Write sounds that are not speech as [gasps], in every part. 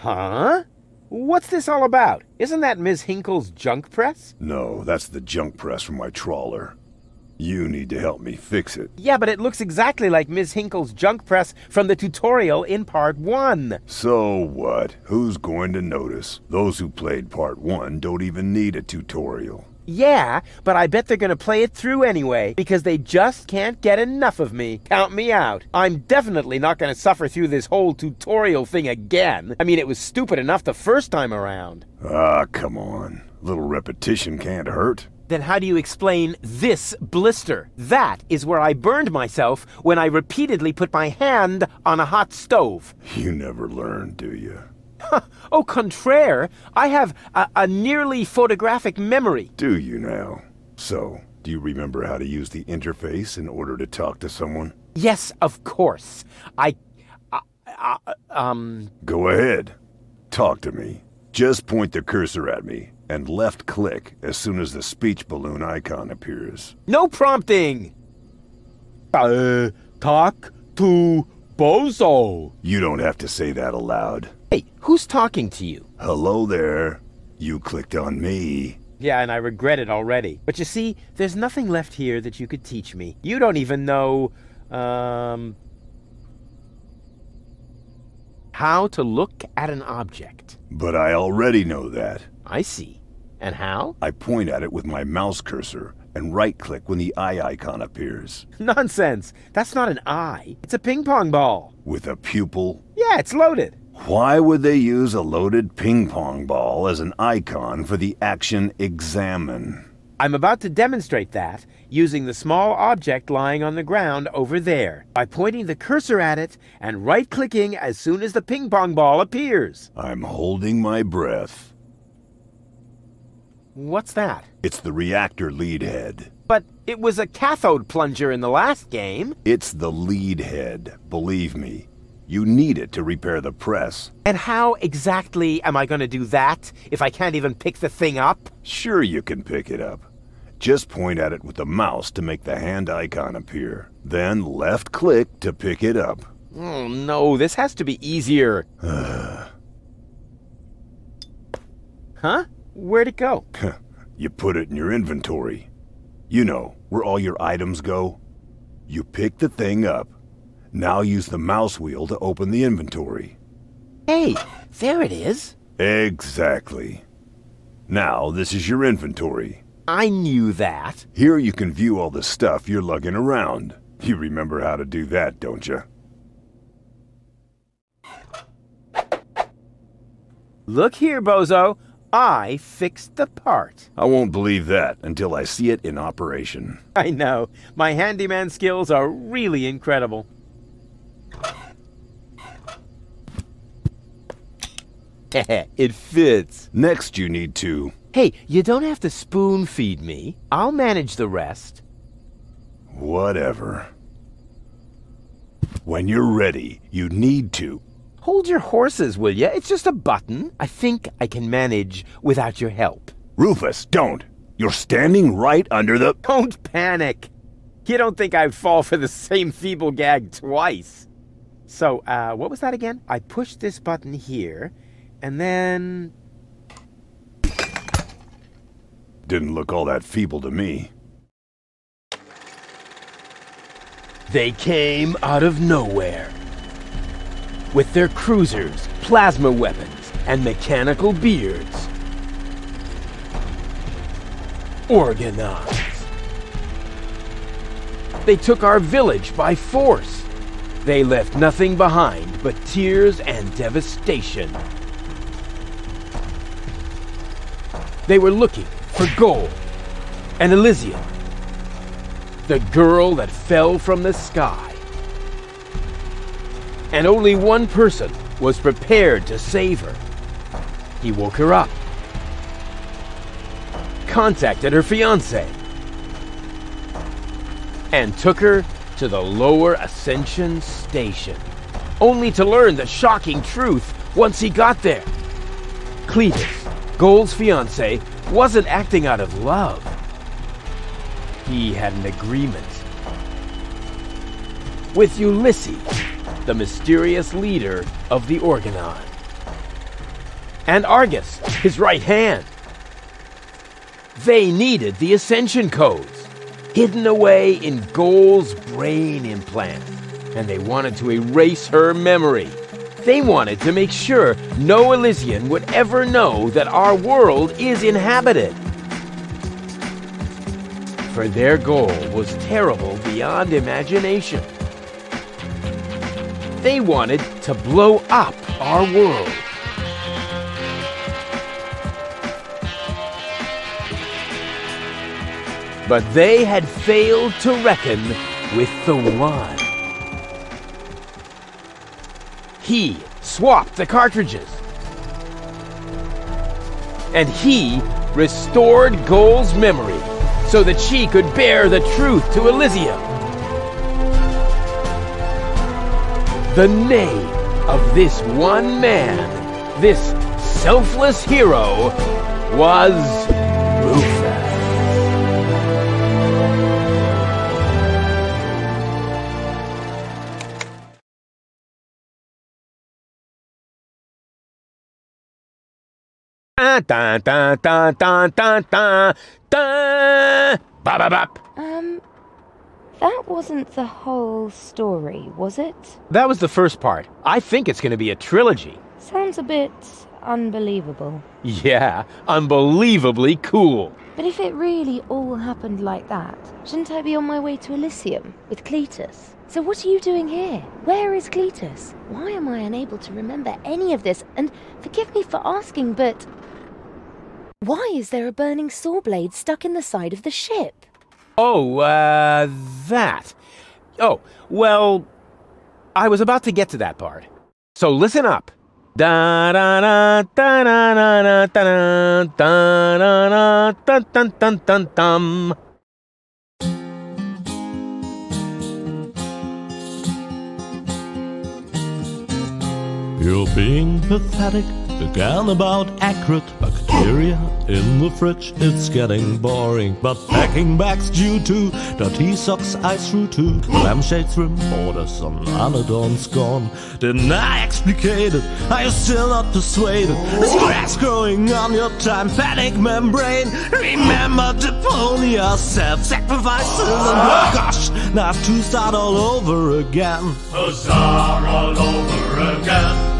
Huh? What's this all about? Isn't that Ms. Hinkle's junk press? No, that's the junk press from my trawler. You need to help me fix it. Yeah, but it looks exactly like Ms. Hinkle's junk press from the tutorial in Part 1. So what? Who's going to notice? Those who played Part 1 don't even need a tutorial. Yeah, but I bet they're gonna play it through anyway, because they just can't get enough of me. Count me out. I'm definitely not gonna suffer through this whole tutorial thing again. I mean, it was stupid enough the first time around. Ah, come on. Little repetition can't hurt. Then how do you explain this blister? That is where I burned myself when I repeatedly put my hand on a hot stove. You never learn, do you? [laughs] Au contraire, I have a, a nearly photographic memory. Do you now? So, do you remember how to use the interface in order to talk to someone? Yes, of course. I. I, I um. Go ahead. Talk to me. Just point the cursor at me and left click as soon as the speech balloon icon appears. No prompting! Uh, talk to Bozo. You don't have to say that aloud. Hey, who's talking to you? Hello there. You clicked on me. Yeah, and I regret it already. But you see, there's nothing left here that you could teach me. You don't even know, um... How to look at an object. But I already know that. I see. And how? I point at it with my mouse cursor and right-click when the eye icon appears. [laughs] Nonsense. That's not an eye. It's a ping pong ball. With a pupil? Yeah, it's loaded. Why would they use a loaded ping pong ball as an icon for the action examine? I'm about to demonstrate that using the small object lying on the ground over there by pointing the cursor at it and right-clicking as soon as the ping pong ball appears. I'm holding my breath. What's that? It's the reactor lead head. But it was a cathode plunger in the last game. It's the lead head, believe me. You need it to repair the press. And how exactly am I going to do that if I can't even pick the thing up? Sure you can pick it up. Just point at it with the mouse to make the hand icon appear. Then left click to pick it up. Oh no, this has to be easier. [sighs] huh? Where'd it go? [laughs] you put it in your inventory. You know, where all your items go. You pick the thing up. Now use the mouse wheel to open the inventory. Hey, there it is. Exactly. Now, this is your inventory. I knew that. Here you can view all the stuff you're lugging around. You remember how to do that, don't you? Look here, Bozo. I fixed the part. I won't believe that until I see it in operation. I know. My handyman skills are really incredible. [laughs] it fits. Next you need to... Hey, you don't have to spoon feed me. I'll manage the rest. Whatever. When you're ready, you need to... Hold your horses, will ya? It's just a button. I think I can manage without your help. Rufus, don't! You're standing right under the... [laughs] Don't panic! You don't think I'd fall for the same feeble gag twice. So, uh, what was that again? I push this button here, and then... Didn't look all that feeble to me. They came out of nowhere. With their cruisers, plasma weapons, and mechanical beards. Organized. They took our village by force. They left nothing behind but tears and devastation. They were looking for Goal and Elysium, the girl that fell from the sky. And only one person was prepared to save her. He woke her up, contacted her fiance, and took her to the lower Ascension station, only to learn the shocking truth once he got there. Cletus, Goal's fiance, wasn't acting out of love. He had an agreement with Ulysses, the mysterious leader of the Organon. and Argus, his right hand. They needed the Ascension codes, hidden away in Goal's brain implant, and they wanted to erase her memory. They wanted to make sure no Elysian would ever know that our world is inhabited. For their goal was terrible beyond imagination. They wanted to blow up our world. But they had failed to reckon with the One. He swapped the cartridges. And he restored Goal's memory so that she could bear the truth to Elysium. The name of this one man, this selfless hero, was Dun, dun, dun, dun, dun, dun, dun, dun. Bop, bop, bop. Um, that wasn't the whole story, was it? That was the first part. I think it's going to be a trilogy. Sounds a bit unbelievable. Yeah, unbelievably cool. But if it really all happened like that, shouldn't I be on my way to Elysium with Cletus? So what are you doing here? Where is Cletus? Why am I unable to remember any of this? And forgive me for asking, but why is there a burning saw blade stuck in the side of the ship? Oh, uh, that. Oh, well, I was about to get to that part. So listen up. Da da da da da da da da da da da dun dun dun dun. You're being pathetic again about acrid bacteria in the fridge. It's getting boring, but packing bags due to dirty socks ice through to lampshades rim borders on Anadon's gone. Didn't I explicate it? Are you still not persuaded? There's grass growing on your tympanic membrane. Remember Deponia, self-sacrifices, and oh gosh, now to start all over again. Huzzah all over again.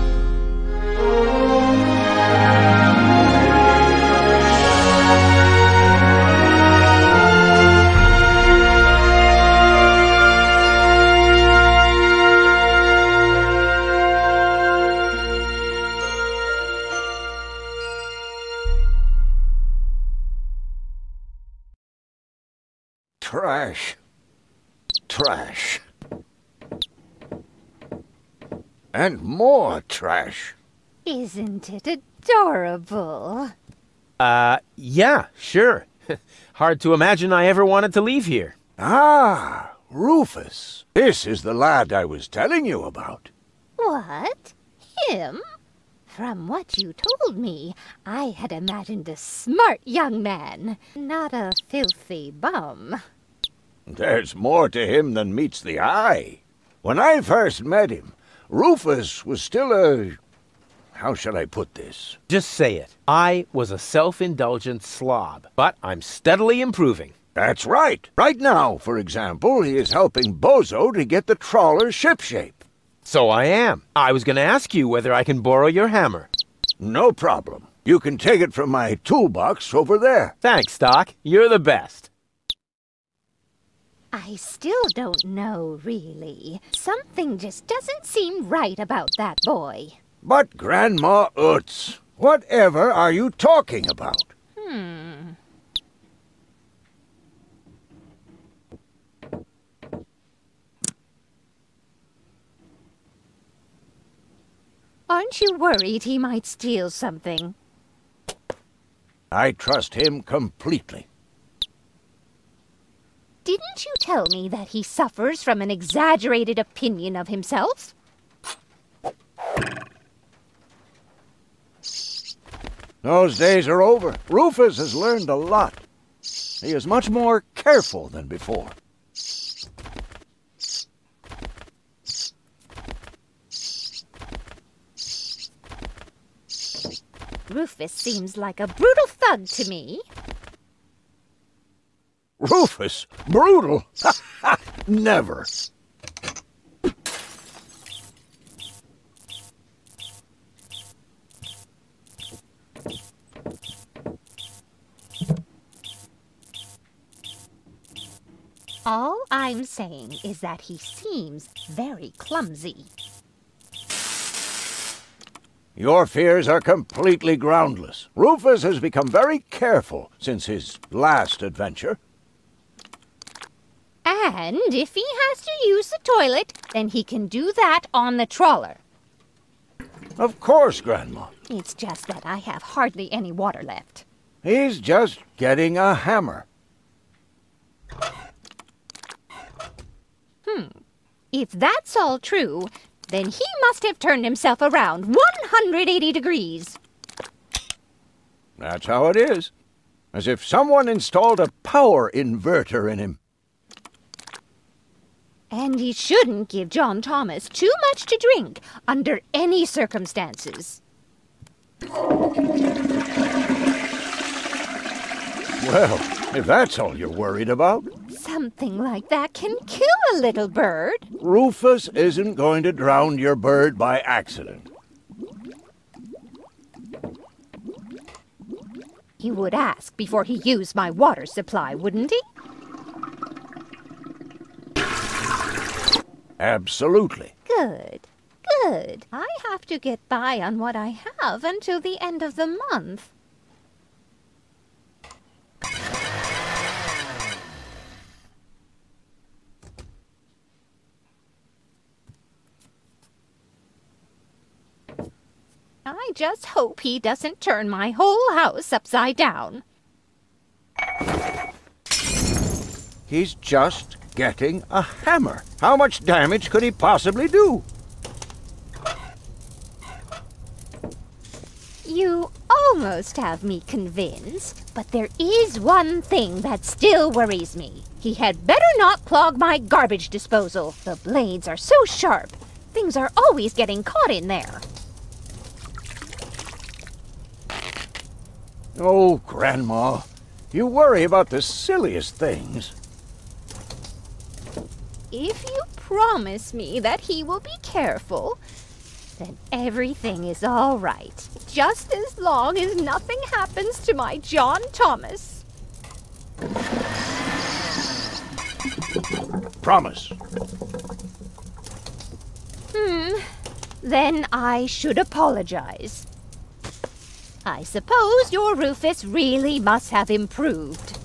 Trash. Trash. And more trash. Isn't it adorable? Uh, yeah, sure. [laughs] Hard to imagine I ever wanted to leave here. Ah, Rufus. This is the lad I was telling you about. What? Him? From what you told me, I had imagined a smart young man, not a filthy bum. There's more to him than meets the eye. When I first met him, Rufus was still a... How shall I put this? Just say it. I was a self-indulgent slob, but I'm steadily improving. That's right. Right now, for example, he is helping Bozo to get the trawler shipshape. So I am. I was going to ask you whether I can borrow your hammer. No problem. You can take it from my toolbox over there. Thanks, Doc. You're the best. I still don't know, really. Something just doesn't seem right about that boy. But Grandma Utz, whatever are you talking about? Hmm. Aren't you worried he might steal something? I trust him completely. Didn't you tell me that he suffers from an exaggerated opinion of himself? Those days are over. Rufus has learned a lot. He is much more careful than before. Rufus seems like a brutal thug to me. Rufus? Brutal? [laughs] Never. All I'm saying is that he seems very clumsy. Your fears are completely groundless. Rufus has become very careful since his last adventure. And if he has to use the toilet, then he can do that on the trawler. Of course, Grandma. It's just that I have hardly any water left. He's just getting a hammer. Hmm. If that's all true, then he must have turned himself around 180 degrees. That's how it is. As if someone installed a power inverter in him. And he shouldn't give John Thomas too much to drink under any circumstances. Well, if that's all you're worried about, Something like that can kill a little bird. Rufus isn't going to drown your bird by accident. He would ask before he used my water supply, wouldn't he? Absolutely. Good. Good. I have to get by on what I have until the end of the month. I just hope he doesn't turn my whole house upside down. He's just getting a hammer. How much damage could he possibly do? You almost have me convinced, but there is one thing that still worries me. He had better not clog my garbage disposal. The blades are so sharp. Things are always getting caught in there. Oh, Grandma, you worry about the silliest things. If you promise me that he will be careful, then everything is all right. Just as long as nothing happens to my John Thomas. Promise. Hmm. Then I should apologize. I suppose your Rufus really must have improved.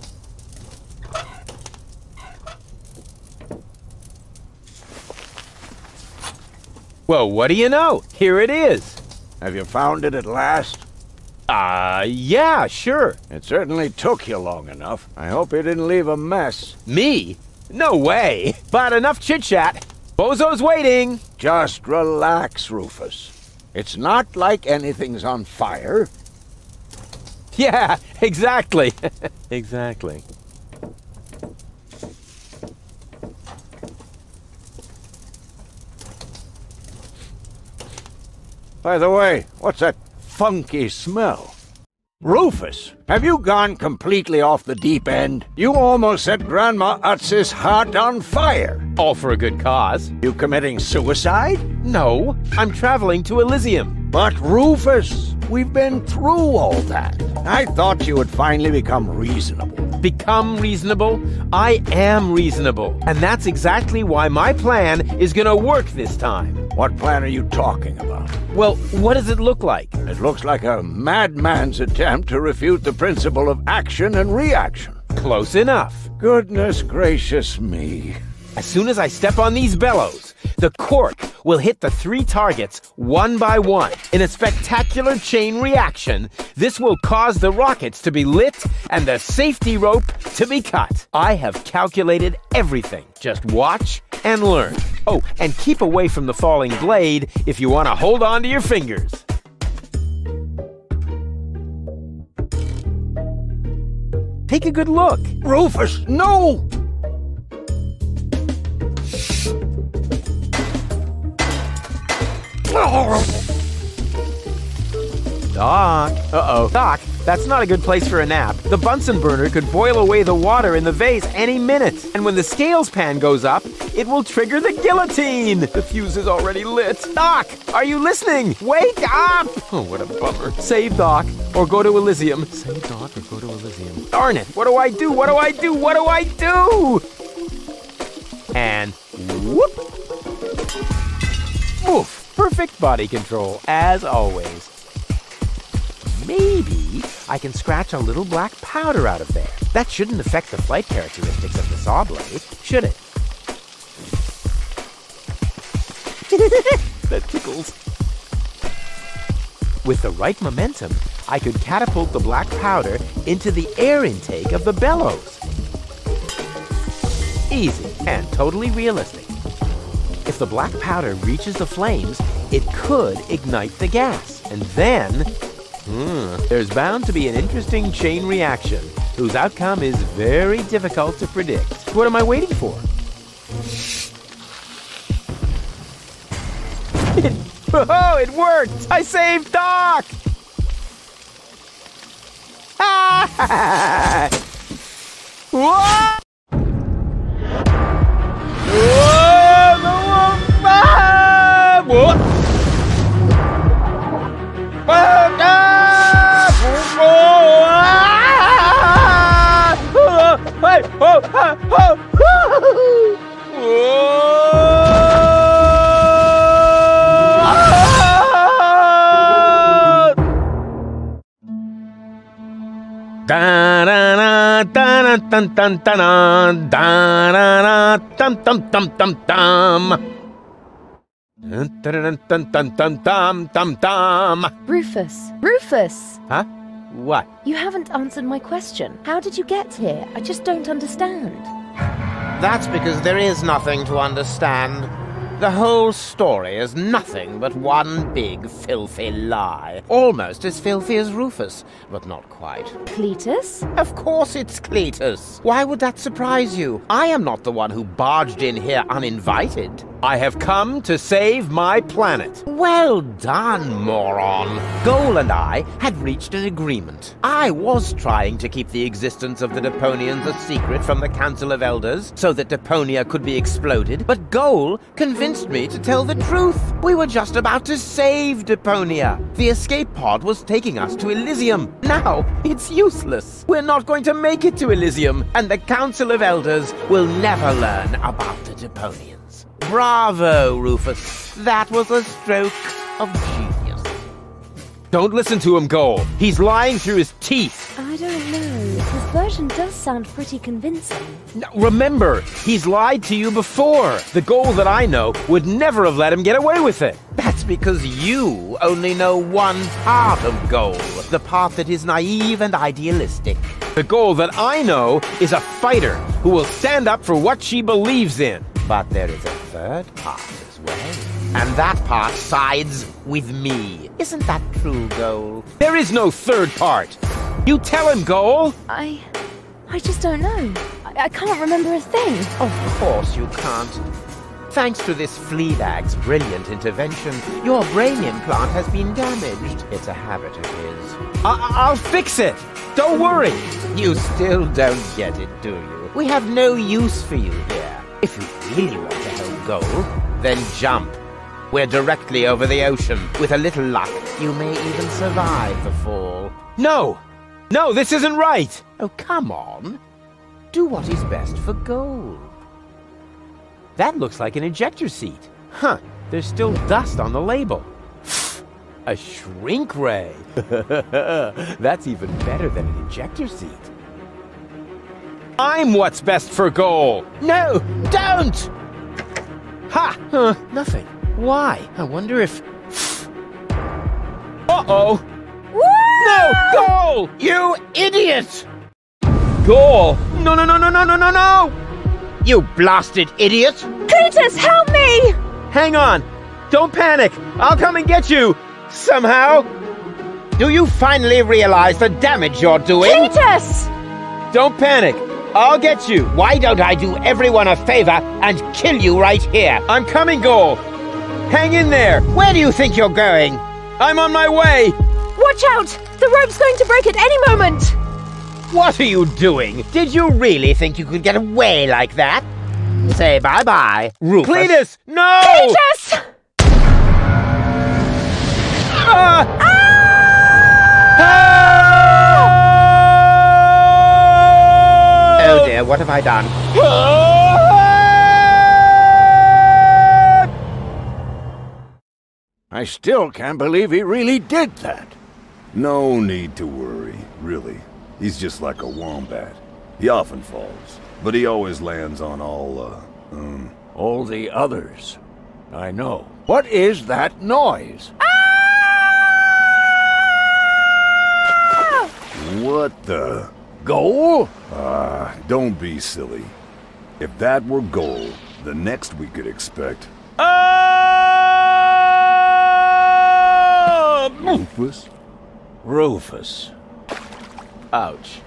Well, what do you know? Here it is. Have you found it at last? Uh, yeah, sure. It certainly took you long enough. I hope you didn't leave a mess. Me? No way. But enough chit chat. Bozo's waiting. Just relax, Rufus. It's not like anything's on fire. [laughs] Yeah, exactly. [laughs] exactly. By the way, what's that funky smell? Rufus, have you gone completely off the deep end? You almost set Grandma Utz's heart on fire. All for a good cause. You committing suicide? No, I'm traveling to Elysium. But Rufus, we've been through all that. I thought you would finally become reasonable. Become reasonable? I am reasonable. And that's exactly why my plan is gonna work this time. What plan are you talking about? Well, what does it look like? It looks like a madman's attempt to refute the principle of action and reaction. Close enough. Goodness gracious me. As soon as I step on these bellows, the cork will hit the three targets one by one. In a spectacular chain reaction, this will cause the rockets to be lit and the safety rope to be cut. I have calculated everything. Just watch and learn. Oh, and keep away from the falling blade if you want to hold on to your fingers. Take a good look. Rufus, no! Doc. Uh-oh. Doc, that's not a good place for a nap. The Bunsen burner could boil away the water in the vase any minute. And when the scales pan goes up, it will trigger the guillotine. The fuse is already lit. Doc, are you listening? Wake up! Oh, [laughs] what a bummer. Save Doc or go to Elysium. Save Doc or go to Elysium. Darn it. What do I do? What do I do? What do I do? And whoop. Oof. Perfect body control, as always. Maybe I can scratch a little black powder out of there. That shouldn't affect the flight characteristics of the saw blade, should it? that tickles. With the right momentum, I could catapult the black powder into the air intake of the bellows. Easy and totally realistic. If the black powder reaches the flames, it could ignite the gas. And then, hmm, there's bound to be an interesting chain reaction whose outcome is very difficult to predict. What am I waiting for? It, [laughs] oh, it worked! I saved Doc! [laughs] Ah! Whoa! Đùa đúng không? Ba bữa Ba cá của cô ha, ha, ha, ha Rufus! Rufus! Huh? What? You haven't answered my question. How did you get here? I just don't understand. That's because there is nothing to understand. The whole story is nothing but one big filthy lie. Almost as filthy as Rufus, but not quite. Cletus? Of course it's Cletus. Why would that surprise you? I am not the one who barged in here uninvited. I have come to save my planet. Well done, moron. Goal and I had reached an agreement. I was trying to keep the existence of the Deponians a secret from the Council of Elders so that Deponia could be exploded, but Goal convinced me to tell the truth. We were just about to save Deponia. The escape pod was taking us to Elysium. Now, it's useless. We're not going to make it to Elysium, and the Council of Elders will never learn about the Deponians. Bravo, Rufus. That was a stroke of genius. Don't listen to him, Goal. He's lying through his teeth. I don't know. His version does sound pretty convincing. Now, remember, he's lied to you before. The Goal that I know would never have let him get away with it. That's because you only know one part of Goal, the part that is naive and idealistic. The Goal that I know is a fighter who will stand up for what she believes in. But there is a third part as well. And that part sides with me. Isn't that true, Goal? There is no third part. You tell him, Goal. I. I just don't know. I, I can't remember a thing. Of course you can't. Thanks to this Fleabag's brilliant intervention, your brain implant has been damaged. It's a habit of his. I- I'll fix it. Don't worry. You still don't get it, do you? We have no use for you here. If you really want to help Goal, then jump. We're directly over the ocean. With a little luck, you may even survive the fall. No. No, this isn't right. Oh, come on. Do what is best for Goal. That looks like an ejector seat. Huh, there's still dust on the label. A shrink ray. [laughs] That's even better than an ejector seat. I'm what's best for Goal. No, don't! Ha! Huh, nothing. Why? I wonder if... [sighs] Uh-oh! No! Goal! You idiot! Goal! No, no, no, no, no, no, no, no! You blasted idiot! Cletus, help me! Hang on! Don't panic! I'll come and get you! Somehow! Do you finally realize the damage you're doing? Cletus! Don't panic! I'll get you! Why don't I do everyone a favor and kill you right here? I'm coming, Goal! Hang in there! Where do you think you're going? I'm on my way! Watch out! The rope's going to break at any moment! What are you doing? Did you really think you could get away like that? Say bye-bye, Rufus. Cletus, no! Cletus! Ah! Ah! Ah! Oh dear, what have I done? I still can't believe he really did that. No need to worry, really. He's just like a wombat. He often falls, but he always lands on all, uh, um... All the others. I know. What is that noise? What the... Goal? Ah, don't be silly. If that were Goal, the next we could expect... Rufus? Rufus. Ouch.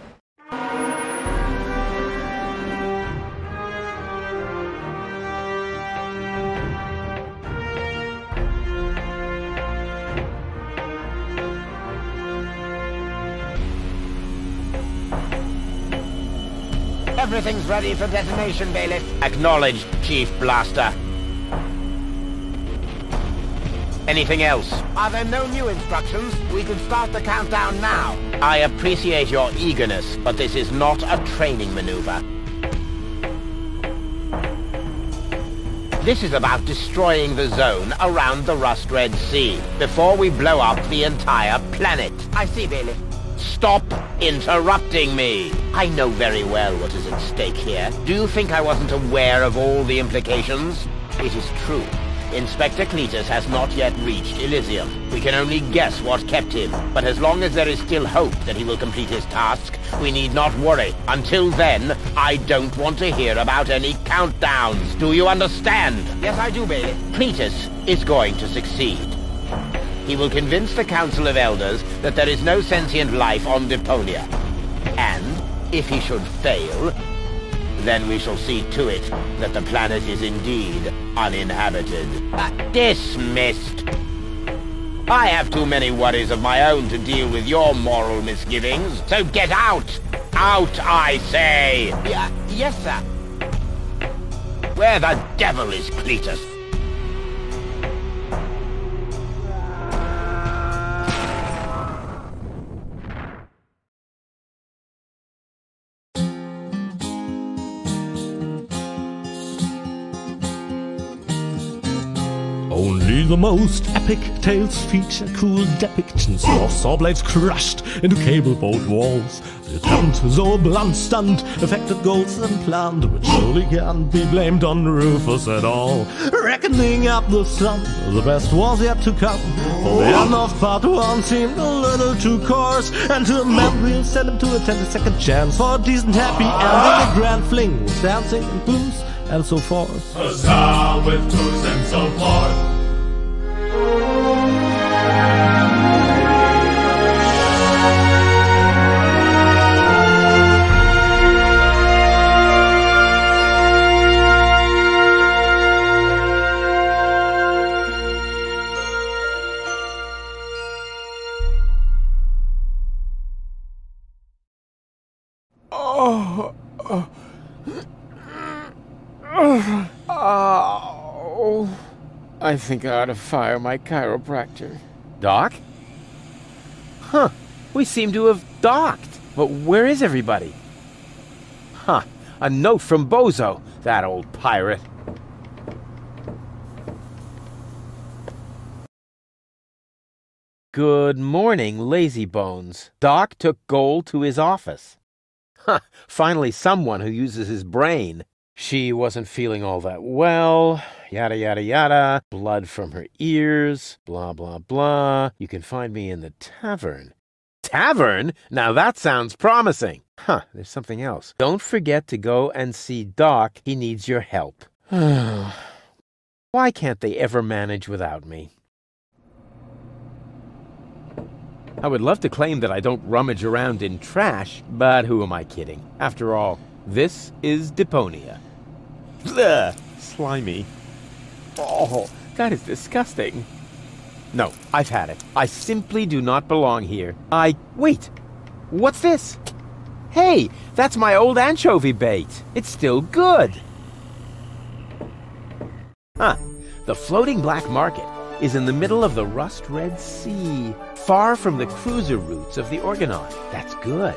Everything's ready for detonation, Bailiff. Acknowledged, Chief Blaster. Anything else? Are there no new instructions? We can start the countdown now. I appreciate your eagerness, but this is not a training maneuver. This is about destroying the zone around the Rust Red Sea before we blow up the entire planet. I see, Bailiff. Stop interrupting me. I know very well what is at stake here. Do you think I wasn't aware of all the implications? It is true. Inspector Cletus has not yet reached Elysium. We can only guess what kept him, but as long as there is still hope that he will complete his task, we need not worry. Until then, I don't want to hear about any countdowns. Do you understand? Yes, I do, Bailiff. Cletus is going to succeed. He will convince the Council of Elders that there is no sentient life on Deponia. And, if he should fail, then we shall see to it that the planet is indeed uninhabited. Uh, dismissed. I have too many worries of my own to deal with your moral misgivings, so get out! Out, I say! Yeah, yes, sir. Where the devil is Cletus? The most epic tales feature cool depictions of saw blades crushed into cable boat walls. The attempt, though a blunt stunt, affected goals and planned, which surely can't be blamed on Rufus at all. Reckoning up the sum, the best was yet to come. For the end of part one seemed a little too coarse, and to amend we'll send him to attend a second chance for a decent happy ending. A grand fling with dancing and booze and so forth. Huzzah with booze and so forth. I think I ought to fire my chiropractor. Doc? Huh, we seem to have docked. But where is everybody? Huh, a note from Bozo, that old pirate. Good morning, lazy bones. Doc took Goal to his office. Huh, finally someone who uses his brain. She wasn't feeling all that well, yada yada yada, blood from her ears, blah blah blah. You can find me in the tavern. Tavern? Now that sounds promising. Huh, there's something else. Don't forget to go and see Doc. He needs your help. [sighs] Why can't they ever manage without me? I would love to claim that I don't rummage around in trash, but who am I kidding? After all, this is Deponia. Ugh, slimy. Oh, that is disgusting. No, I've had it. I simply do not belong here. I. Wait! What's this? Hey, that's my old anchovy bait. It's still good. Huh. The floating black market is in the middle of the rust red sea, far from the cruiser routes of the Organon. That's good.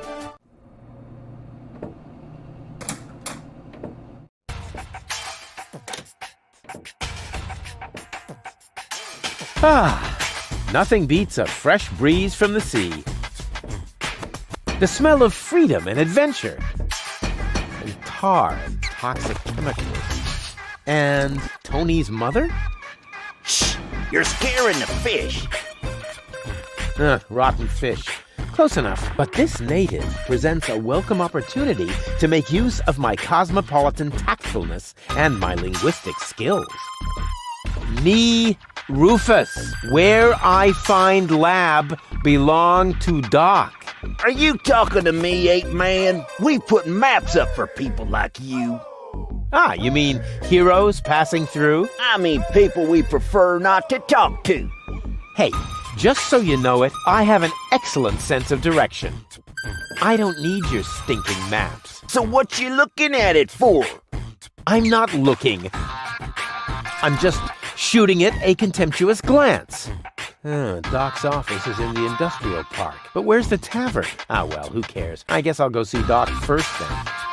Ah, nothing beats a fresh breeze from the sea. The smell of freedom and adventure. And tar and toxic chemicals. And Toni's mother? Shh! You're scaring the fish. Uh, rotten fish. Close enough. But this native presents a welcome opportunity to make use of my cosmopolitan tactfulness and my linguistic skills. Me, Rufus, where I find lab belong to Doc. Are you talking to me, ape man? We put maps up for people like you. Ah, you mean heroes passing through? I mean people we prefer not to talk to. Hey, just so you know it, I have an excellent sense of direction. I don't need your stinking maps. So what you looking at it for? I'm not looking. I'm just shooting it a contemptuous glance. Uh, Doc's office is in the industrial park. But where's the tavern? Ah, well, who cares? I guess I'll go see Doc first then.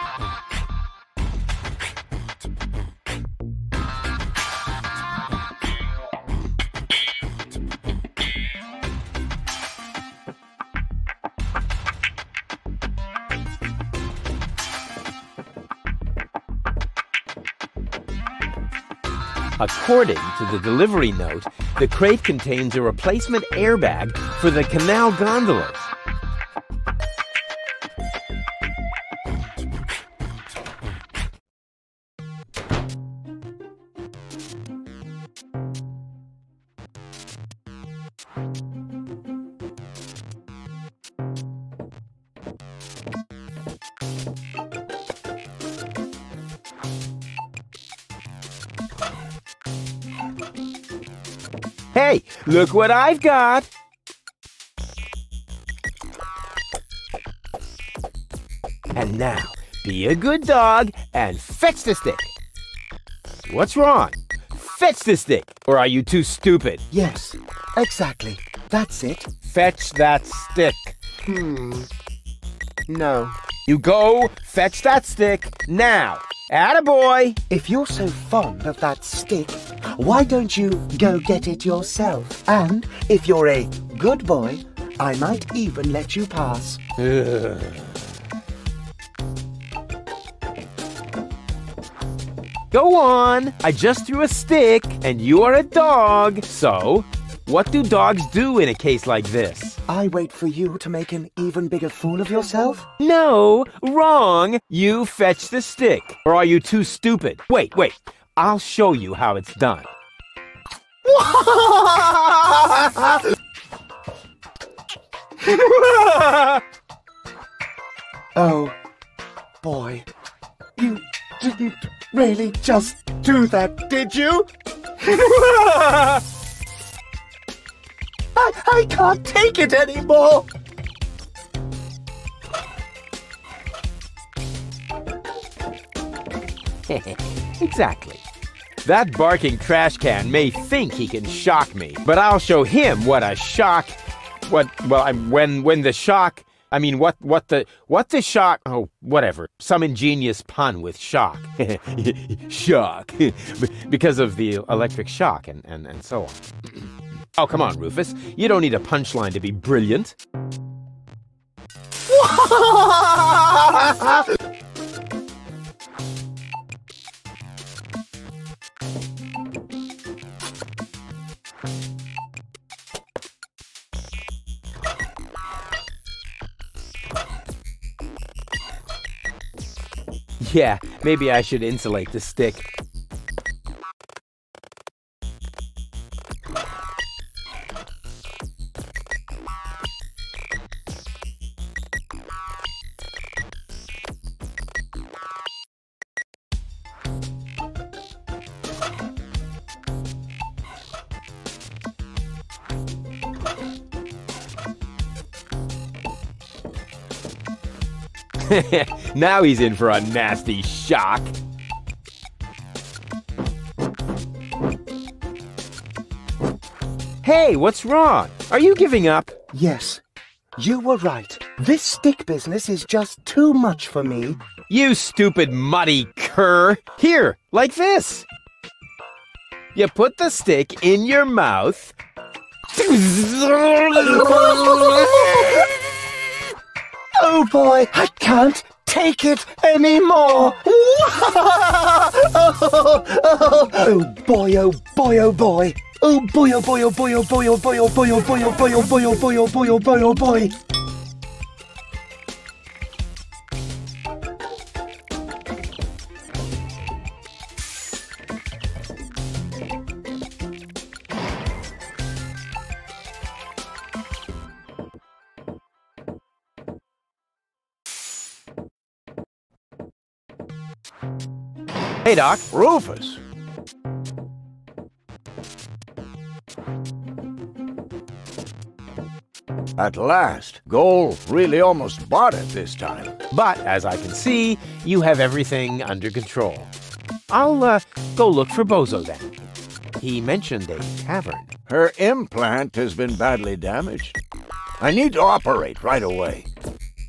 According to the delivery note, the crate contains a replacement airbag for the canal gondolas. Look what I've got! And now, be a good dog and fetch the stick. What's wrong? Fetch the stick, or are you too stupid? Yes, exactly. That's it. Fetch that stick. Hmm. No. You go fetch that stick now. Attaboy! If you're so fond of that stick, why don't you go get it yourself? And if you're a good boy, I might even let you pass. Go on! I just threw a stick, and you are a dog. So, what do dogs do in a case like this? I wait for you to make an even bigger fool of yourself? No, wrong. You fetch the stick. Or are you too stupid? Wait, wait. I'll show you how it's done. [laughs] oh, boy. You didn't really just do that, did you? [laughs] I, I can't take it anymore. [laughs] exactly. That barking trash can may think he can shock me, but I'll show him what a shock. What? Well, I'm when when the shock. I mean, what what the what the shock? Oh, whatever. Some ingenious pun with shock. [laughs] shock, [laughs] because of the electric shock and and and so on. [clears throat] oh, come on, Rufus. You don't need a punchline to be brilliant. [laughs] Yeah, maybe I should insulate the stick. [laughs] now he's in for a nasty shock. Hey, what's wrong? Are you giving up? Yes, you were right. This stick business is just too much for me. You stupid muddy cur! Here, like this. You put the stick in your mouth. [laughs] Oh boy, I can't take it anymore. oh boy, oh boy, oh boy. Oh boy, oh boy, oh boy, oh boy, oh boy, oh boy, oh boy, oh boy, oh boy, oh boy, oh boy, oh boy, oh boy. Hey, Doc. Rufus! At last, Goal really almost bought it this time. But as I can see, you have everything under control. I'll uh, go look for Bozo then. He mentioned a tavern. Her implant has been badly damaged. I need to operate right away.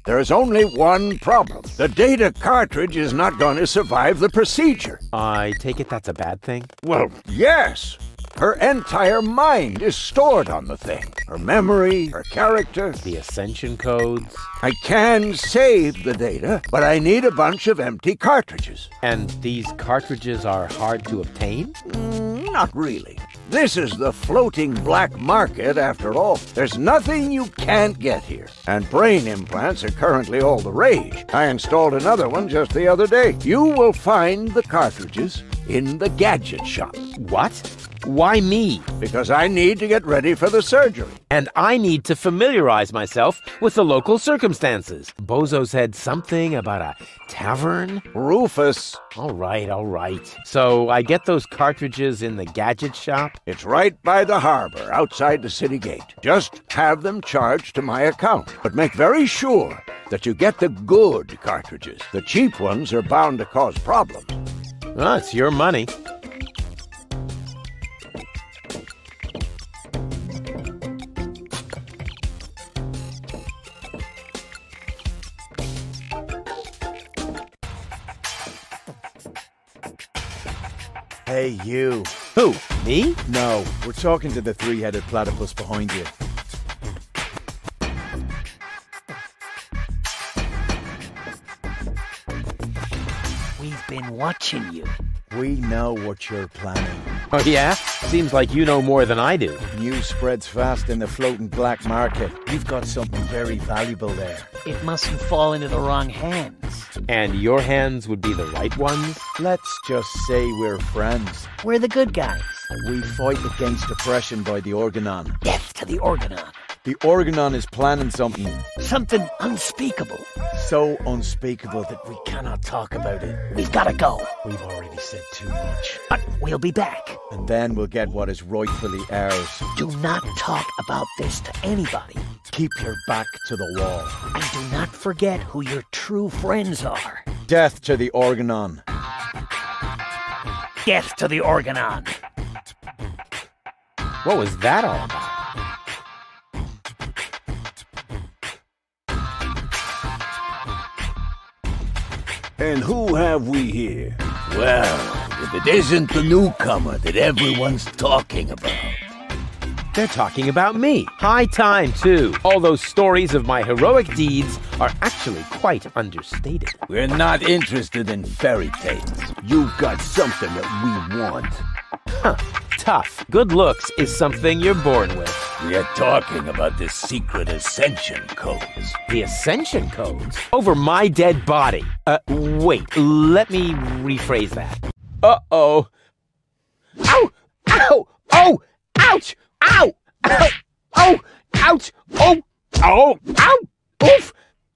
There is only one problem. The data cartridge is not going to survive the procedure. I take it that's a bad thing? Well, yes. Her entire mind is stored on the thing. Her memory, her character. The ascension codes. I can save the data, but I need a bunch of empty cartridges. And these cartridges are hard to obtain? Mm, not really. This is the floating black market after all. There's nothing you can't get here. And brain implants are currently all the rage. I installed another one just the other day. You will find the cartridges in the gadget shop. What? Why me? Because I need to get ready for the surgery. And I need to familiarize myself with the local circumstances. Bozo said something about a tavern? Rufus. All right, all right. So I get those cartridges in the gadget shop? It's right by the harbor, outside the city gate. Just have them charged to my account. But make very sure that you get the good cartridges. The cheap ones are bound to cause problems. Well, it's your money. Hey, you. Who? Me? No, we're talking to the three-headed platypus behind you. We've been watching you. We know what you're planning. Oh, yeah? Seems like you know more than I do. News spreads fast in the floating black market. You've got something very valuable there. It mustn't fall into the wrong hands. And your hands would be the right ones? Let's just say we're friends. We're the good guys. We fight against oppression by the Organon. Death to the Organon. The Organon is planning something. Something unspeakable. So unspeakable that we cannot talk about it. We've gotta go. We've already said too much. But we'll be back. And then we'll get what is rightfully ours. Do not talk about this to anybody. Keep your back to the wall. And do not forget who your true friends are. Death to the Organon. Death to the Organon. What was that all about? And who have we here? Well, if it isn't the newcomer that everyone's talking about. They're talking about me. High time, too. All those stories of my heroic deeds are actually quite understated. We're not interested in fairy tales. You've got something that we want. Huh. Tough. Good looks is something you're born with. We are talking about the secret ascension codes. The ascension codes? Over my dead body. Uh, wait, let me rephrase that. Uh-oh. Ow! Ow! Oh! Ouch! Ow! Ow! Oh! Ouch! Oh! Oh! Ow! Oof!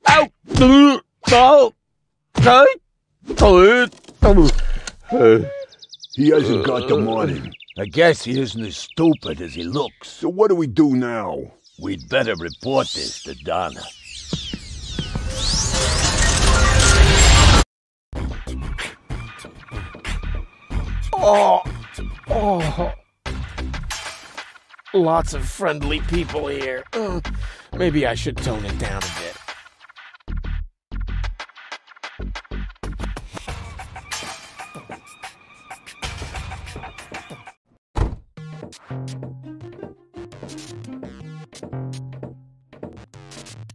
Ow! Oh! Oh! He hasn't got the money. I guess he isn't as stupid as he looks. So what do we do now? We'd better report this to Donna. Oh, oh. Lots of friendly people here. Uh, maybe I should tone it down a bit.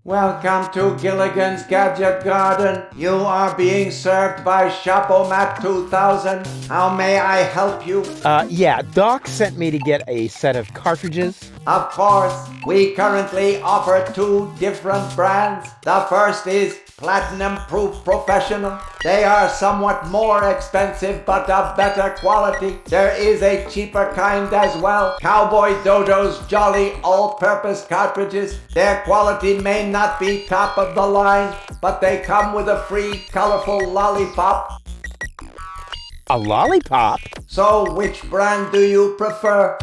Welcome to Gilligan's Gadget Garden. You are being served by Shapomat 2000. How may I help you? Uh, yeah, Doc sent me to get a set of cartridges. Of course, we currently offer two different brands. The first is Platinum Proof Professional. They are somewhat more expensive but of better quality. There is a cheaper kind as well. Cowboy Dodo's Jolly All-Purpose Cartridges. Their quality may not be top of the line, but they come with a free colorful lollipop. A lollipop? So which brand do you prefer?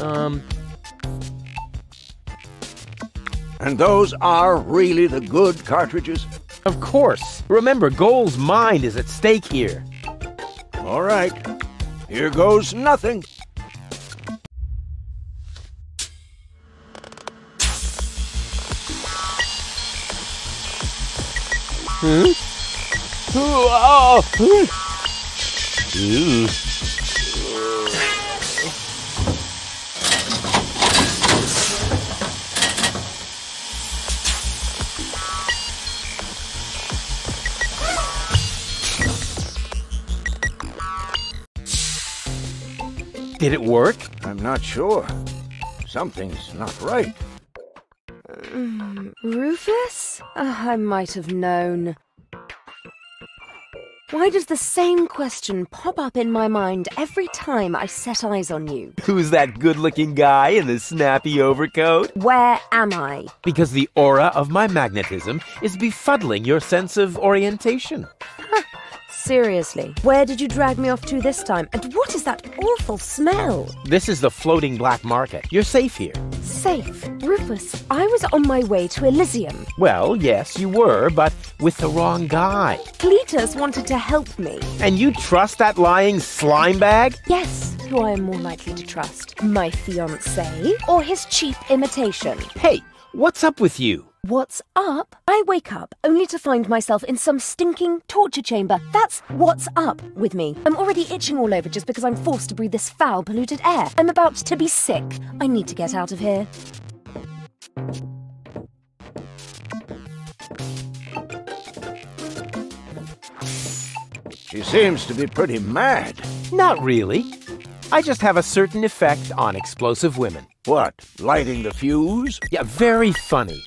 Um, And those are really the good cartridges? Of course. Remember, Goal's mind is at stake here. All right. Here goes nothing. Hmm? Oh, oh. Ooh. Did it work? I'm not sure. Something's not right. Mm, Rufus? Uh, I might have known. Why does the same question pop up in my mind every time I set eyes on you? Who's that good looking guy in the snappy overcoat? Where am I? Because the aura of my magnetism is befuddling your sense of orientation. Seriously, where did you drag me off to this time? And what is that awful smell? This is the floating black market. You're safe here. Safe. Rufus, I was on my way to Elysium. Well, yes, you were, but with the wrong guy. Cletus wanted to help me. And you trust that lying slime bag? Yes, who I am more likely to trust. My fiancé or his cheap imitation? Hey, what's up with you? What's up? I wake up only to find myself in some stinking torture chamber. That's what's up with me. I'm already itching all over just because I'm forced to breathe this foul, polluted air. I'm about to be sick. I need to get out of here. She seems to be pretty mad. Not really. I just have a certain effect on explosive women. What, lighting the fuse? Yeah, very funny.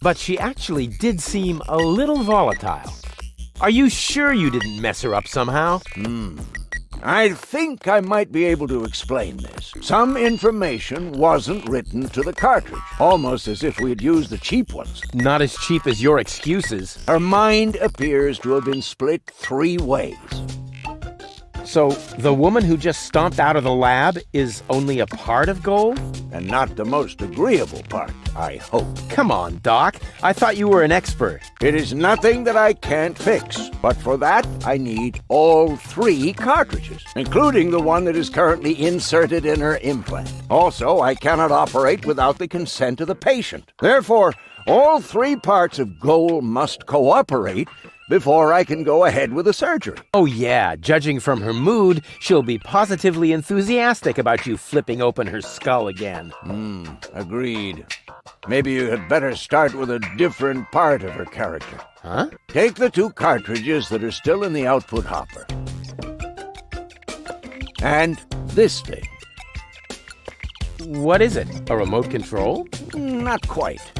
But she actually did seem a little volatile. Are you sure you didn't mess her up somehow? Hmm. I think I might be able to explain this. Some information wasn't written to the cartridge, almost as if we had used the cheap ones. Not as cheap as your excuses. Her mind appears to have been split three ways. So, the woman who just stomped out of the lab is only a part of Goal? And not the most agreeable part, I hope. Come on, Doc. I thought you were an expert. It is nothing that I can't fix, but for that I need all three cartridges, including the one that is currently inserted in her implant. Also, I cannot operate without the consent of the patient. Therefore, all three parts of Goal must cooperate before I can go ahead with the surgery. Oh, yeah. Judging from her mood, she'll be positively enthusiastic about you flipping open her skull again. Hmm, agreed. Maybe you had better start with a different part of her character. Huh? Take the two cartridges that are still in the output hopper. And this thing. What is it? A remote control? Not quite.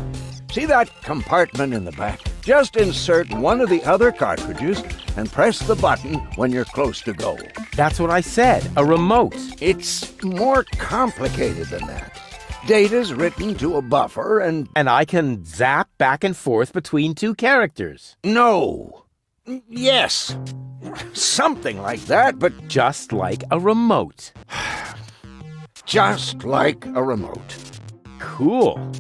See that compartment in the back? Just insert one of the other cartridges and press the button when you're close to Goal. That's what I said. A remote. It's more complicated than that. Data's written to a buffer and. And I can zap back and forth between two characters. No. Yes. Something like that, but. Just like a remote. [sighs] Just like a remote. Cool.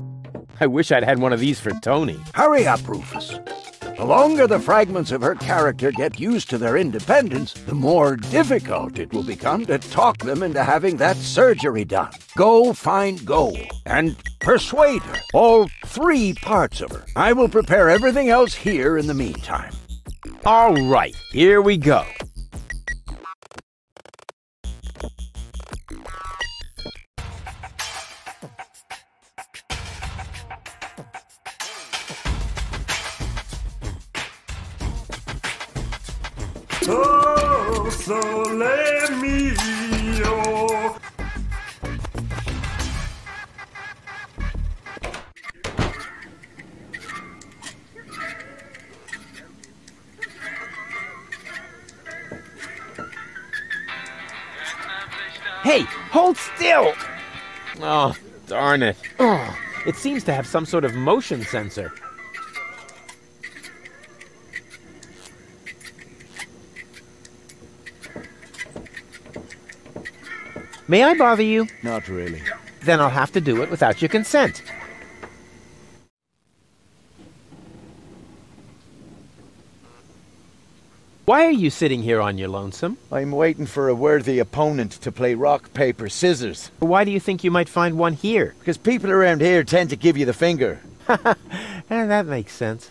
I wish I'd had one of these for Toni. Hurry up, Rufus. The longer the fragments of her character get used to their independence, the more difficult it will become to talk them into having that surgery done. Go find Goal and persuade her. All three parts of her. I will prepare everything else here in the meantime. All right, here we go. Sole mio. Hey, hold still! Oh, darn it. Oh, it seems to have some sort of motion sensor. May I bother you? Not really. Then I'll have to do it without your consent. Why are you sitting here on your lonesome? I'm waiting for a worthy opponent to play rock, paper, scissors. Why do you think you might find one here? Because people around here tend to give you the finger. [laughs] Eh, that makes sense.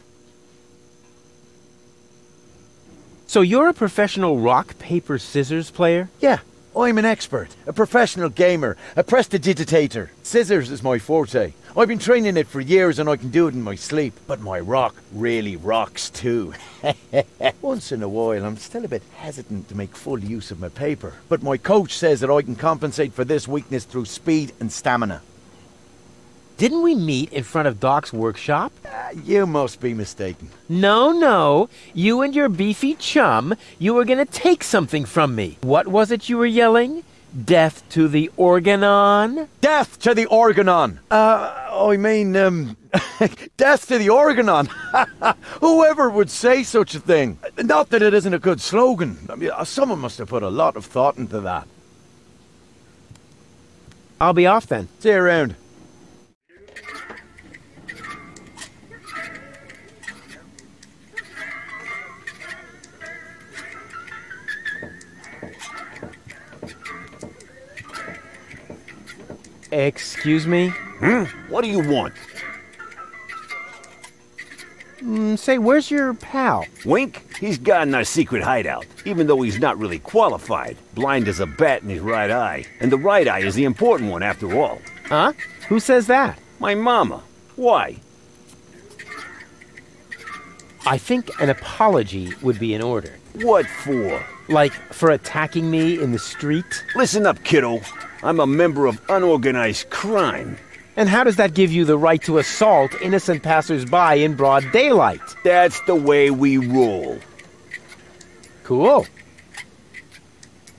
So you're a professional rock, paper, scissors player? Yeah, I'm an expert, a professional gamer, a prestidigitator. Scissors is my forte. I've been training it for years and I can do it in my sleep. But my rock really rocks too. [laughs] Once in a while, I'm still a bit hesitant to make full use of my paper. But my coach says that I can compensate for this weakness through speed and stamina. Didn't we meet in front of Doc's workshop? Uh, you must be mistaken. No, no. You and your beefy chum, you were gonna take something from me. What was it you were yelling? Death to the Organon? Death to the Organon! Uh, I mean, um, [laughs] death to the Organon! [laughs] Whoever would say such a thing? Not that it isn't a good slogan. I mean, uh, someone must have put a lot of thought into that. I'll be off then. See you around. Excuse me? Hmm? What do you want? Mm, say, where's your pal? Wink? He's got in our secret hideout, even though he's not really qualified. Blind as a bat in his right eye. And the right eye is the important one after all. Huh? Who says that? My mama. Why? I think an apology would be in order. What for? Like for attacking me in the street? Listen up, kiddo. I'm a member of unorganized crime. And how does that give you the right to assault innocent passersby in broad daylight? That's the way we roll. Cool.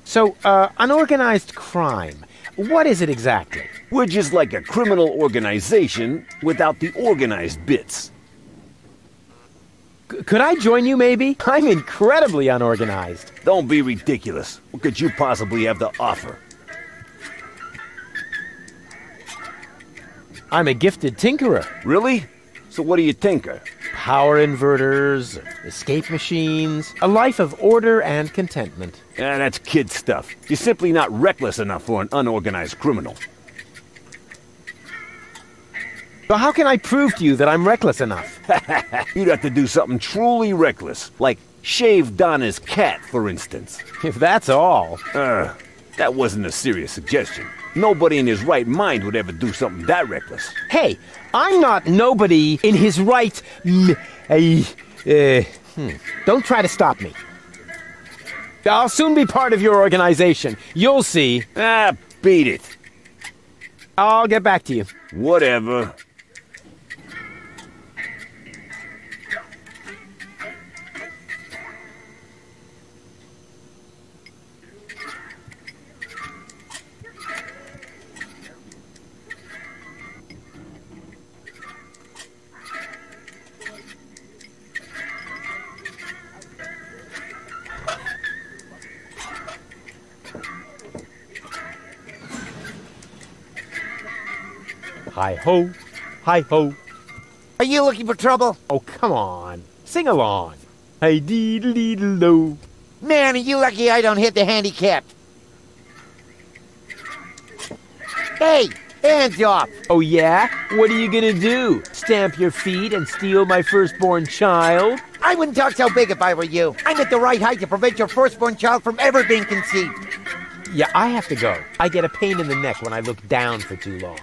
So, uh, unorganized crime. What is it exactly? We're just like a criminal organization without the organized bits. C- could I join you, maybe? I'm incredibly unorganized. Don't be ridiculous. What could you possibly have to offer? I'm a gifted tinkerer. Really? So what do you tinker? Power inverters, escape machines, a life of order and contentment. Ah, that's kid stuff. You're simply not reckless enough for an unorganized criminal. So how can I prove to you that I'm reckless enough? [laughs] You'd have to do something truly reckless, like shave Donna's cat, for instance. If that's all. Uh, that wasn't a serious suggestion. Nobody in his right mind would ever do something that reckless. Hey, I'm not nobody in his right. M- uh, uh, hmm. Don't try to stop me. I'll soon be part of your organization. You'll see. Ah, beat it. I'll get back to you. Whatever. Hi ho, hi ho. Are you looking for trouble? Oh, come on. Sing along. Hey, deedle deedle do. Man, are you lucky I don't hit the handicap. Hey, hands off. Oh, yeah? What are you gonna do? Stamp your feet and steal my firstborn child? I wouldn't talk so big if I were you. I'm at the right height to prevent your firstborn child from ever being conceived. Yeah, I have to go. I get a pain in the neck when I look down for too long.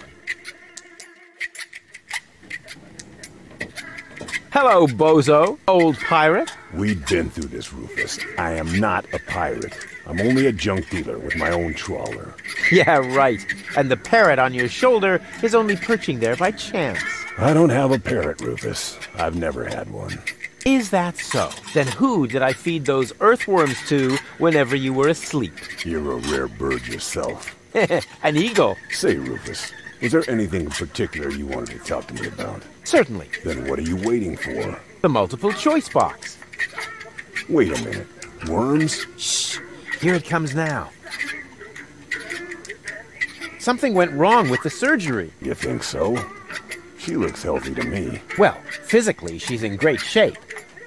Hello, Bozo, old pirate. We've been through this, Rufus. I am not a pirate. I'm only a junk dealer with my own trawler. Yeah, right. And the parrot on your shoulder is only perching there by chance. I don't have a parrot, Rufus. I've never had one. Is that so? Then who did I feed those earthworms to whenever you were asleep? You're a rare bird yourself. [laughs] An eagle. Say, Rufus, was there anything in particular you wanted to talk to me about? Certainly. Then what are you waiting for? The multiple choice box. Wait a minute. Worms? Shh. Here it comes now. Something went wrong with the surgery. You think so? She looks healthy to me. Well, physically, she's in great shape.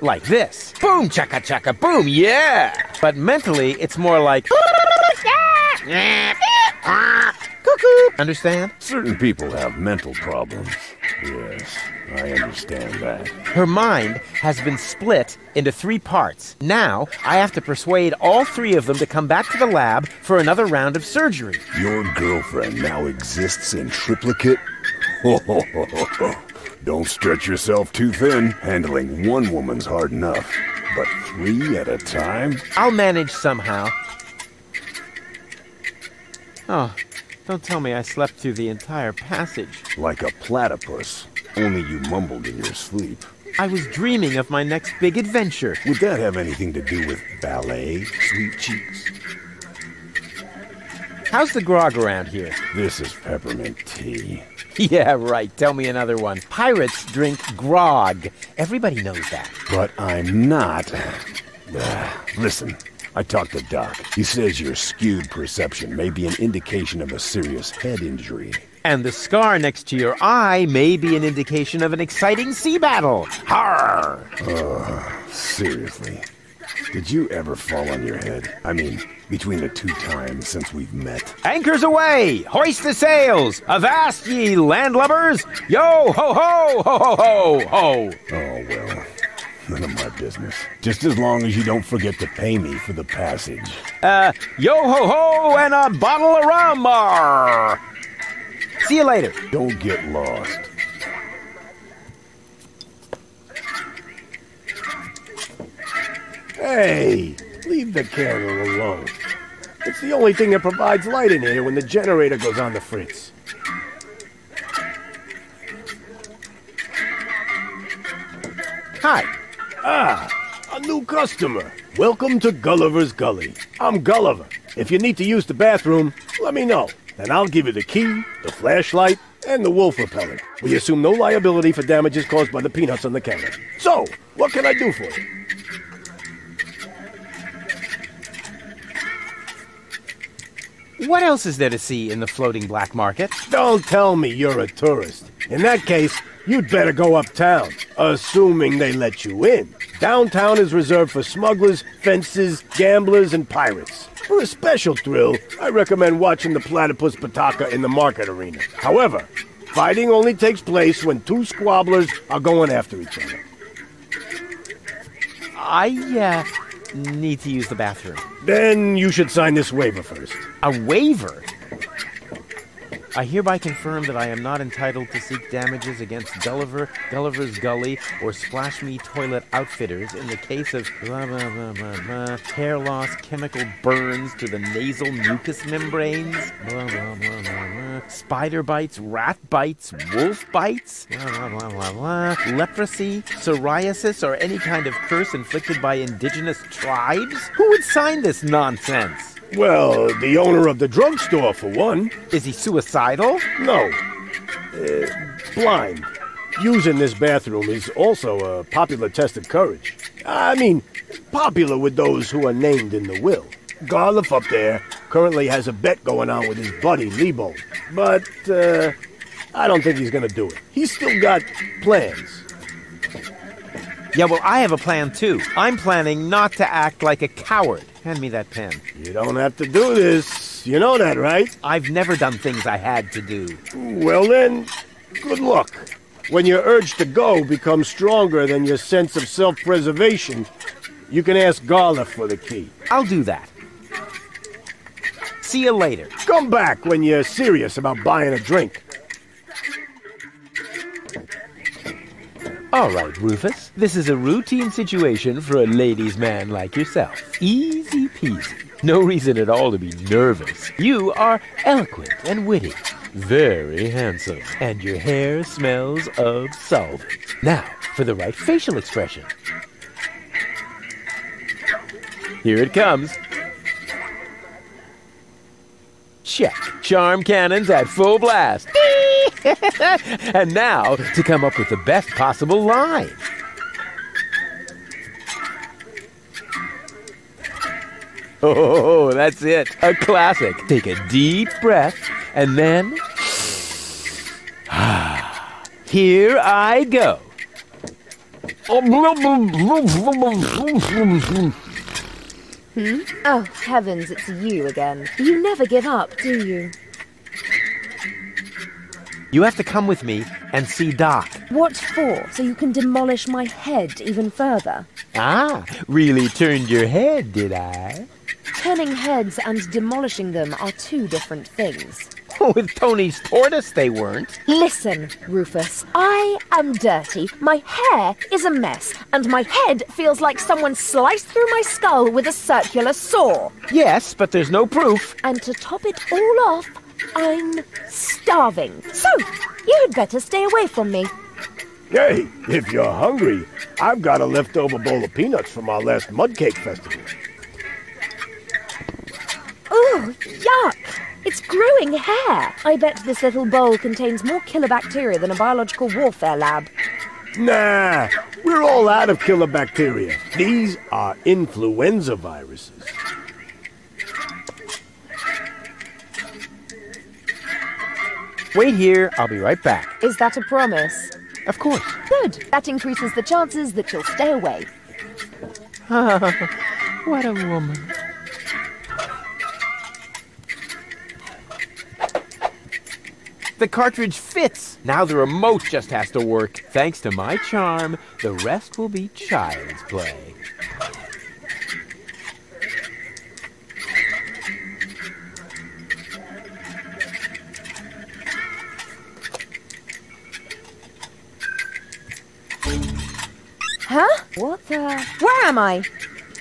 Like this. Boom, chaka chaka, boom, yeah! But mentally, it's more like. [laughs] [laughs] [laughs] Ah. Understand? Certain people have mental problems. Yes, I understand that. Her mind has been split into three parts. Now, I have to persuade all three of them to come back to the lab for another round of surgery. Your girlfriend now exists in triplicate? [laughs] Don't stretch yourself too thin. Handling one woman's hard enough. But three at a time? I'll manage somehow. Oh, don't tell me I slept through the entire passage. Like a platypus. Only you mumbled in your sleep. I was dreaming of my next big adventure. Would that have anything to do with ballet, sweet cheeks? How's the grog around here? This is peppermint tea. [laughs] Yeah, right. Tell me another one. Pirates drink grog. Everybody knows that. But I'm not. Uh, [sighs] listen, I talked to Doc. He says your skewed perception may be an indication of a serious head injury. And the scar next to your eye may be an indication of an exciting sea battle. Har! Uh, seriously. Did you ever fall on your head? I mean, between the two times since we've met. Anchors away! Hoist the sails! Avast ye landlubbers! Yo ho ho ho ho ho ho! Oh well. None of my business. Just as long as you don't forget to pay me for the passage. Uh, yo ho ho and a bottle of rum! See you later. Don't get lost. Hey, leave the candle alone. It's the only thing that provides light in here when the generator goes on the fritz. Hi. Ah, a new customer. Welcome to Gulliver's Gully. I'm Gulliver. If you need to use the bathroom, let me know. and I'll give you the key, the flashlight, and the wolf repellent. We assume no liability for damages caused by the peanuts on the counter. So, what can I do for you? What else is there to see in the floating black market? Don't tell me you're a tourist. In that case, you'd better go uptown, assuming they let you in. Downtown is reserved for smugglers, fences, gamblers, and pirates. For a special thrill, I recommend watching the platypus pataka in the market arena. However, fighting only takes place when two squabblers are going after each other. I, uh, need to use the bathroom. Then you should sign this waiver first. A waiver? I hereby confirm that I am not entitled to seek damages against Gulliver, Gulliver's Gully, or Splash Me Toilet Outfitters in the case of blah, blah, blah, blah, blah, hair loss, chemical burns to the nasal mucous membranes, blah, blah, blah, blah, blah, spider bites, rat bites, wolf bites, blah, blah, blah, blah, blah, leprosy, psoriasis, or any kind of curse inflicted by indigenous tribes? Who would sign this nonsense? Well, the owner of the drugstore, for one. Is he suicidal? No. Uh, blind. Using this bathroom is also a popular test of courage. I mean, popular with those who are named in the will. Garliff up there currently has a bet going on with his buddy, Lebo. But, uh, I don't think he's gonna do it. He's still got plans. Yeah, well, I have a plan too. I'm planning not to act like a coward. Hand me that pen. You don't have to do this. You know that, right? I've never done things I had to do. Well then, good luck. When your urge to go becomes stronger than your sense of self-preservation, you can ask Garla for the key. I'll do that. See you later. Come back when you're serious about buying a drink. All right, Rufus. This is a routine situation for a ladies' man like yourself. Easy peasy. No reason at all to be nervous. You are eloquent and witty. Very handsome. And your hair smells of solvent. Now, for the right facial expression. Here it comes. Check. Charm cannons at full blast. [laughs] and now to come up with the best possible line. [laughs] Oh, that's it. A classic. Take a deep breath and then. [sighs] Here I go. Hmm? Oh, heavens, it's you again. You never give up, do you? You have to come with me and see Doc. What for? So you can demolish my head even further? Ah, really turned your head, did I? Turning heads and demolishing them are two different things. [laughs] With Toni's tortoise, they weren't. Listen, Rufus, I am dirty, my hair is a mess, and my head feels like someone sliced through my skull with a circular saw. Yes, but there's no proof. And to top it all off, I'm starving. So, you had better stay away from me. Hey, if you're hungry, I've got a leftover bowl of peanuts from our last mud cake festival. Ooh, yuck! It's growing hair. I bet this little bowl contains more killer bacteria than a biological warfare lab. Nah, we're all out of killer bacteria. These are influenza viruses. Wait here, I'll be right back. Is that a promise? Of course. Good. That increases the chances that you'll stay away. [laughs] what a woman. The cartridge fits. Now the remote just has to work. Thanks to my charm, the rest will be child's play. Huh? What the? Where am I?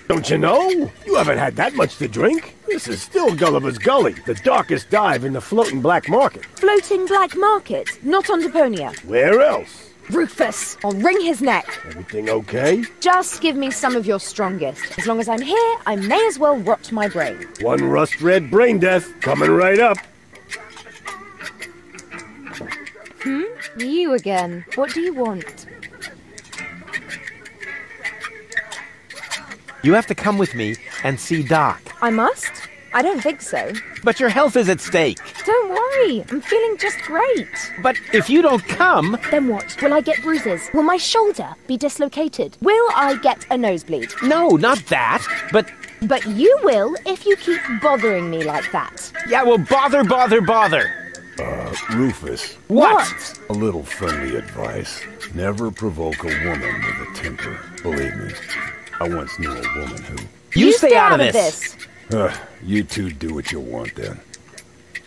Don't you know? You haven't had that much to drink. This is still Gulliver's Gully, the darkest dive in the floating black market. Floating black market, not on Deponia. Where else? Rufus, I'll wring his neck. Everything okay? Just give me some of your strongest. As long as I'm here, I may as well rot my brain. One rust red brain death coming right up. Hmm? You again. What do you want? You have to come with me and see Doc. I must? I don't think so. But your health is at stake. Don't worry, I'm feeling just great. But if you don't come. Then what? Will I get bruises? Will my shoulder be dislocated? Will I get a nosebleed? No, not that. But. But you will if you keep bothering me like that. Yeah, well, bother, bother, bother. Uh, Rufus. What? A little friendly advice. Never provoke a woman with a temper. Believe me, I once knew a woman who. You, You stay, out, of this. Uh, you two do what you want then.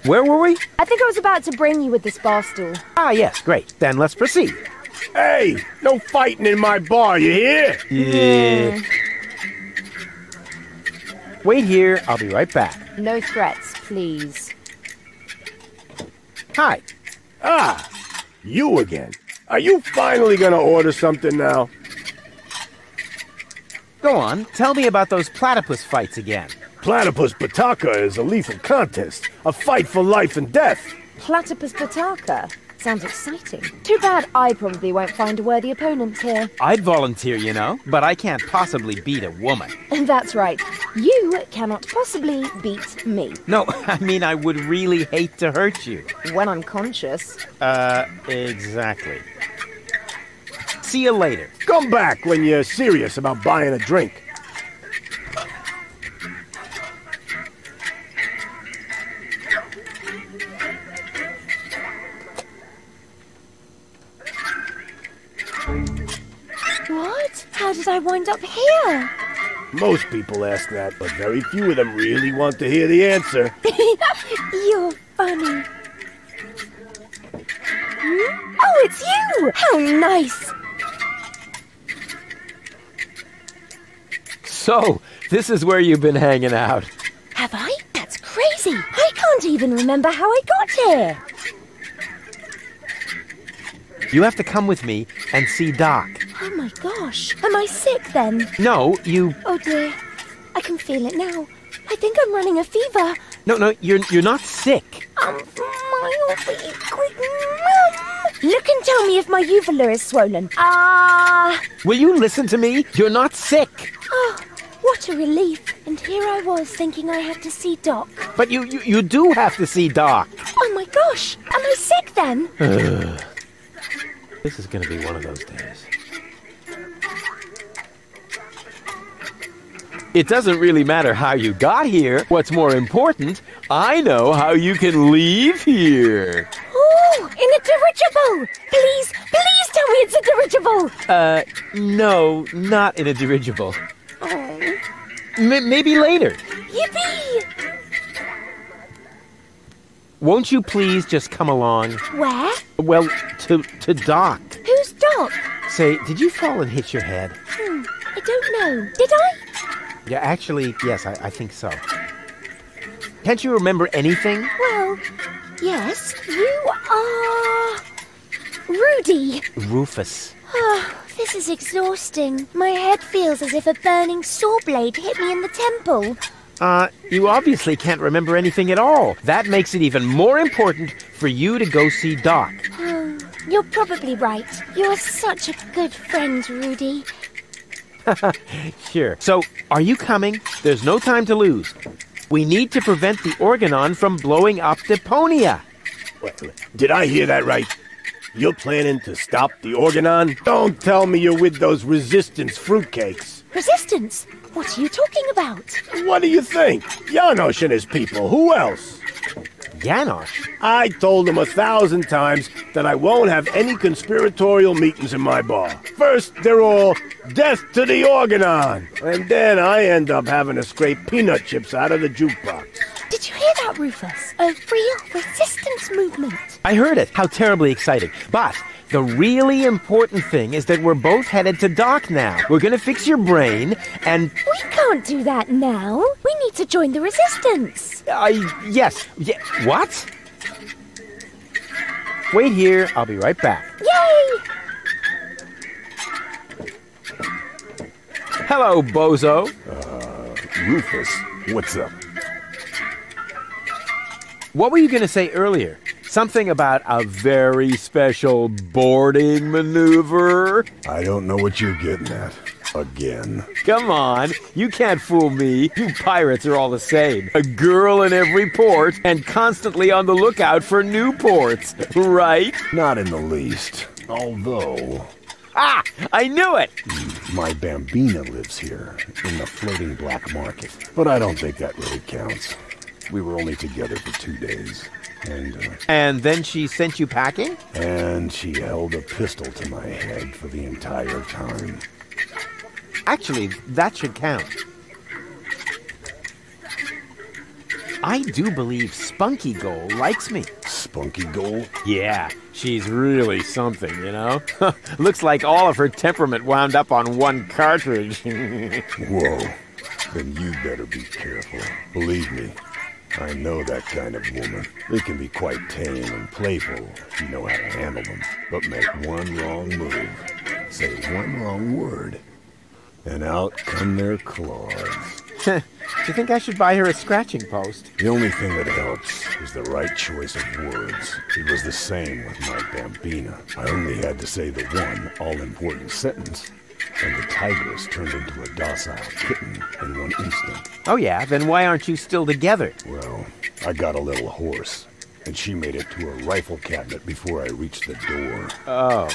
Where were we? I think I was about to bring you with this bar stool. Ah, yes, great. Then let's proceed. Hey, no fighting in my bar, you hear? Yeah. Wait here, I'll be right back. No threats, please. Hi. Ah, you again. Are you finally gonna order something now? Go on, tell me about those platypus fights again. Platypus Pataka is a lethal contest, a fight for life and death. Platypus Pataka. Sounds exciting. Too bad I probably won't find a worthy opponent here. I'd volunteer, you know, but I can't possibly beat a woman. And [laughs] that's right. You cannot possibly beat me. No, [laughs] I mean, I would really hate to hurt you. When I'm conscious. Uh, exactly. See you later. Come back when you're serious about buying a drink. What? How did I wind up here? Most people ask that, but very few of them really want to hear the answer. [laughs] You're funny. Hmm? Oh, it's you! How nice! So, this is where you've been hanging out. Have I? That's crazy. I can't even remember how I got here. You have to come with me and see Doc. Oh my gosh. Am I sick then? No, you. Oh dear. I can feel it now. I think I'm running a fever. No, no, you're you're not sick. Um, mildly. Quick, Mum. Look and tell me if my uvula is swollen. Ah. Will you listen to me? You're not sick. Oh, what a relief. And here I was thinking I had to see Doc. But you you, you do have to see Doc. Oh my gosh. Am I sick then? [sighs] this is gonna be one of those days. It doesn't really matter how you got here. What's more important, I know how you can leave here. Oh, in a dirigible. Please, please tell me it's a dirigible. Uh, no, not in a dirigible. M- maybe later. yippee. Won't you please just come along? Where? Well, to to Doc. Who's Doc? Say, did you fall and hit your head? Hmm, I don't know. Did I? Yeah, actually, yes, I, I think so. Can't you remember anything? Well, yes. You are. Rudy. Rufus. This is exhausting. My head feels as if a burning saw blade hit me in the temple. Uh, you obviously can't remember anything at all. That makes it even more important for you to go see Doc. Oh, you're probably right. You're such a good friend, Rudy. [laughs] Sure. So, are you coming? There's no time to lose. We need to prevent the Organon from blowing up Deponia. Wait, did I hear that right? You're planning to stop the Organon? Don't tell me you're with those resistance fruitcakes. Resistance? What are you talking about? What do you think? Janosch and his people. Who else? Janosch? I told him a thousand times that I won't have any conspiratorial meetings in my bar. First, they're all death to the Organon. And then I end up having to scrape peanut chips out of the jukebox. Did you hear that, Rufus? A real resistance movement. I heard it. How terribly exciting. But the really important thing is that we're both headed to Doc now. We're gonna fix your brain, and We can't do that now. We need to join the resistance. I yes, yeah, what? Wait here. I'll be right back. Yay! Hello, Bozo. Uh, Rufus, what's up? What were you gonna say earlier? Something about a very special boarding maneuver? I don't know what you're getting at. Again. Come on, you can't fool me. You pirates are all the same. A girl in every port and constantly on the lookout for new ports, right? Not in the least. Although, Ah, I knew it. my Bambina lives here, in the floating black market. But I don't think that really counts. We were only together for two days. And, uh, And then she sent you packing? and she held a pistol to my head for the entire time. Actually, that should count. I do believe Spunky Goal likes me. Spunky Goal? Yeah, she's really something, you know? [laughs] Looks like all of her temperament wound up on one cartridge. [laughs] Whoa. Then you better be careful. Believe me, I know that kind of woman. They can be quite tame and playful if you know how to handle them. But make one wrong move, say one wrong word, and out come their claws. [laughs] Do you think I should buy her a scratching post? The only thing that helps is the right choice of words. It was the same with my Bambina. I only had to say the one all-important sentence, and the tigress turned into a docile kitten in one instant. Oh, yeah, then why aren't you still together? Well, I got a little horse, and she made it to a rifle cabinet before I reached the door. Oh.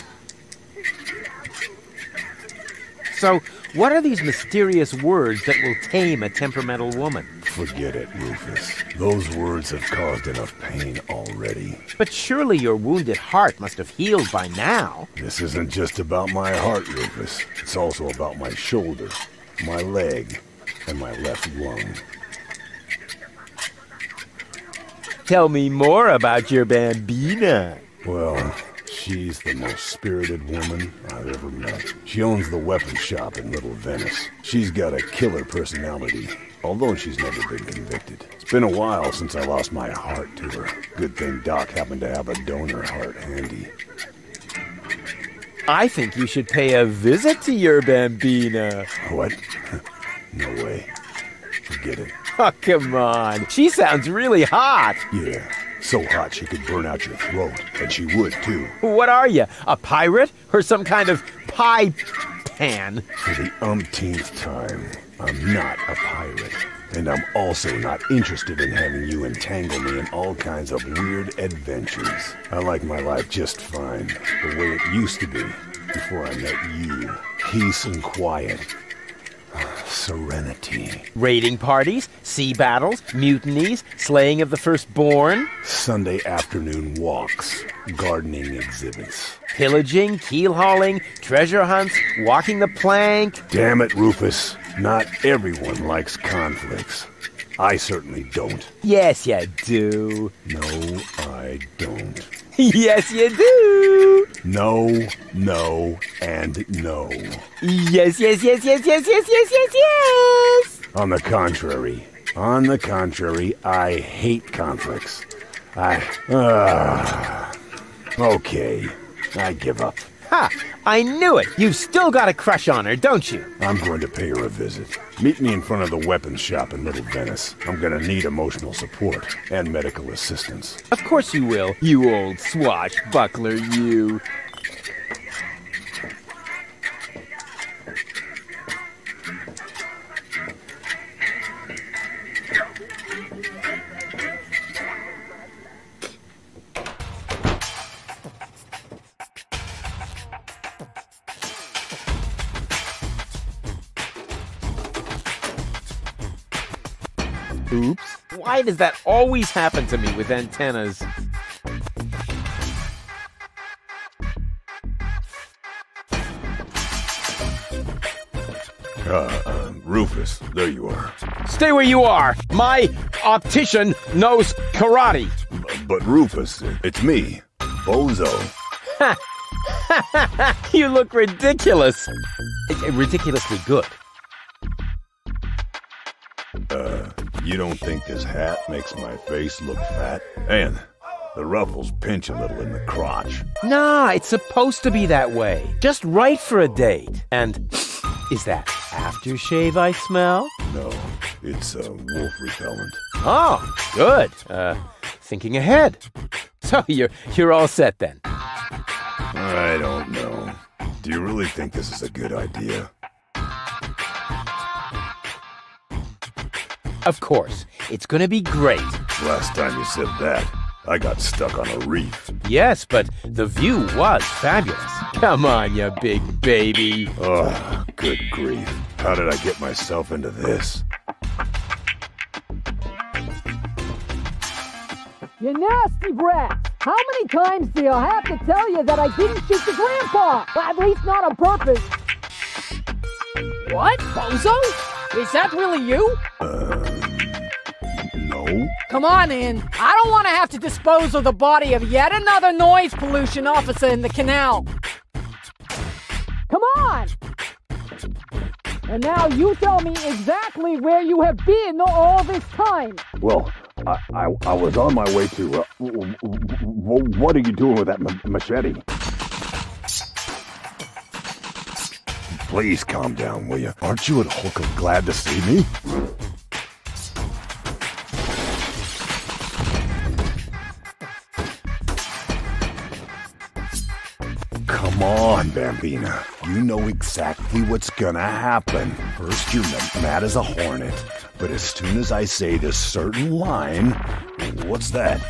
So, what are these mysterious words that will tame a temperamental woman? Forget it, Rufus. Those words have caused enough pain already. But surely your wounded heart must have healed by now. This isn't just about my heart, Rufus. It's also about my shoulder, my leg, and my left lung. Tell me more about your bambina. Well, she's the most spirited woman I've ever met. She owns the weapon shop in Little Venice. She's got a killer personality, although she's never been convicted. It's been a while since I lost my heart to her. Good thing Doc happened to have a donor heart handy. I think you should pay a visit to your bambina. What? [laughs] no way. Forget it. Oh, come on. She sounds really hot. Yeah, so hot she could burn out your throat, and she would too. What are you, a pirate? Or some kind of pie pan? For the umpteenth time, I'm not a pirate. And I'm also not interested in having you entangle me in all kinds of weird adventures. I like my life just fine, the way it used to be, before I met you. Peace and quiet. Serenity. Raiding parties, sea battles, mutinies, slaying of the firstborn, Sunday afternoon walks, gardening exhibits. pillaging, keel hauling, treasure hunts, walking the plank. Damn it, Rufus. Not everyone likes conflicts. I certainly don't. Yes, you do. No, I don't. [laughs] yes, you do. No, no, and no. Yes, yes, yes, yes, yes, yes, yes, yes, yes. On the contrary, on the contrary, I hate conflicts. I. Uh, okay, I give up. Ha! I knew it. You've still got a crush on her, don't you? I'm going to pay her a visit. Meet me in front of the weapons shop in Little Venice. I'm going to need emotional support and medical assistance. Of course you will, you old swashbuckler, you. Oops. Why does that always happen to me with antennas? Uh, uh, Rufus, there you are. Stay where you are. My optician knows karate. But Rufus, it's me, Bozo. [laughs] you look ridiculous. Ridiculously good. Uh, you don't think this hat makes my face look fat? And the ruffles pinch a little in the crotch. Nah, it's supposed to be that way. Just right for a date. And [sniffs] is that aftershave I smell? No, it's uh, wolf repellent. Oh, good. Uh, thinking ahead. [laughs] So you're you're all set then. I don't know. Do you really think this is a good idea? Of course, it's gonna be great. Last time you said that, I got stuck on a reef. Yes, but the view was fabulous. Come on, you big baby. Oh, good grief. How did I get myself into this? You nasty brat! How many times do I have to tell you that I didn't shoot your grandpa? At least not on purpose. What? Bozo? Is that really you? No? Come on in. I don't want to have to dispose of the body of yet another noise pollution officer in the canal. Come on! And now you tell me exactly where you have been all this time. Well, I, I, I was on my way to. Uh, what are you doing with that ma- machete? Please calm down, will you? Aren't you and Holcomb glad to see me? Come on, Bambina. You know exactly what's gonna happen. First, you're mad as a hornet, but as soon as I say this certain line, what's that?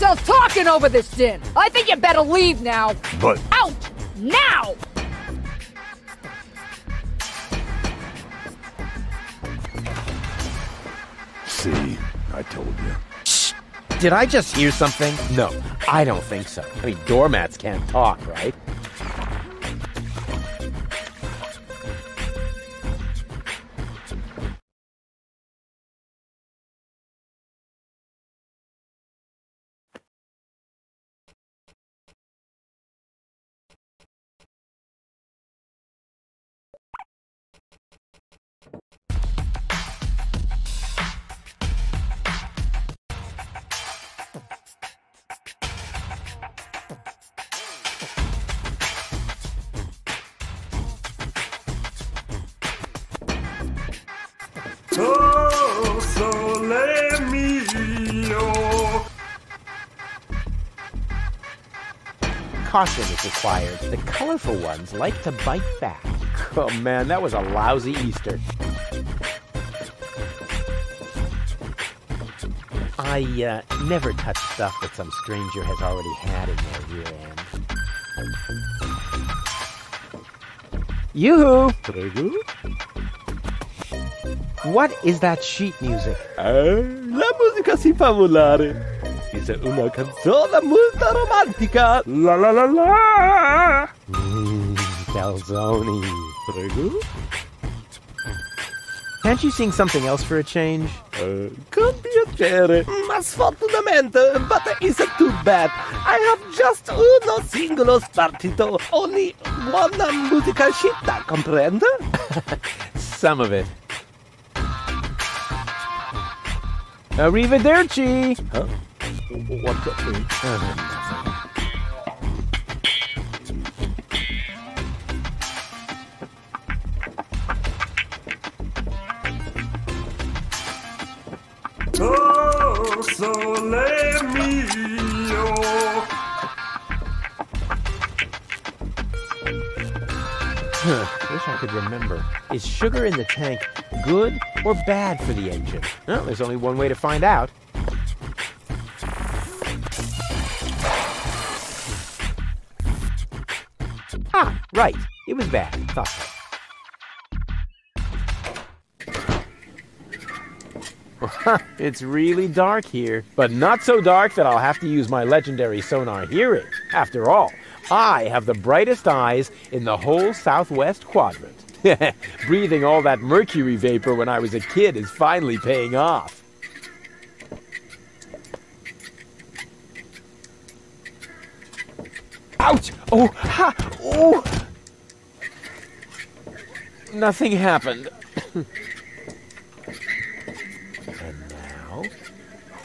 Can't hear myself talking over this din. I think you better leave now. But Out! Now! see, I told you. Did I just hear something? No, I don't think so. I mean, doormats can't talk, right? Is required. The colorful ones like to bite back. Oh man, that was a lousy Easter. I uh, never touch stuff that some stranger has already had in their rear end. Yoo-hoo! What is that sheet music? Eh, la musica si fa volare. Dice una canzone molto romantica. La la la la. Mm, calzone. Prego. Can't you sing something else for a change? Eh, con piacere, ma sfortunatamente, but it's too bad. I have just uno singolo spartito, only one musica scitta, comprende? [laughs] Some of it. Arrivederci! Huh? What's mean? Oh, sole mio. Huh, wish I could remember. Is sugar in the tank good or bad for the engine? Well, there's only one way to find out. Right. It was bad. Thought so. [laughs] it's really dark here, but not so dark that I'll have to use my legendary sonar hearing. After all, I have the brightest eyes in the whole southwest quadrant. [laughs] Breathing all that mercury vapor when I was a kid is finally paying off. Ouch! Oh, ha! Oh! Nothing happened. and now,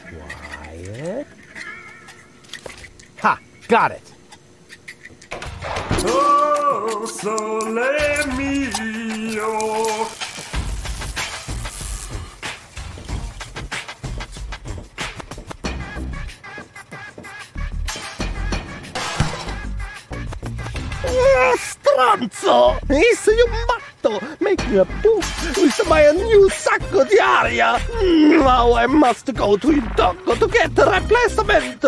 quiet. Ha! Got it! Oh, sole mio. Ah, stronzo! Is you matto! Making a poof with my new sacco di aria! Mm, Now I must go to Indongo to get a replacement!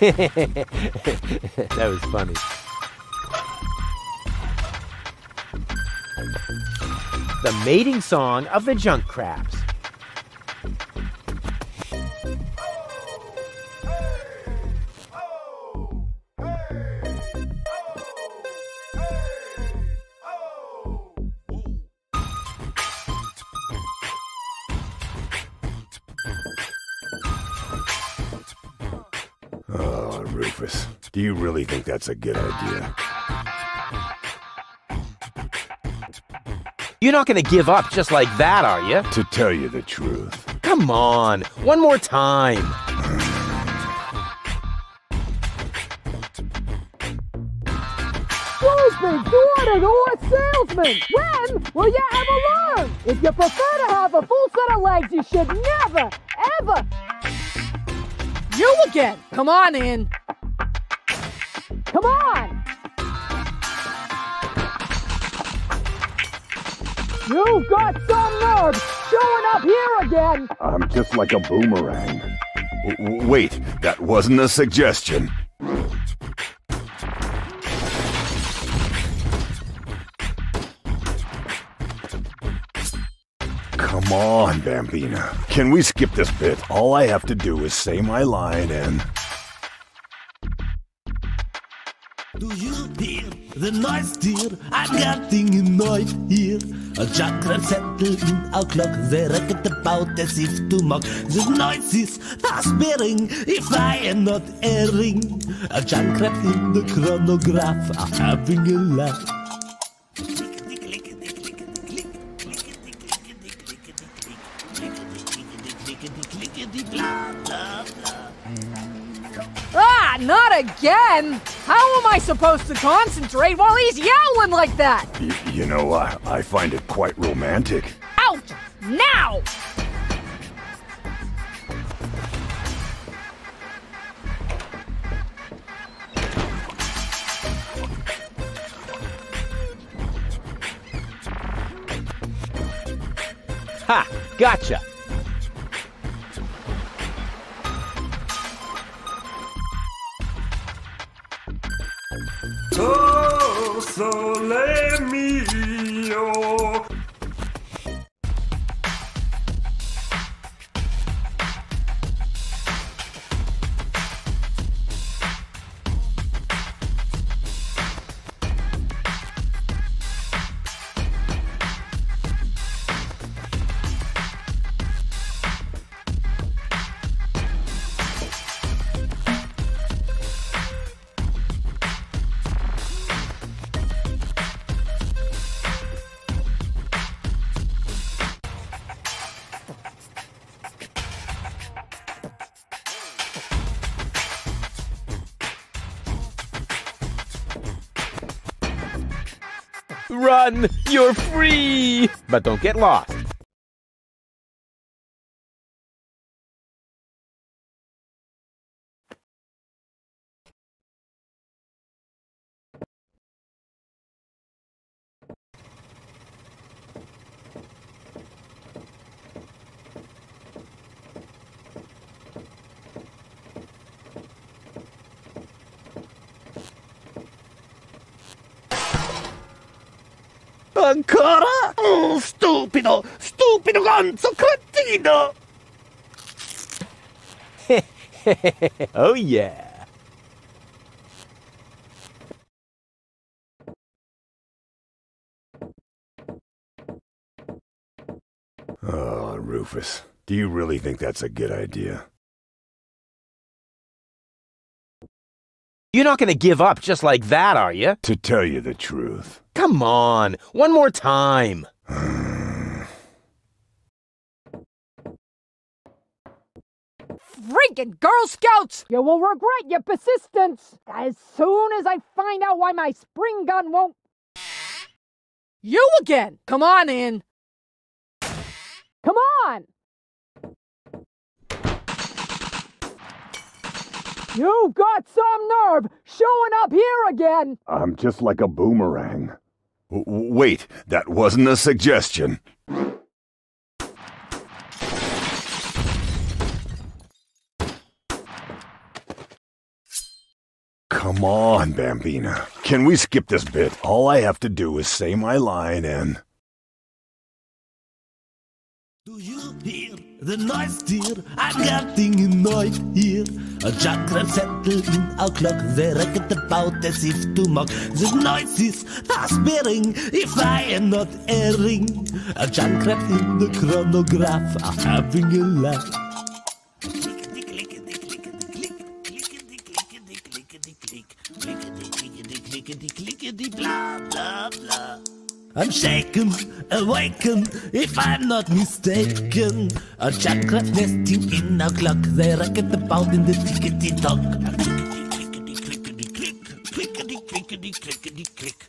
[laughs] that was funny. The mating song of the junk crabs. You really think that's a good idea? You're not going to give up just like that, are you? To tell you the truth, Come on, one more time. Excuse me, Gordon or salesman! When will you ever learn? If you prefer to have a full set of legs, you should never, ever. You again! Come on in. Come on! You've got some nerve showing up here again! I'm just like a boomerang. W wait, that wasn't a suggestion. Come on, Bambina. Can we skip this bit? All I have to do is say my line and... Do you hear the noise, dear? I'm getting annoyed here. A chakra settled in our clock. They reckon about as if to mock. The noise is bearing if I am not erring. A chakra in the chronograph are having a laugh. Not again! How am I supposed to concentrate while he's yowling like that? Y- you know, I, I find it quite romantic. Out! Now! Ha! Gotcha! Oh, sole mio. You're free! But don't get lost. Ancora? Oh, stupido! Stupido ganzo cretino! [laughs] oh yeah. Oh, Rufus, do you really think that's a good idea? You're not gonna give up just like that, are you? To tell you the truth. Come on, one more time. Freaking Girl Scouts! You will regret your persistence as soon as I find out why my spring gun won't. You again! Come on in! Come on! You've got some nerve showing up here again! I'm just like a boomerang. Wait, that wasn't a suggestion. Come on, Bambina. Can we skip this bit? All I have to do is say my line and... Do you the noise, dear? I'm getting annoyed here. A chakra settled in our clock. They reckon about as if to mock. The noise is fast bearing if I am not erring. A chakra in the chronograph are having a laugh. I'm shaken, awakened, if I'm not mistaken. A chakra nesting in a clock, they reckon about in the tickety tock. Clickety clickety click, clickety clickety clickety click,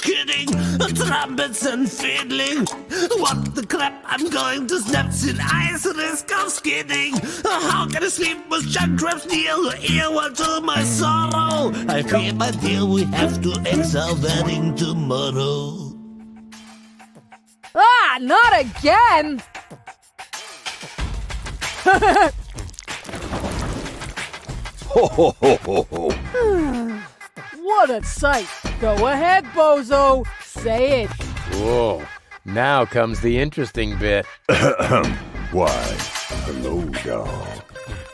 kidding? Trumpets and fiddling. What the crap? I'm going to snaps in ice. and Risk of skidding. How can I sleep with junk traps near the ear? What to my sorrow? I fear, my dear, we have to ex our wedding tomorrow. Ah, not again! [laughs] Ho ho ho ho ho. [sighs] what a sight! Go ahead, Bozo! Say it! Whoa. Now comes the interesting bit. [coughs] Why, hello, dog.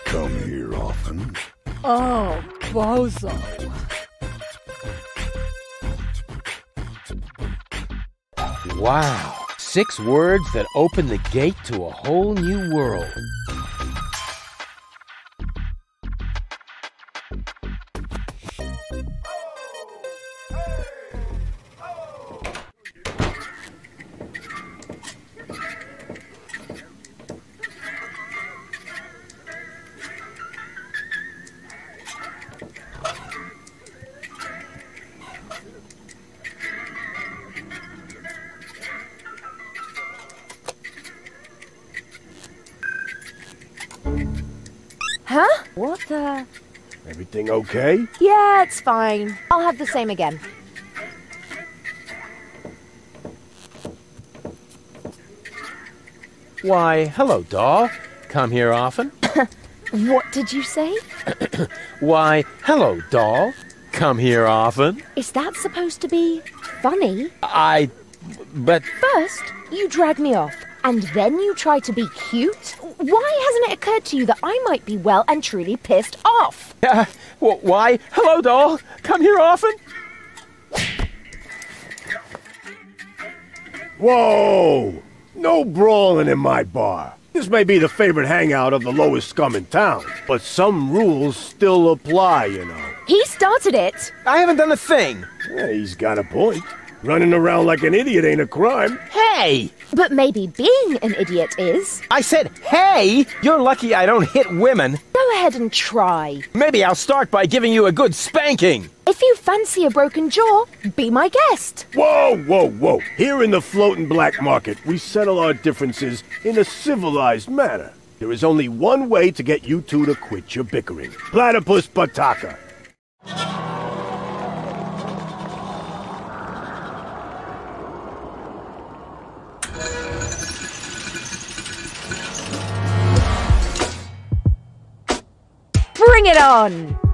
Come here often. Oh, Bozo. Wow. Six words that open the gate to a whole new world. Everything okay? Yeah, it's fine. I'll have the same again. Why, hello, doll. Come here often? [coughs] What did you say? [coughs] Why, hello, doll. Come here often? Is that supposed to be funny? I. But. First, you drag me off, and then you try to be cute? Why hasn't it occurred to you that I might be well and truly pissed off? Uh, wh- why, hello, doll. Come here often? Whoa! No brawling in my bar. This may be the favorite hangout of the lowest scum in town, but some rules still apply, you know. He started it. I haven't done a thing. Yeah, he's got a point. Running around like an idiot ain't a crime. Hey! But maybe being an idiot is. I said, hey! You're lucky I don't hit women. Go ahead and try. Maybe I'll start by giving you a good spanking. If you fancy a broken jaw, be my guest. Whoa, whoa, whoa. Here in the floating black market, we settle our differences in a civilized manner. There is only one way to get you two to quit your bickering. Platypus Bataka. Bring it on!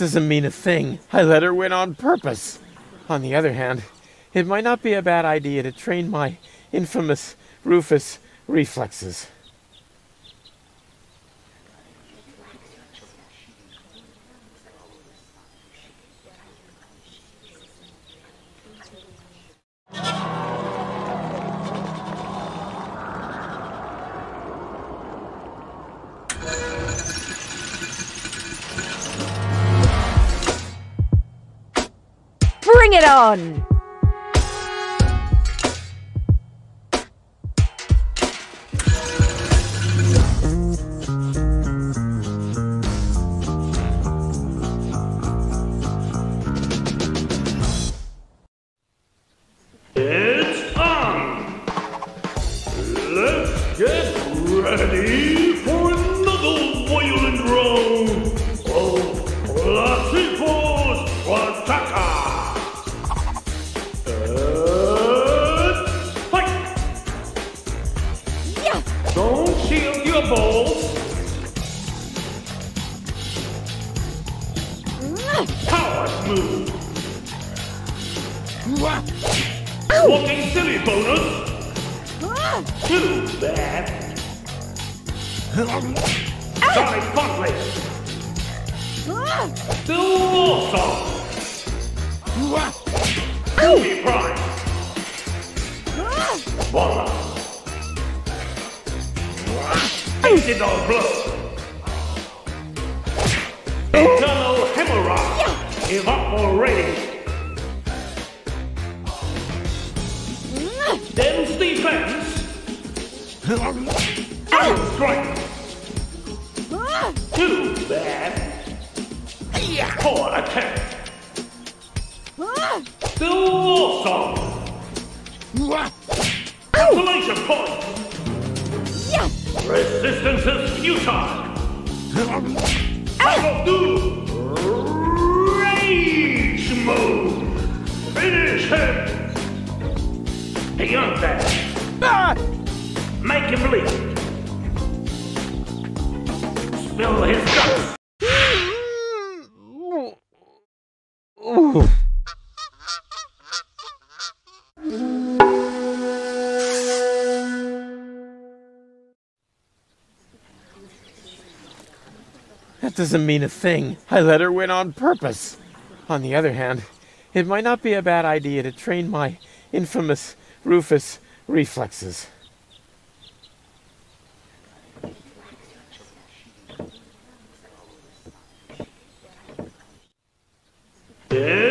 Doesn't mean a thing. I let her win on purpose. On the other hand, it might not be a bad idea to train my infamous Rufus reflexes. Bring it on! It's on! Let's get ready! Bonus! Too bad! Sonic Funkley! Still awesome! Ruby Prime! Voila! Digital Blow! Eternal Hemorrhage! Give up already! Dense defense! Iron Strike! Too bad! Poor attack! Still awesome! Isolation point! Resistance is futile! Out of doom! Rage mode! Finish him! Beyond that! Ah! Make him bleed! Spill his guts! That doesn't mean a thing. I let her win on purpose. On the other hand, it might not be a bad idea to train my infamous Rufus reflexes. It's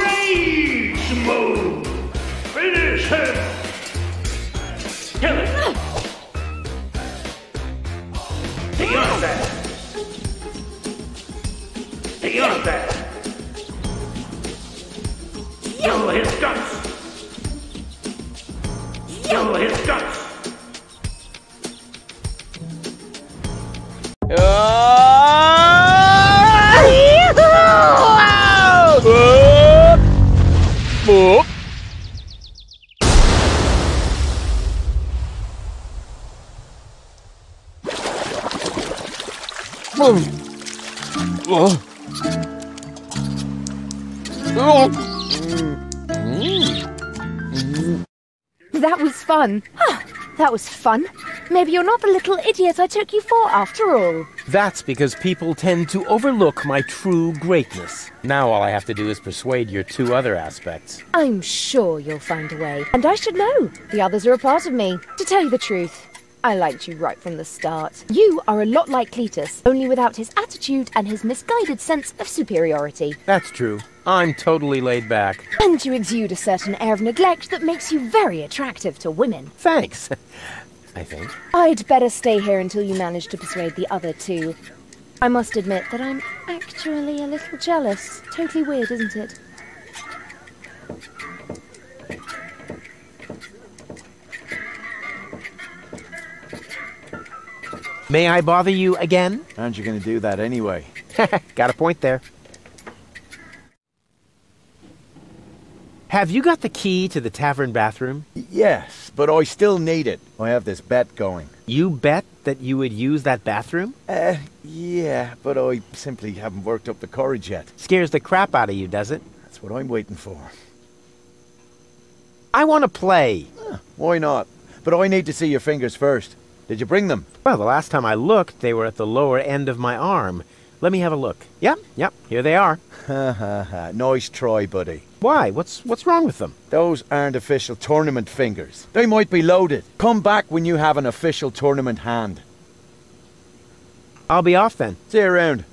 Rage mode! Finish him! Kill him! That was fun. that was fun. Maybe you're not the little idiot I took you for after all. That's because people tend to overlook my true greatness. Now all I have to do is persuade your two other aspects. I'm sure you'll find a way. And I should know. The others are a part of me. To tell you the truth, I liked you right from the start. You are a lot like Cletus, only without his attitude and his misguided sense of superiority. That's true. I'm totally laid back. And you exude a certain air of neglect that makes you very attractive to women. Thanks. [laughs] I think. I'd better stay here until you manage to persuade the other two. I must admit that I'm actually a little jealous. Totally weird, isn't it? May I bother you again? Aren't you going to do that anyway? [laughs] Got a point there. Have you got the key to the tavern bathroom? Yes, but I still need it. I have this bet going. You bet that you would use that bathroom? Uh, yeah, but I simply haven't worked up the courage yet. Scares the crap out of you, does it? That's what I'm waiting for. I want to play. Why not? But I need to see your fingers first. Did you bring them? Well, the last time I looked, they were at the lower end of my arm. Let me have a look. Yep, yep, here they are. Ha ha ha. Nice try, buddy. Why? What's what's wrong with them? Those aren't official tournament fingers. They might be loaded. Come back when you have an official tournament hand. I'll be off then. See you around.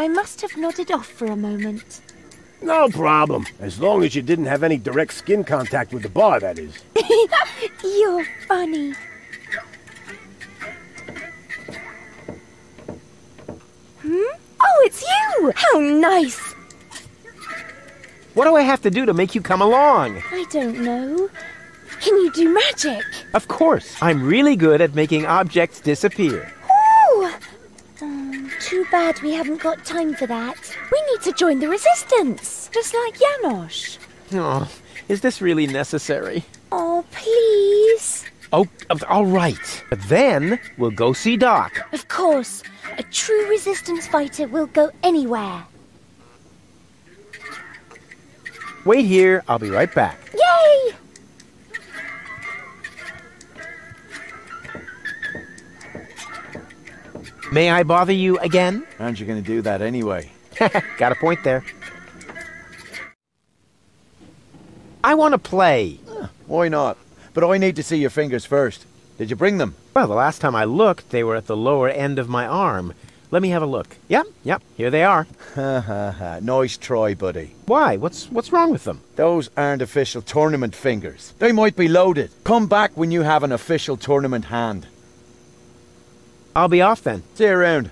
I must have nodded off for a moment. No problem. As long as you didn't have any direct skin contact with the bar, that is. [laughs] You're funny. Hmm? Oh, it's you! How nice! What do I have to do to make you come along? I don't know. Can you do magic? Of course. I'm really good at making objects disappear. Too bad we haven't got time for that. We need to join the resistance, just like Janosch. Oh, is this really necessary? Oh, please. Oh, all right. But then we'll go see Doc. Of course. A true resistance fighter will go anywhere. Wait here. I'll be right back. Yay! May I bother you again? [laughs] Aren't you going to do that anyway? Got a point there. I want to play. Why not? But I need to see your fingers first. Did you bring them? Well, the last time I looked, they were at the lower end of my arm. Let me have a look. Yep, yep, here they are. Ha ha ha. Nice try, buddy. Why? What's what's wrong with them? Those aren't official tournament fingers. They might be loaded. Come back when you have an official tournament hand. I'll be off then. See you around.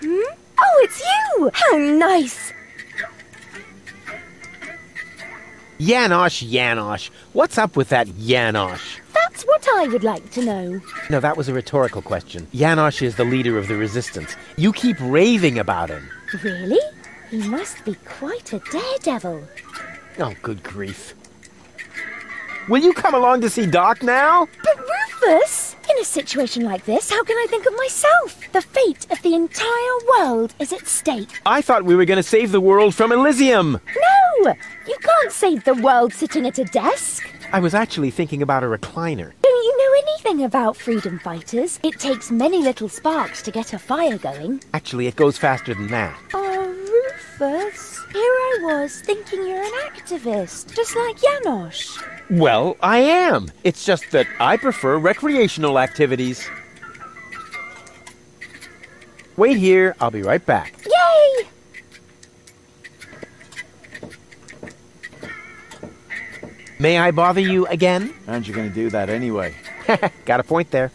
Hmm? Oh, it's you! How nice! Janosch, Yanosh. What's up with that Janosch? That's what I would like to know. No, that was a rhetorical question. Janosch is the leader of the resistance. You keep raving about him. Really? He must be quite a daredevil. Oh, good grief. Will you come along to see Doc now? But Rufus, in a situation like this, how can I think of myself? The fate of the entire world is at stake. I thought we were going to save the world from Elysium. No! You can't save the world sitting at a desk. I was actually thinking about a recliner. Don't you know anything about freedom fighters? It takes many little sparks to get a fire going. Actually, it goes faster than that. Oh, Rufus. Here I was thinking you're an activist, just like Janosch. Well, I am. It's just that I prefer recreational activities. Wait here. I'll be right back. Yay! May I bother you again? Aren't you going to do that anyway? [laughs] Got a point there.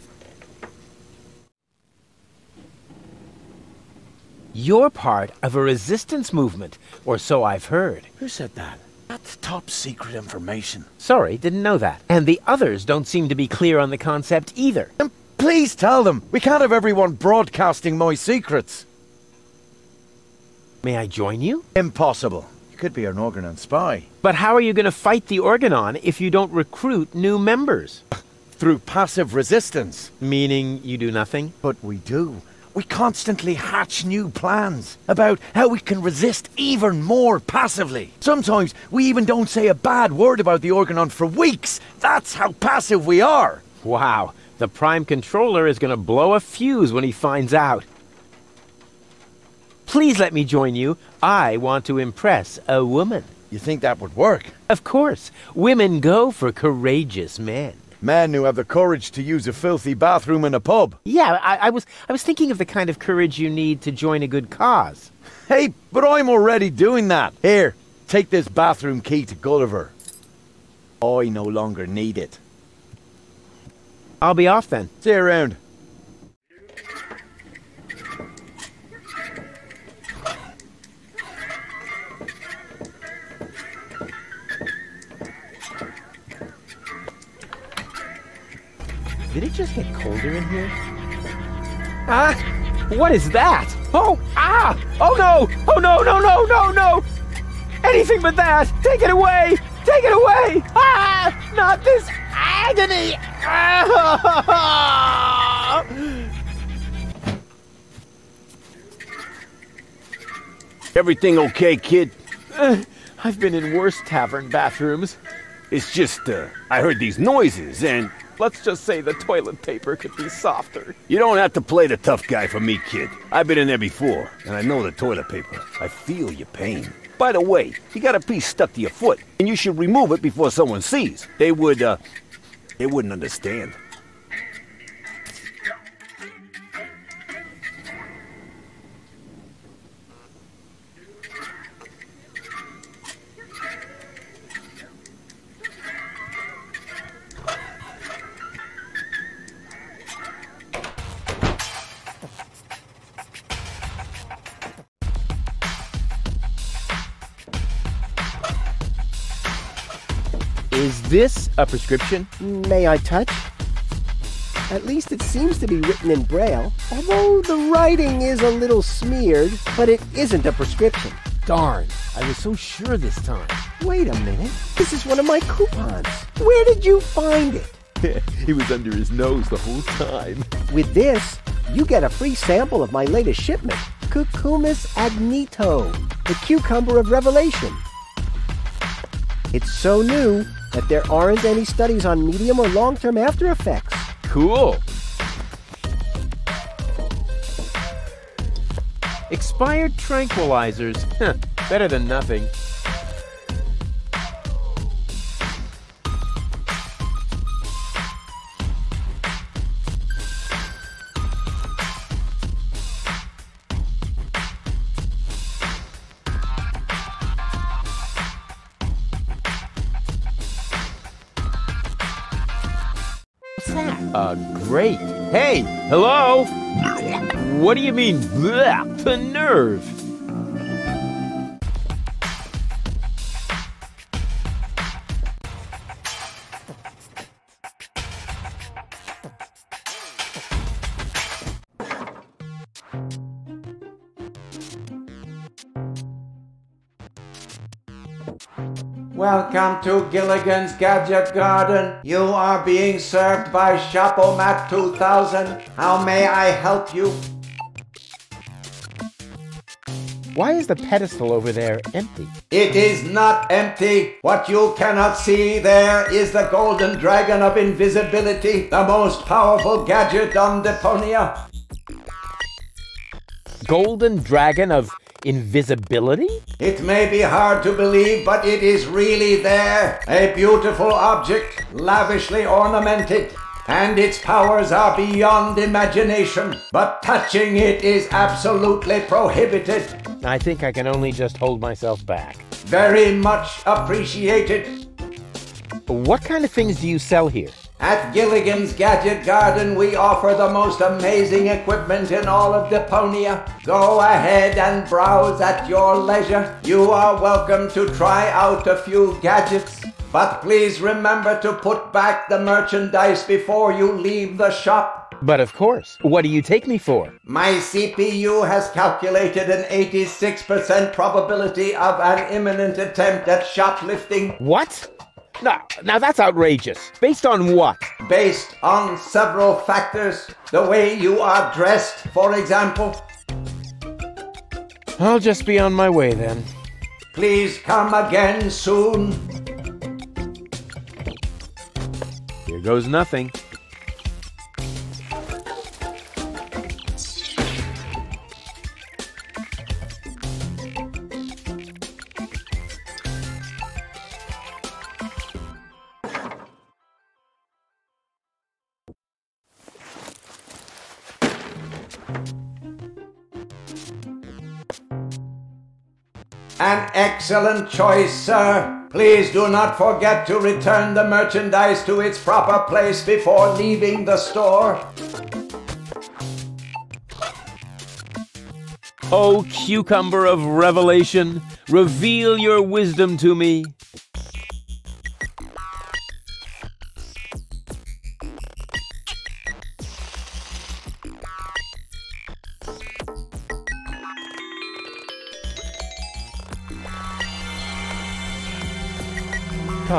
You're part of a resistance movement, or so I've heard. Who said that? That's top secret information. Sorry, didn't know that. And the others don't seem to be clear on the concept either. And please tell them. We can't have everyone broadcasting my secrets. May I join you? Impossible. Could be an Organon spy. But how are you going to fight the Organon if you don't recruit new members? [laughs] Through passive resistance. Meaning you do nothing? But we do. We constantly hatch new plans about how we can resist even more passively. Sometimes we even don't say a bad word about the Organon for weeks. That's how passive we are. Wow, the Prime Controller is going to blow a fuse when he finds out. Please let me join you. I want to impress a woman. You think that would work? Of course. Women go for courageous men. Men who have the courage to use a filthy bathroom in a pub. Yeah, I, I, was I was thinking of the kind of courage you need to join a good cause. Hey, but I'm already doing that. Here, take this bathroom key to Gulliver. I no longer need it. I'll be off then. See you around. Did it just get colder in here? Ah! What is that? Oh! Ah! Oh no! Oh no, no, no, no, no! Anything but that! Take it away! Take it away! Ah! Not this agony! Ah! [laughs] Everything okay, kid? Uh, I've been in worse tavern bathrooms. It's just, uh, I heard these noises and... Let's just say the toilet paper could be softer. You don't have to play the tough guy for me, kid. I've been in there before, and I know the toilet paper. I feel your pain. By the way, you got a piece stuck to your foot, and you should remove it before someone sees. They would, uh, they wouldn't understand. This a prescription? May I touch? At least it seems to be written in Braille, although the writing is a little smeared, but it isn't a prescription. Darn, I was so sure this time. Wait a minute, this is one of my coupons. Where did you find it? [laughs] it was under his nose the whole time. With this, you get a free sample of my latest shipment, Cucumis agnito, the cucumber of revelation. It's so new that there aren't any studies on medium or long-term after effects. Cool. Expired tranquilizers. Huh, better than nothing. Uh, great. Hey, hello? What do you mean, bleh, the nerve? Welcome to Gilligan's Gadget Garden. You are being served by Shopomat 2000. How may I help you? Why is the pedestal over there empty? It is not empty. What you cannot see there is the Golden Dragon of Invisibility, the most powerful gadget on Deponia. Golden Dragon of Invisibility? It may be hard to believe, but it is really there. A beautiful object, lavishly ornamented. And its powers are beyond imagination. But touching it is absolutely prohibited. I think I can only just hold myself back. Very much appreciated. What kind of things do you sell here? At Gilligan's Gadget Garden, we offer the most amazing equipment in all of Deponia. Go ahead and browse at your leisure. You are welcome to try out a few gadgets. But please remember to put back the merchandise before you leave the shop. But of course. What do you take me for? My CPU has calculated an 86% probability of an imminent attempt at shoplifting. What? Now, now that's outrageous. Based on what? Based on several factors. The way you are dressed, for example. I'll just be on my way then. Please come again soon. Here goes nothing. An excellent choice, sir. Please do not forget to return the merchandise to its proper place before leaving the store. O cucumber of revelation, reveal your wisdom to me.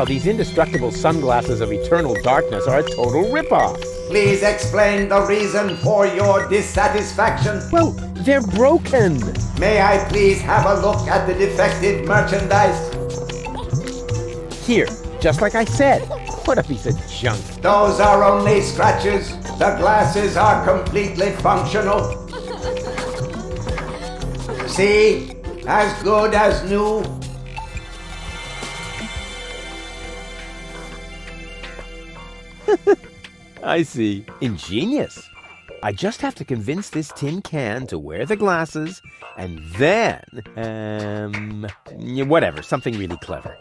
These indestructible sunglasses of eternal darkness are a total ripoff. Please explain the reason for your dissatisfaction. Well, they're broken. May I please have a look at the defective merchandise? Here, just like I said. What a piece of junk. Those are only scratches. The glasses are completely functional. See? As good as new. [laughs] I see. Ingenious. I just have to convince this tin can to wear the glasses, and then, um, whatever, something really clever.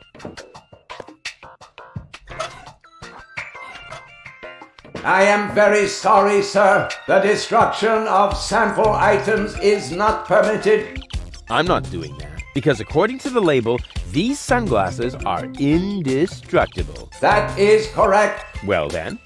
I am very sorry, sir. The destruction of sample items is not permitted. I'm not doing that, because according to the label, these sunglasses are indestructible. That is correct. Well then,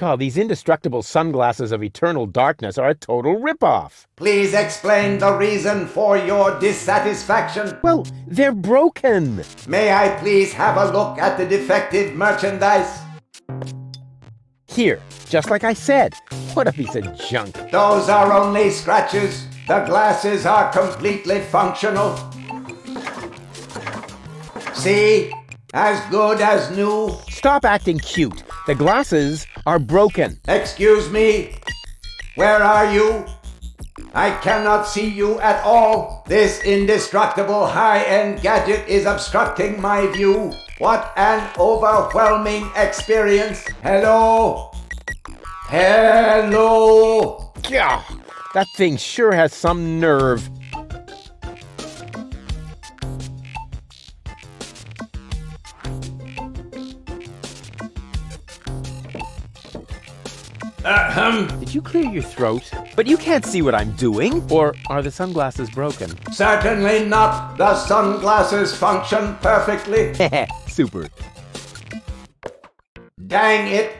God, these indestructible sunglasses of eternal darkness are a total ripoff. Please explain the reason for your dissatisfaction. Well, they're broken. May I please have a look at the defective merchandise? Here, just like I said. What a piece of junk. Those are only scratches. The glasses are completely functional. See? As good as new. Stop acting cute. The glasses are broken. Excuse me? Where are you? I cannot see you at all. This indestructible high-end gadget is obstructing my view. What an overwhelming experience. Hello? Hello? Gah, that thing sure has some nerve. Ahem. Did you clear your throat? But you can't see what I'm doing. Or are the sunglasses broken? Certainly not. The sunglasses function perfectly. [laughs] Super. Dang it.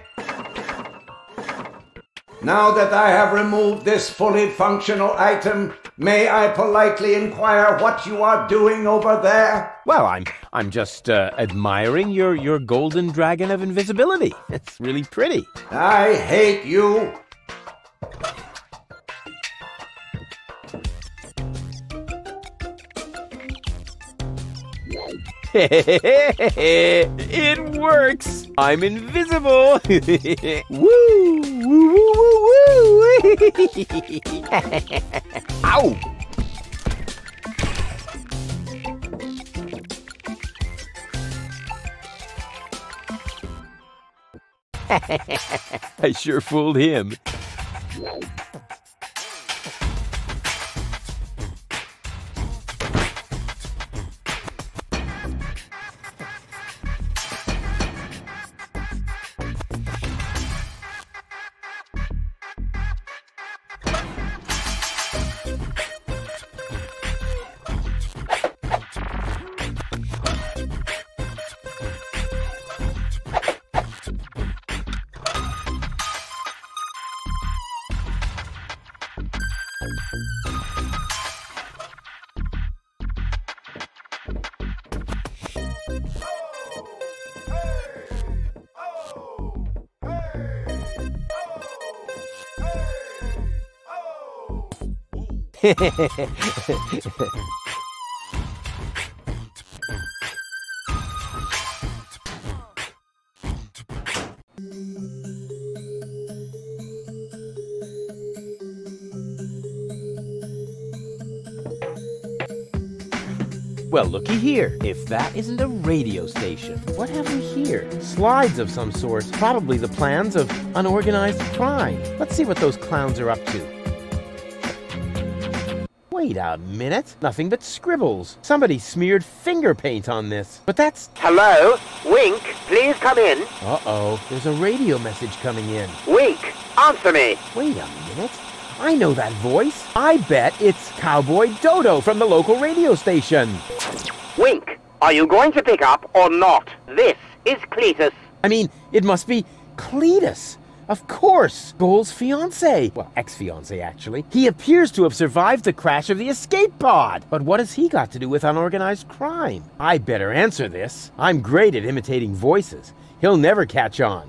Now that I have removed this fully functional item, may I politely inquire what you are doing over there? Well, I'm I'm just uh, admiring your your golden dragon of invisibility. [laughs] It's really pretty. I hate you. [laughs] it works! I'm invisible! [laughs] woo! Woo woo woo woo! [laughs] Ow! I sure fooled him. Well, looky here. If that isn't a radio station, what have we here? Slides of some sort, probably the plans of unorganized crime. Let's see what those clowns are up to. Wait a minute. Nothing but scribbles. Somebody smeared finger paint on this. But that's. Hello? Wink, please come in. Uh oh. There's a radio message coming in. Wink, answer me. Wait a minute. I know that voice. I bet it's Cowboy Dodo from the local radio station. Wink, are you going to pick up or not? This is Cletus. I mean, it must be Cletus. Of course, Goal's fiance. Well, ex fiance, actually. He appears to have survived the crash of the escape pod. But what has he got to do with unorganized crime? I better answer this. I'm great at imitating voices. He'll never catch on.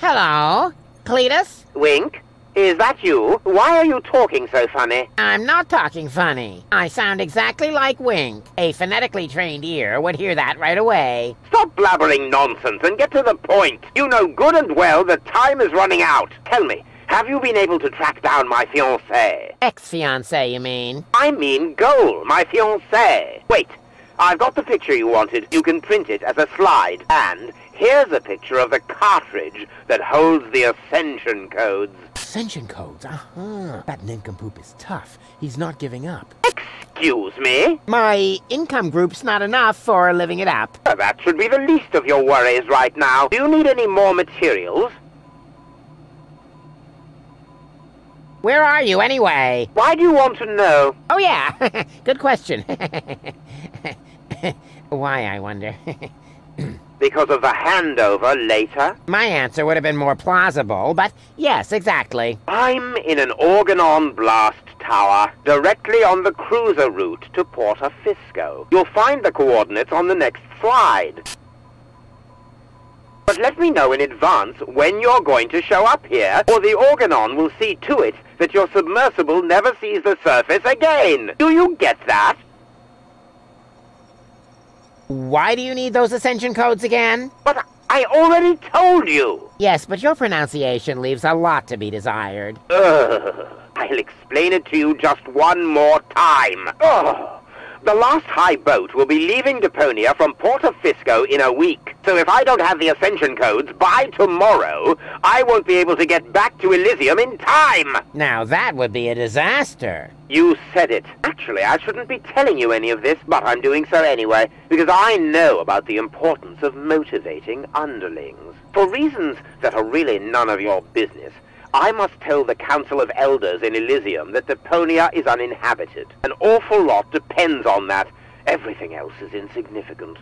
Hello, Cletus? Wink, is that you? Why are you talking so funny? I'm not talking funny. I sound exactly like Wink. A phonetically trained ear would hear that right away. Stop blabbering nonsense and get to the point. You know good and well that time is running out. Tell me, have you been able to track down my fiancée? Ex-fiancé, you mean? I mean Goal, my fiancée. Wait, I've got the picture you wanted. You can print it as a slide. And here's a picture of the cartridge that holds the Ascension codes. Ascension codes? Uh-huh. That nincompoop is tough. He's not giving up. Excuse me? My income group's not enough for living it up. Uh, That should be the least of your worries right now. Do you need any more materials? Where are you, anyway? Why do you want to know? Oh, yeah. [laughs] Good question. [laughs] Why, I wonder. [laughs] Because of the handover later? My answer would have been more plausible, but yes, exactly. I'm in an Organon blast tower, directly on the cruiser route to Porta Fisco. You'll find the coordinates on the next slide. But let me know in advance when you're going to show up here, or the Organon will see to it that your submersible never sees the surface again. Do you get that? Why do you need those ascension codes again? But I already told you. Yes, but your pronunciation leaves a lot to be desired. Ugh. I'll explain it to you just one more time. Ugh. The last high boat will be leaving Deponia from Porta Fisco in a week. So if I don't have the ascension codes by tomorrow, I won't be able to get back to Elysium in time. Now that would be a disaster. You said it. Actually, I shouldn't be telling you any of this, but I'm doing so anyway, because I know about the importance of motivating underlings. For reasons that are really none of your business, I must tell the Council of Elders in Elysium that the Deponia is uninhabited. An awful lot depends on that. Everything else is insignificant.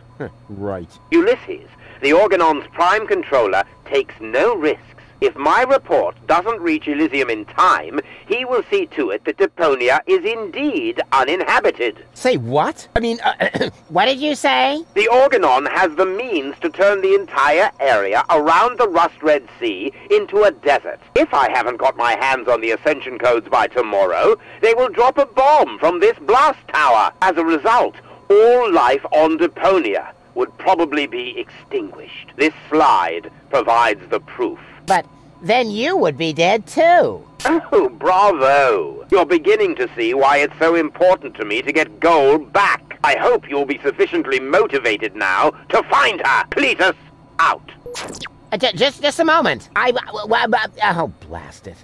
right. Ulysses, the Organon's prime controller, takes no risks. If my report doesn't reach Elysium in time, he will see to it that Deponia is indeed uninhabited. Say what? I mean, uh, [clears throat] what did you say? The Organon has the means to turn the entire area around the Rust Red Sea into a desert. If I haven't got my hands on the Ascension codes by tomorrow, they will drop a bomb from this blast tower. As a result, all life on Deponia would probably be extinguished. This slide provides the proof. But then you would be dead too. Oh, bravo! You're beginning to see why it's so important to me to get Goal back. I hope you'll be sufficiently motivated now to find her. Cletus, out. Uh, just, just a moment. I, w- w- w- oh, blast it.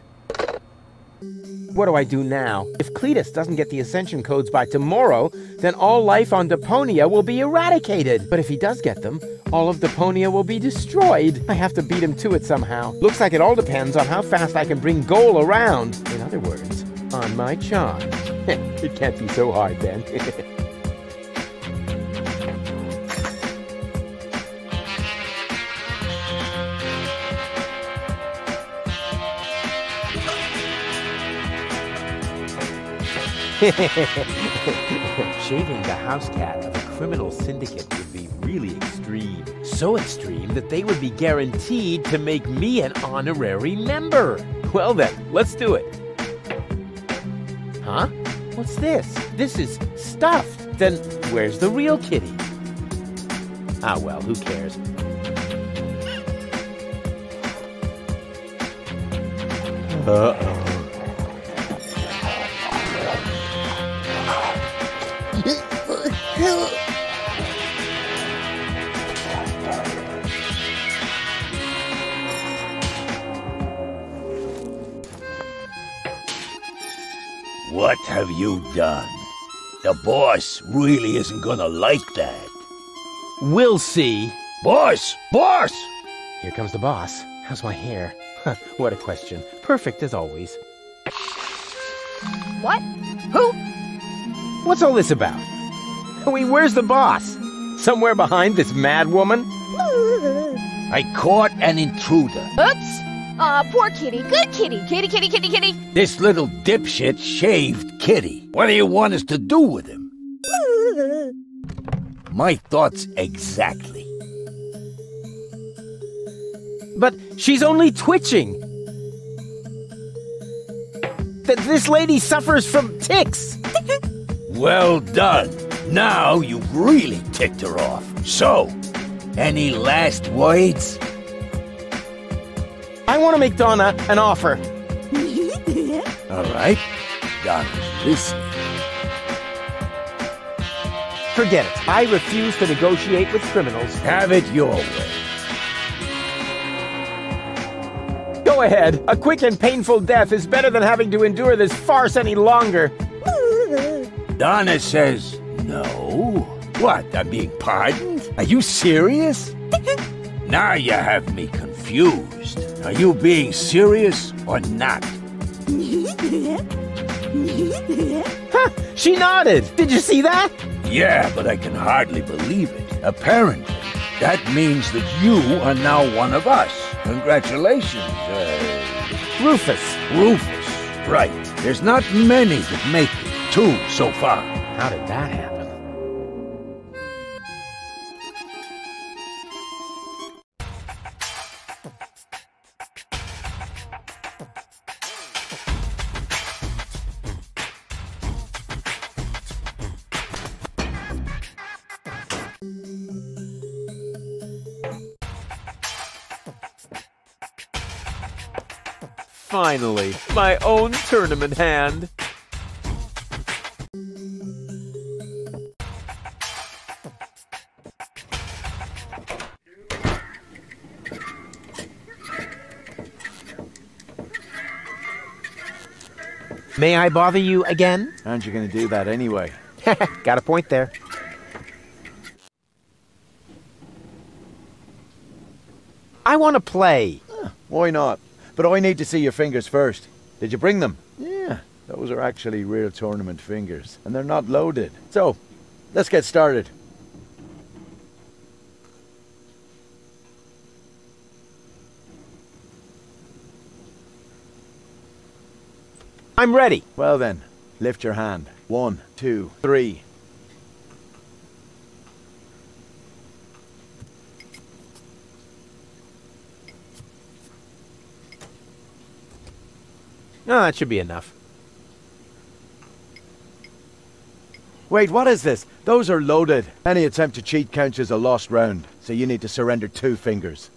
What do I do now? If Cletus doesn't get the ascension codes by tomorrow, then all life on Deponia will be eradicated. But if he does get them, all of Deponia will be destroyed. I have to beat him to it somehow. Looks like it all depends on how fast I can bring Goal around. In other words, on my charm. [laughs] it can't be so hard then. [laughs] [laughs] Shaving the house cat of a criminal syndicate would be really extreme. So extreme that they would be guaranteed to make me an honorary member. Well then, let's do it. Huh? What's this? This is stuffed. Then where's the real kitty? Ah well, who cares? Uh-oh. What have you done? The boss really isn't gonna like that. We'll see. Boss! Boss! Here comes the boss. How's my hair? what a question. Perfect as always. What? Who? What's all this about? I mean, where's the boss? Somewhere behind this mad woman? I caught an intruder. Oops! Aw, poor kitty. Good kitty. Kitty, kitty, kitty, kitty. This little dipshit shaved Kitty. What do you want us to do with him? My thoughts exactly. But she's only twitching. Th this lady suffers from ticks. Well done. Now you've really ticked her off. So, any last words? I want to make Donna an offer. [laughs] All right. Donna's listening. Forget it. I refuse to negotiate with criminals. Have it your way. Go ahead. A quick and painful death is better than having to endure this farce any longer. Donna says no. What? I'm being pardoned? Are you serious? [laughs] now you have me confused. Are you being serious or not? [laughs] Huh, she nodded. Did you see that? Yeah, but I can hardly believe it. Apparently, that means that you are now one of us. Congratulations, uh... Rufus. Rufus. Right. There's not many that make it. Two so far. How did that happen? Finally, my own tournament hand. May I bother you again? Aren't you going to do that anyway? [laughs] Got a point there. I want to play. Why not? But I need to see your fingers first. Did you bring them? Yeah, those are actually real tournament fingers, and they're not loaded. So, let's get started. I'm ready. Well then, lift your hand. One, two, three. No, that should be enough. Wait, what is this? Those are loaded. Any attempt to cheat counts as a lost round, so you need to surrender two fingers.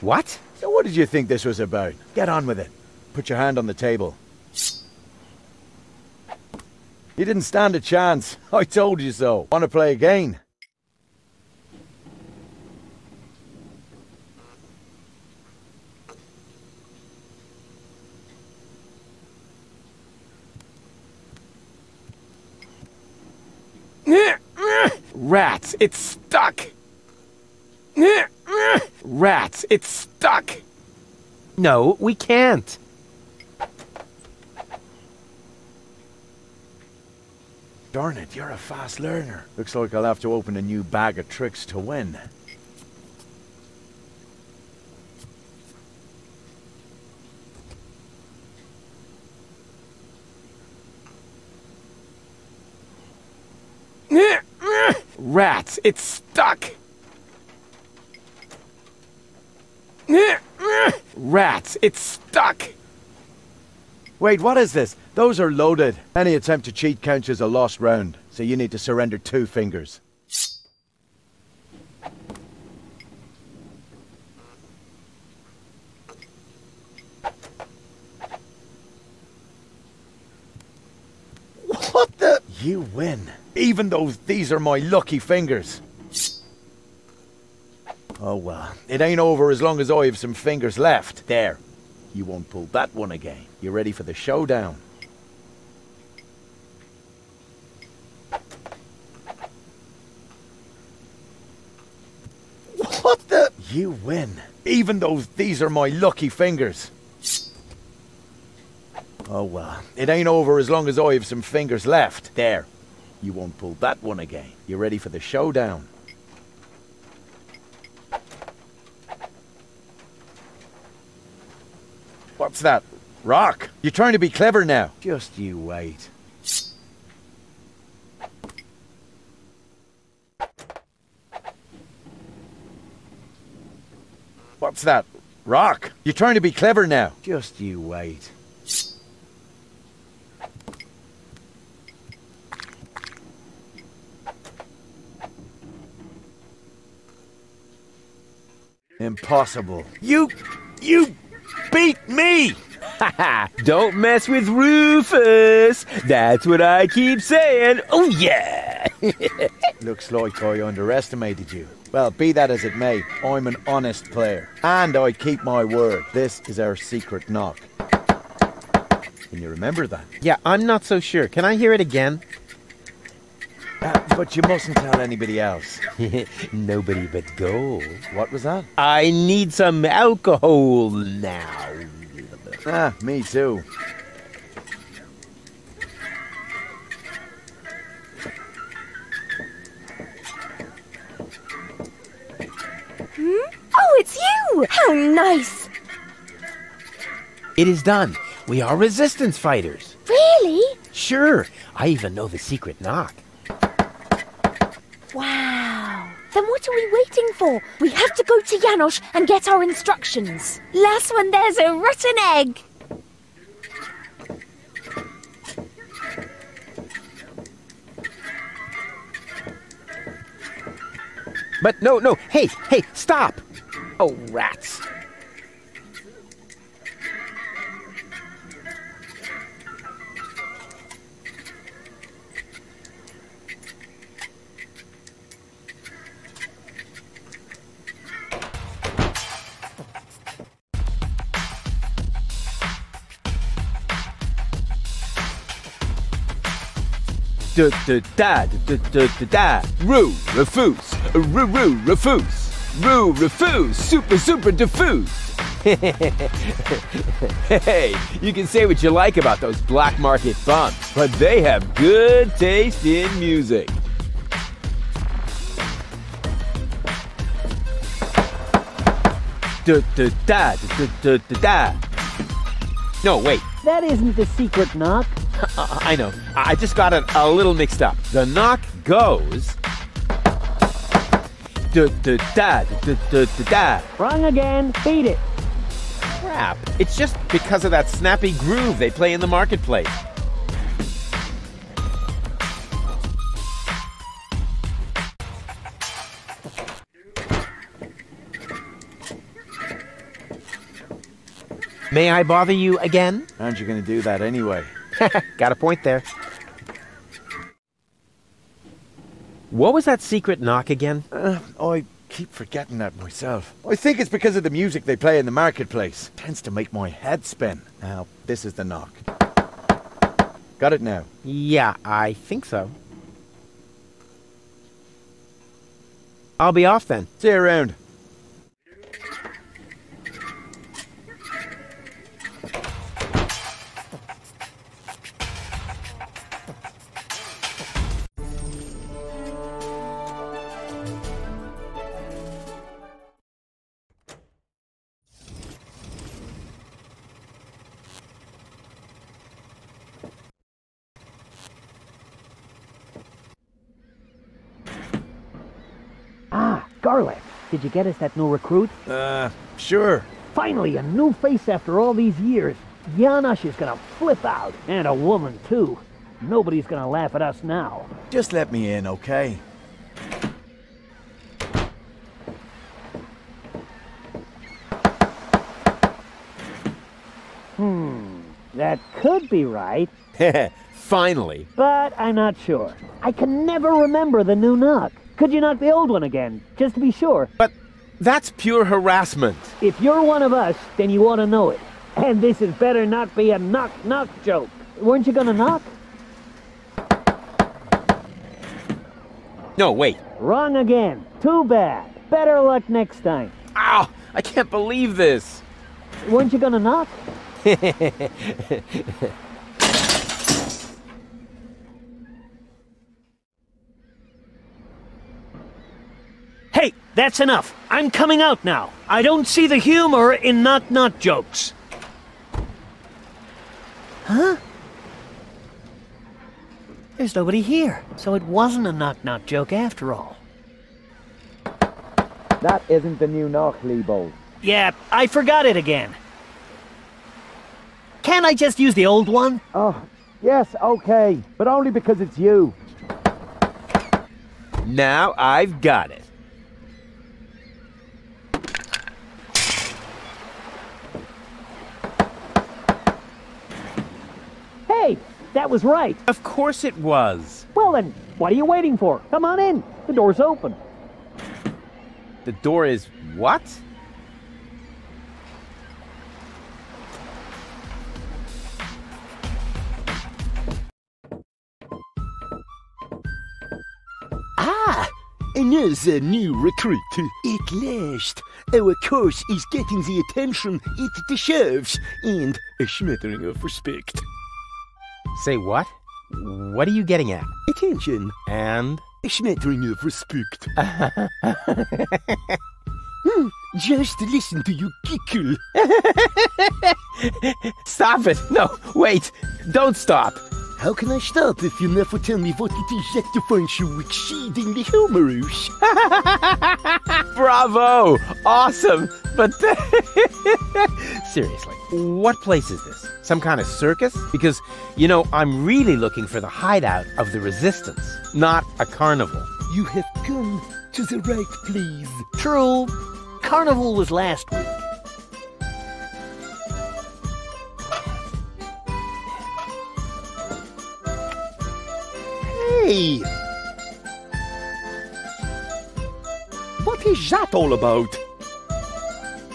What? So what did you think this was about? Get on with it. Put your hand on the table. You didn't stand a chance. [laughs] I told you so. Want to play again? Rats, it's stuck! Rats, it's stuck! No, we can't. Darn it, you're a fast learner. Looks like I'll have to open a new bag of tricks to win. Rats, it's stuck! Rats, it's stuck! Wait, what is this? Those are loaded. Any attempt to cheat counts as a lost round, so you need to surrender two fingers. What the? You win, even though these are my lucky fingers. Oh well, it ain't over as long as I have some fingers left. There, you won't pull that one again. You ready for the showdown? What the? You win, even though these are my lucky fingers. Oh well, it ain't over as long as I have some fingers left. There. You won't pull that one again. You ready for the showdown? What's that? Rock? You're trying to be clever now. Just you wait. What's that? Rock? You're trying to be clever now. Just you wait. Impossible. You... you beat me! Ha [laughs] ha! Don't mess with Rufus! That's what I keep saying. Oh, yeah! [laughs] Looks like I underestimated you. Well, be that as it may, I'm an honest player. And I keep my word. This is our secret knock. Can you remember that? Yeah, I'm not so sure. Can I hear it again? But you mustn't tell anybody else. [laughs] Nobody but Goal. What was that? I need some alcohol now. Ah, me too. Hmm? Oh, it's you! How nice! It is done. We are resistance fighters. Really? Sure. I even know the secret knock. Wow. Then what are we waiting for? We have to go to Janosch and get our instructions. Last one, there's a rotten egg. But no, no. Hey, hey, stop! Oh, rats. Da da da da da da da. Roo, refuse. Roo, roo, refuse. Roo, refuse. Super, super diffuse. hey, you can say what you like about those black market bums, but they have good taste in music. Da da da da da da da. No, wait. That isn't the secret knock. [laughs] I know. I just got it a little mixed up. The knock goes. Da da da da da da da. Wrong again. Beat it. Crap. It's just because of that snappy groove they play in the marketplace. May I bother you again? [laughs] Aren't you going to do that anyway? [laughs] Got a point there. What was that secret knock again? Uh, I keep forgetting that myself. I think it's because of the music they play in the marketplace. It tends to make my head spin. Now, this is the knock. Got it now? Yeah, I think so. I'll be off then. See you around. Did you get us that new recruit? Uh, sure. Finally, a new face after all these years. Janosch is gonna flip out. And a woman, too. Nobody's gonna laugh at us now. Just let me in, okay? Hmm, that could be right. [laughs] Finally. But I'm not sure. I can never remember the new knock. Could you knock the old one again, just to be sure? But that's pure harassment. If you're one of us, then you ought to know it. And this had better not be a knock-knock joke. Weren't you gonna knock? No, wait. Wrong again. Too bad. Better luck next time. Ow! I can't believe this. Weren't you gonna knock? [laughs] Hey, that's enough. I'm coming out now. I don't see the humor in knock knock jokes. Huh? There's nobody here, so it wasn't a knock knock joke after all. That isn't the new knock, Leibold. Yeah, I forgot it again. Can't I just use the old one? Oh, yes, okay, but only because it's you. Now I've got it. Hey, that was right. Of course it was. Well then, what are you waiting for? Come on in. The door's open. The door is what? Ah, another new recruit. At last, our course is getting the attention it deserves and a smattering of respect. Say what? What are you getting at? Attention. And? A of respect. [laughs] Hmm, Just listen to you giggle. [laughs] Stop it! No, wait! Don't stop! How can I stop if you never tell me what it is that you find so exceedingly humorous? [laughs] Bravo! Awesome! But [laughs] seriously, what place is this? Some kind of circus? Because, you know, I'm really looking for the hideout of the resistance, not a carnival. You have come to the right place. True. Carnival was last week. Hey! What is that all about?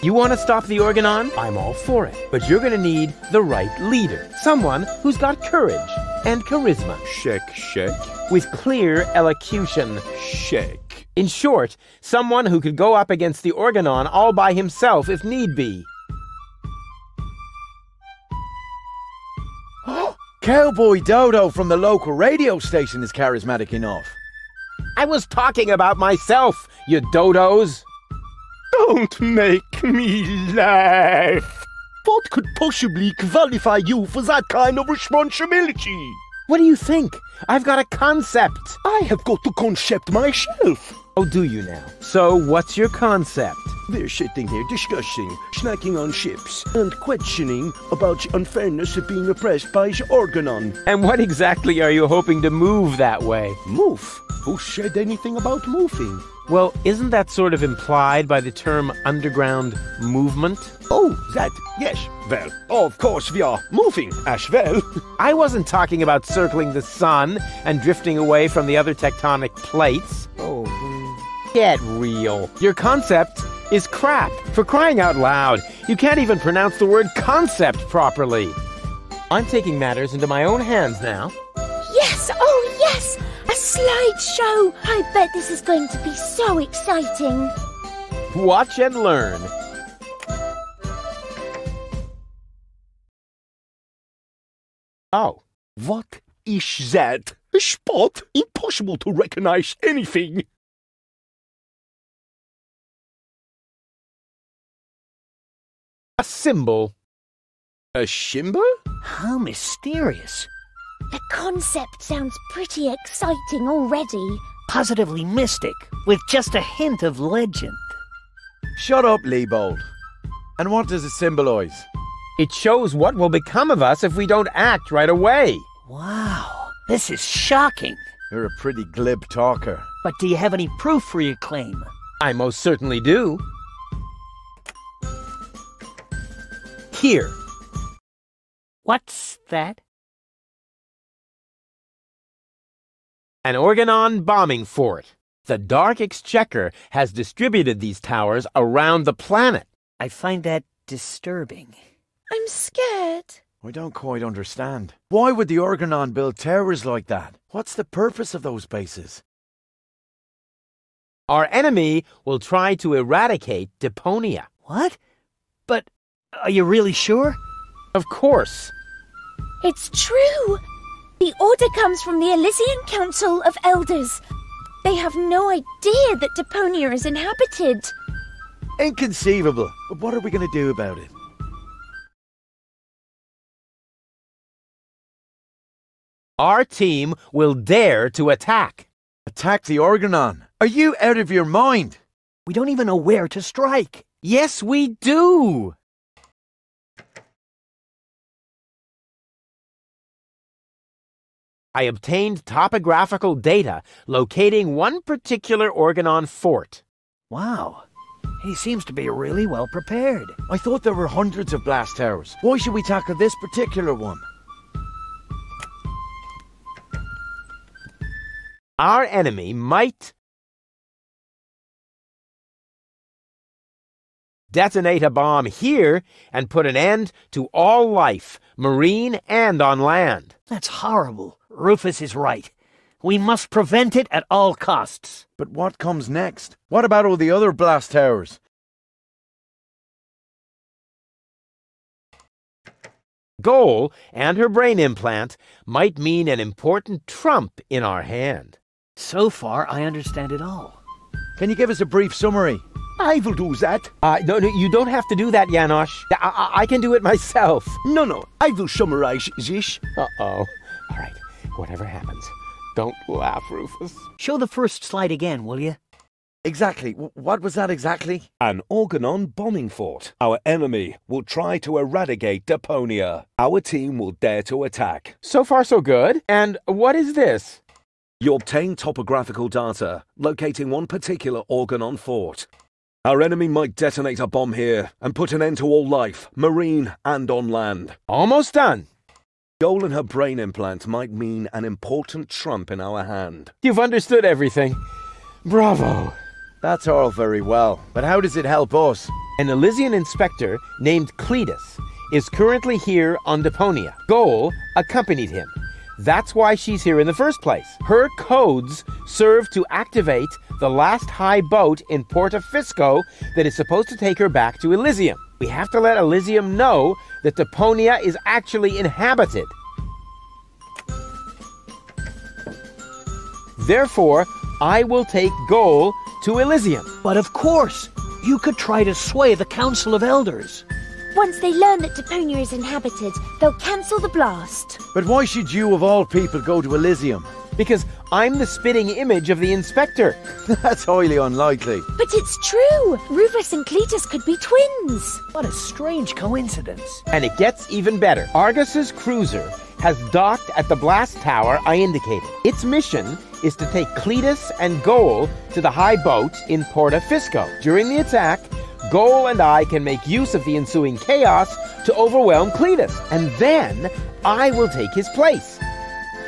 You want to stop the Organon? I'm all for it. But you're going to need the right leader. Someone who's got courage and charisma. Shake, shake. With clear elocution. Shake. In short, someone who could go up against the Organon all by himself if need be. Cowboy Dodo from the local radio station is charismatic enough. I was talking about myself, you dodos. Don't make me laugh. What could possibly qualify you for that kind of responsibility? What do you think? I've got a concept. I have got the concept myself. Oh, do you now? So, what's your concept? We're sitting here discussing, snacking on ships, and questioning about the unfairness of being oppressed by the Organon. And what exactly are you hoping to move that way? Move? Who said anything about moving? Well, isn't that sort of implied by the term underground movement? Oh, that, yes. Well, of course we are moving as well. [laughs] I wasn't talking about circling the sun and drifting away from the other tectonic plates. Oh, get real. Your concept is crap. For crying out loud, you can't even pronounce the word concept properly. I'm taking matters into my own hands now. Yes, oh yes! A slideshow! I bet this is going to be so exciting. Watch and learn. Oh. What is that? A spot? Impossible to recognize anything. A symbol. A shimber? How mysterious. The concept sounds pretty exciting already. Positively mystic, with just a hint of legend. Shut up, Leibold. And what does it symbolize? It shows what will become of us if we don't act right away. Wow, this is shocking. You're a pretty glib talker. But do you have any proof for your claim? I most certainly do. Here. What's that? An Organon bombing fort. The Dark Exchequer has distributed these towers around the planet. I find that disturbing. I'm scared. I don't quite understand. Why would the Organon build towers like that? What's the purpose of those bases? Our enemy will try to eradicate Deponia. What? But are you really sure? Of course. It's true! The order comes from the Elysian Council of Elders. They have no idea that Deponia is inhabited. Inconceivable. But what are we going to do about it? Our team will dare to attack. Attack the Organon? Are you out of your mind? We don't even know where to strike. Yes, we do. I obtained topographical data locating one particular Organon fort. Wow. He seems to be really well prepared. I thought there were hundreds of blast towers. Why should we tackle this particular one? Our enemy might detonate a bomb here and put an end to all life, marine and on land. That's horrible. Rufus is right. We must prevent it at all costs. But what comes next? What about all the other blast towers? Goal and her brain implant might mean an important trump in our hand. So far, I understand it all. Can you give us a brief summary? I will do that. Uh, no, no, you don't have to do that, Janosch. I, I, I can do it myself. No, no, I will summarize this. Uh-oh. All right, whatever happens, don't laugh, Rufus. Show the first slide again, will you? Exactly. What was that exactly? An Organon bombing fort. Our enemy will try to eradicate Deponia. Our team will dare to attack. So far, so good. And what is this? You obtain topographical data locating one particular Organon fort. Our enemy might detonate a bomb here and put an end to all life, marine and on land. Almost done. Goal and her brain implant might mean an important trump in our hand. You've understood everything. Bravo. That's all very well, but how does it help us? An Elysian inspector named Cletus is currently here on Deponia. Goal accompanied him. That's why she's here in the first place. Her codes serve to activate the last high boat in Porta Fisco that is supposed to take her back to Elysium. We have to let Elysium know that Deponia is actually inhabited. Therefore, I will take Goal to Elysium. But of course, you could try to sway the Council of Elders. Once they learn that Deponia is inhabited, they'll cancel the blast. But why should you, of all people, go to Elysium? Because I'm the spitting image of the inspector. [laughs] That's highly unlikely. But it's true! Rufus and Cletus could be twins! What a strange coincidence. And it gets even better. Argus's cruiser has docked at the blast tower I indicated. Its mission is to take Cletus and Goal to the high boat in Porta Fisco. During the attack, Goal and I can make use of the ensuing chaos to overwhelm Cletus, and then I will take his place.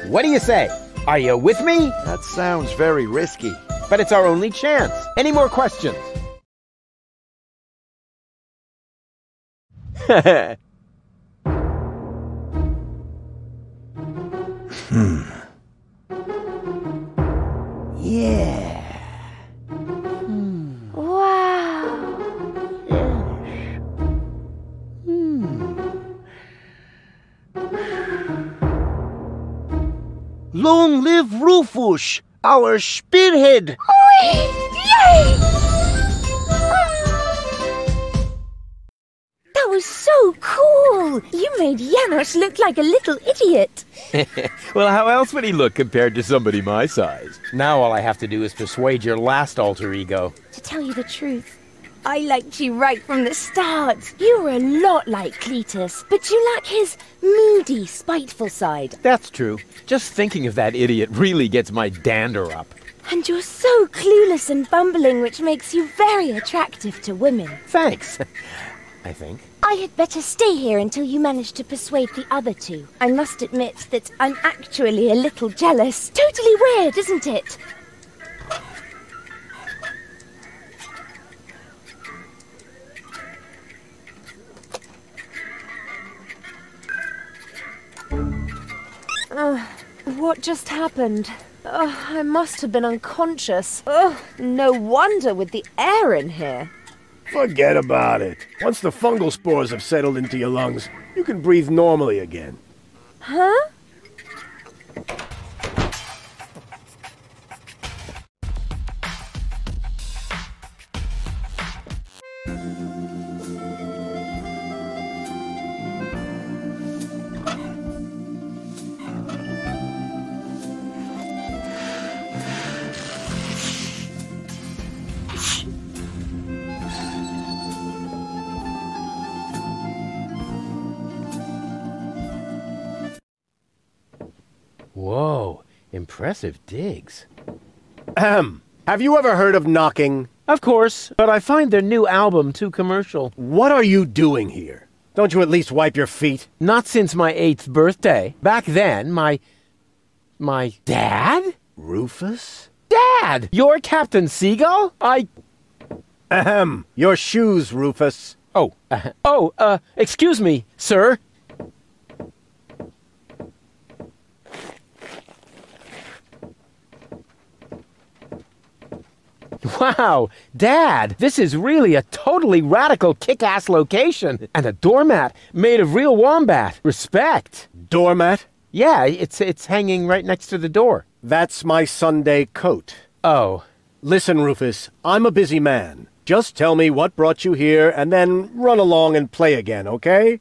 What do you say? Are you with me? That sounds very risky. But it's our only chance. Any more questions? [laughs] hmm. Yeah. Long live Rufus, our spearhead! Yay! That was so cool! You made Janosch look like a little idiot. [laughs] well, how else would he look compared to somebody my size? Now all I have to do is persuade your last alter ego. To tell you the truth, I liked you right from the start. You were a lot like Cletus, but you lack his moody, spiteful side. That's true. Just thinking of that idiot really gets my dander up. And you're so clueless and bumbling, which makes you very attractive to women. Thanks. [laughs] I think. I had better stay here until you manage to persuade the other two. I must admit that I'm actually a little jealous. Totally weird, isn't it? Uh, what just happened? Ugh, I must have been unconscious. Ugh, no wonder with the air in here. Forget about it. Once the fungal spores have settled into your lungs, you can breathe normally again. Huh? Impressive digs. Ahem. Have you ever heard of knocking? Of course, but I find their new album too commercial. What are you doing here? Don't you at least wipe your feet? Not since my eighth birthday. Back then, my. my dad? Rufus? Dad! You're Captain Seagull? I. Ahem. Your shoes, Rufus. Oh, uh, [laughs] oh, uh, excuse me, sir. Wow, Dad, this is really a totally radical kick-ass location. And a doormat made of real wombat. Respect. Doormat? Yeah, it's it's hanging right next to the door. That's my Sunday coat. Oh. Listen, Rufus, I'm a busy man. Just tell me what brought you here and then run along and play again, okay?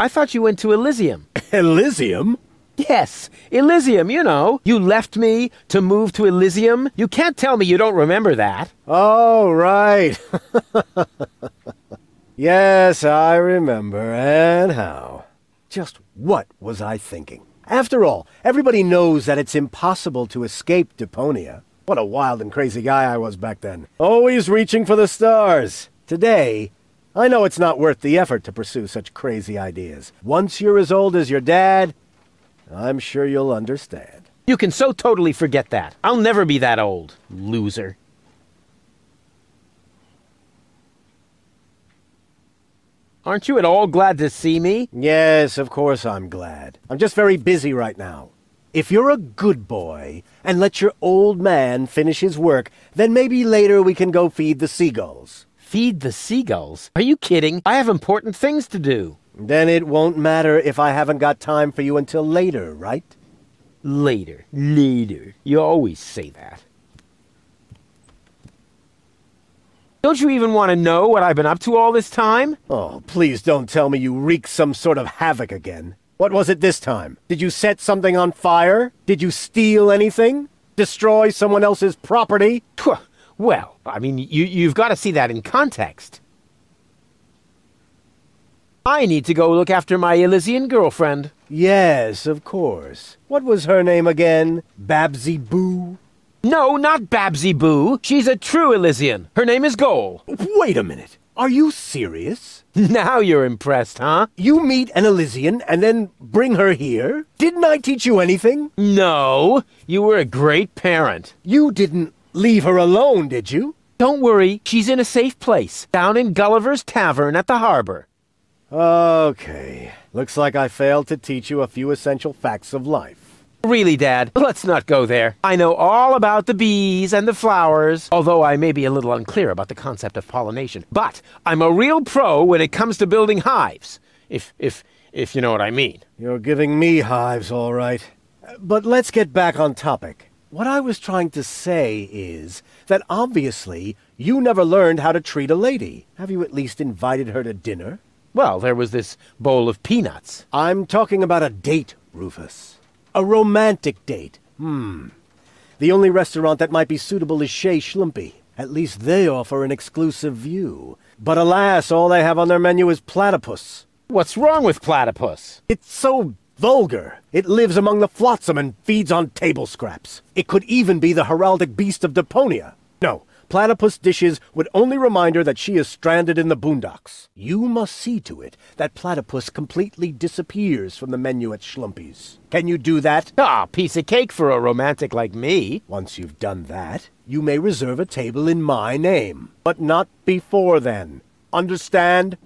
I thought you went to Elysium. [laughs] Elysium? Yes, Elysium, you know. You left me to move to Elysium. You can't tell me you don't remember that. Oh, right. [laughs] yes, I remember. And how? Just what was I thinking? After all, everybody knows that it's impossible to escape Deponia. What a wild and crazy guy I was back then. Always reaching for the stars. Today, I know it's not worth the effort to pursue such crazy ideas. Once you're as old as your dad, I'm sure you'll understand. You can so totally forget that. I'll never be that old, loser. Aren't you at all glad to see me? Yes, of course I'm glad. I'm just very busy right now. If you're a good boy and let your old man finish his work, then maybe later we can go feed the seagulls. Feed the seagulls? Are you kidding? I have important things to do. Then it won't matter if I haven't got time for you until later, right? Later. Later. You always say that. Don't you even want to know what I've been up to all this time? Oh, please don't tell me you wreaked some sort of havoc again. What was it this time? Did you set something on fire? Did you steal anything? Destroy someone else's property? Well, I mean, you, you've got to see that in context. I need to go look after my Elysian girlfriend. Yes, of course. What was her name again? Babsy Boo? No, not Babsy Boo. She's a true Elysian. Her name is Goal. Wait a minute. Are you serious? [laughs] Now you're impressed, huh? You meet an Elysian and then bring her here? Didn't I teach you anything? No. You were a great parent. You didn't leave her alone, did you? Don't worry. She's in a safe place, down in Gulliver's Tavern at the harbor. Okay. Looks like I failed to teach you a few essential facts of life. Really, Dad, let's not go there. I know all about the bees and the flowers, although I may be a little unclear about the concept of pollination. But I'm a real pro when it comes to building hives. If, if, if you know what I mean. You're giving me hives, all right. But let's get back on topic. What I was trying to say is that obviously you never learned how to treat a lady. Have you at least invited her to dinner? Well, there was this bowl of peanuts. I'm talking about a date, Rufus. A romantic date. Hmm. The only restaurant that might be suitable is Chez Schlumpy. At least they offer an exclusive view. But alas, all they have on their menu is platypus. What's wrong with platypus? It's so vulgar. It lives among the flotsam and feeds on table scraps. It could even be the heraldic beast of Deponia. No, platypus dishes would only remind her that she is stranded in the boondocks. You must see to it that platypus completely disappears from the menu at Schlumpy's. Can you do that? Ah, piece of cake for a romantic like me. Once you've done that, you may reserve a table in my name. But not before then. Understand?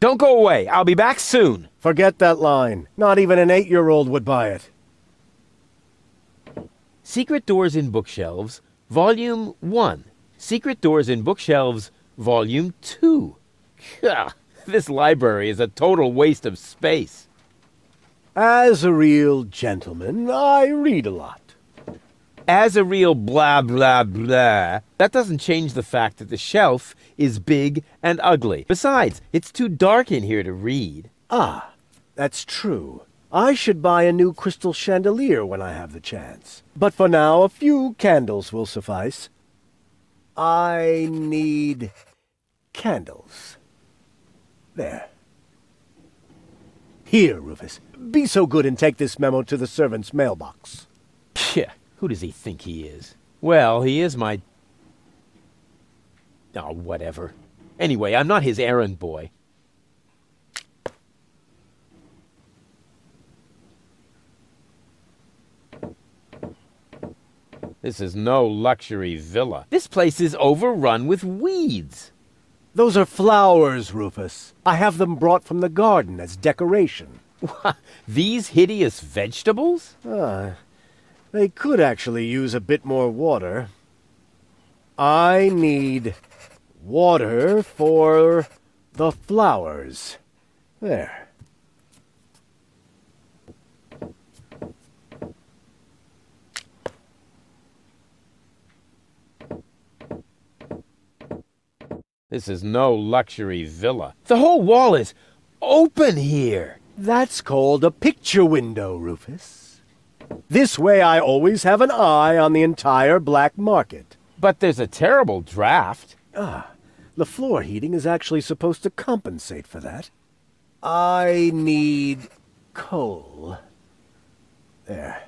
Don't go away. I'll be back soon. Forget that line. Not even an eight-year-old would buy it. Secret Doors in Bookshelves, Volume 1. Secret Doors in Bookshelves, Volume 2. Gah, this library is a total waste of space. As a real gentleman, I read a lot. As a real blah blah blah, that doesn't change the fact that the shelf is big and ugly. Besides, it's too dark in here to read. Ah, that's true. I should buy a new crystal chandelier when I have the chance. But for now, a few candles will suffice. I need candles. There. Here, Rufus. Be so good and take this memo to the servant's mailbox. Yeah, who does he think he is? Well, he is my... Oh, whatever. Anyway, I'm not his errand boy. This is no luxury villa. This place is overrun with weeds. Those are flowers, Rufus. I have them brought from the garden as decoration. These hideous vegetables? Ah, they could actually use a bit more water. I need water for the flowers. There. This is no luxury villa. The whole wall is open here. That's called a picture window, Rufus. This way I always have an eye on the entire black market. But there's a terrible draft. Ah, the floor heating is actually supposed to compensate for that. I need coal. There.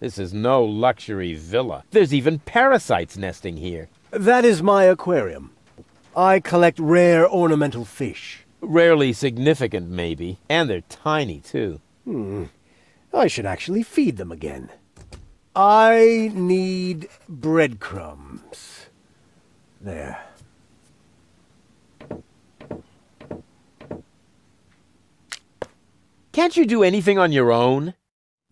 This is no luxury villa. There's even parasites nesting here. That is my aquarium. I collect rare ornamental fish. Rarely significant, maybe. And they're tiny, too. Hmm. I should actually feed them again. I need breadcrumbs. There. Can't you do anything on your own?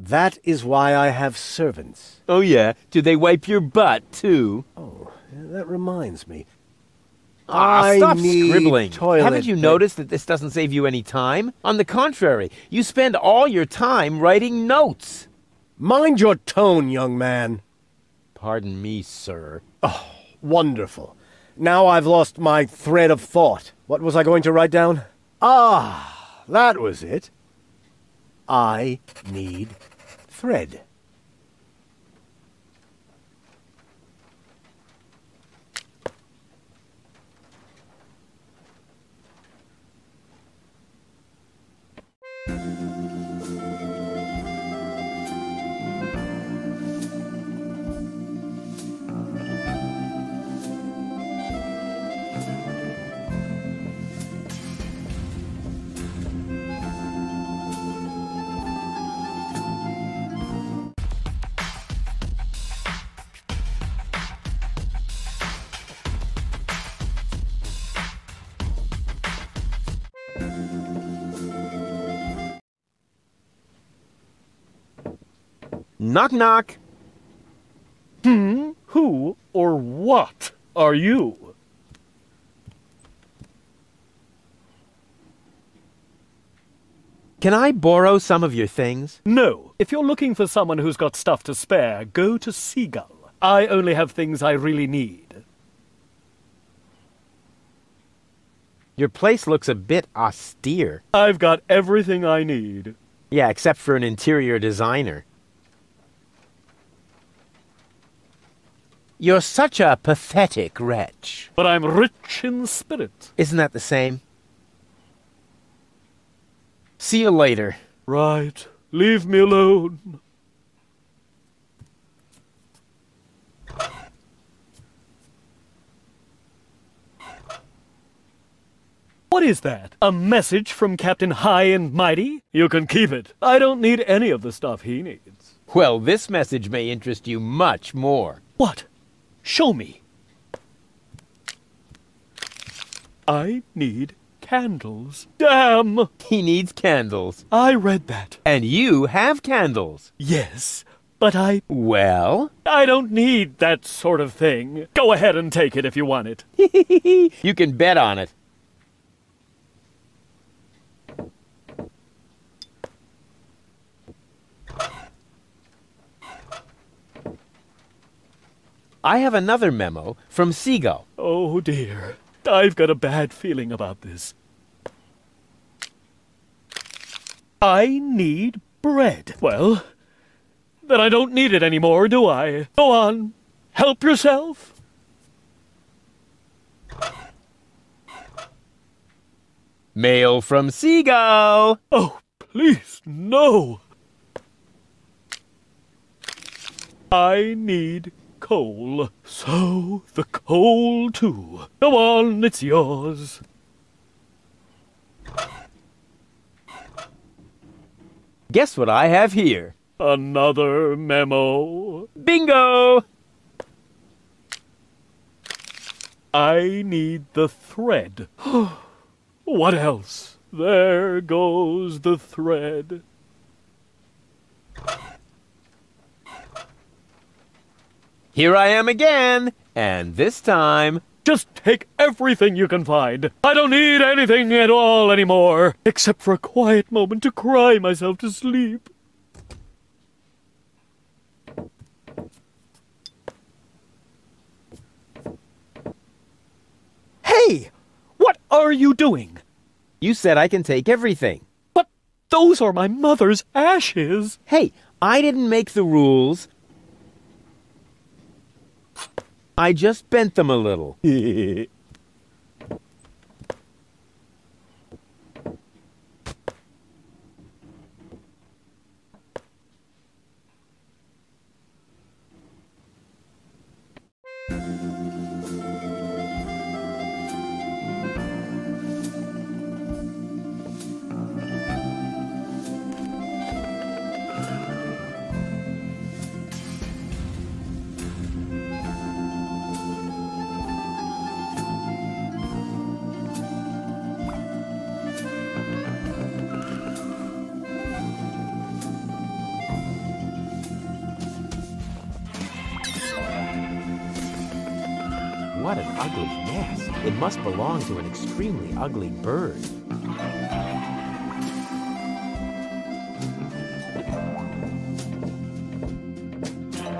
That is why I have servants. Oh, yeah? Do they wipe your butt, too? Oh, that reminds me. Ah, I stop need scribbling. Haven't you noticed that this doesn't save you any time? On the contrary, you spend all your time writing notes. Mind your tone, young man. Pardon me, sir. Oh, wonderful. Now I've lost my thread of thought. What was I going to write down? Ah, that was it. I need thread. Knock knock. Hmm? Who or what are you? Can I borrow some of your things? No. If you're looking for someone who's got stuff to spare, go to Seagull. I only have things I really need. Your place looks a bit austere. I've got everything I need. Yeah, except for an interior designer. You're such a pathetic wretch. But I'm rich in spirit. Isn't that the same? See you later. Right. Leave me alone. What is that? A message from Captain High and Mighty? You can keep it. I don't need any of the stuff he needs. Well, this message may interest you much more. What? Show me. I need candles. Damn! He needs candles. I read that. And you have candles. Yes, but I. Well? I don't need that sort of thing. Go ahead and take it if you want it. [laughs] you can bet on it. I have another memo from Seagull. Oh dear. I've got a bad feeling about this. I need bread. Well, then I don't need it anymore, do I? Go on. Help yourself. Mail from Seagull. Oh, please, no. I need coal. So, the coal too. Go on, it's yours. Guess what I have here? Another memo. Bingo! I need the thread. [gasps] what else? There goes the thread. Here I am again, and this time... Just take everything you can find. I don't need anything at all anymore, except for a quiet moment to cry myself to sleep. Hey! What are you doing? You said I can take everything. But those are my mother's ashes. Hey, I didn't make the rules. I just bent them a little. [laughs] must belong to an extremely ugly bird.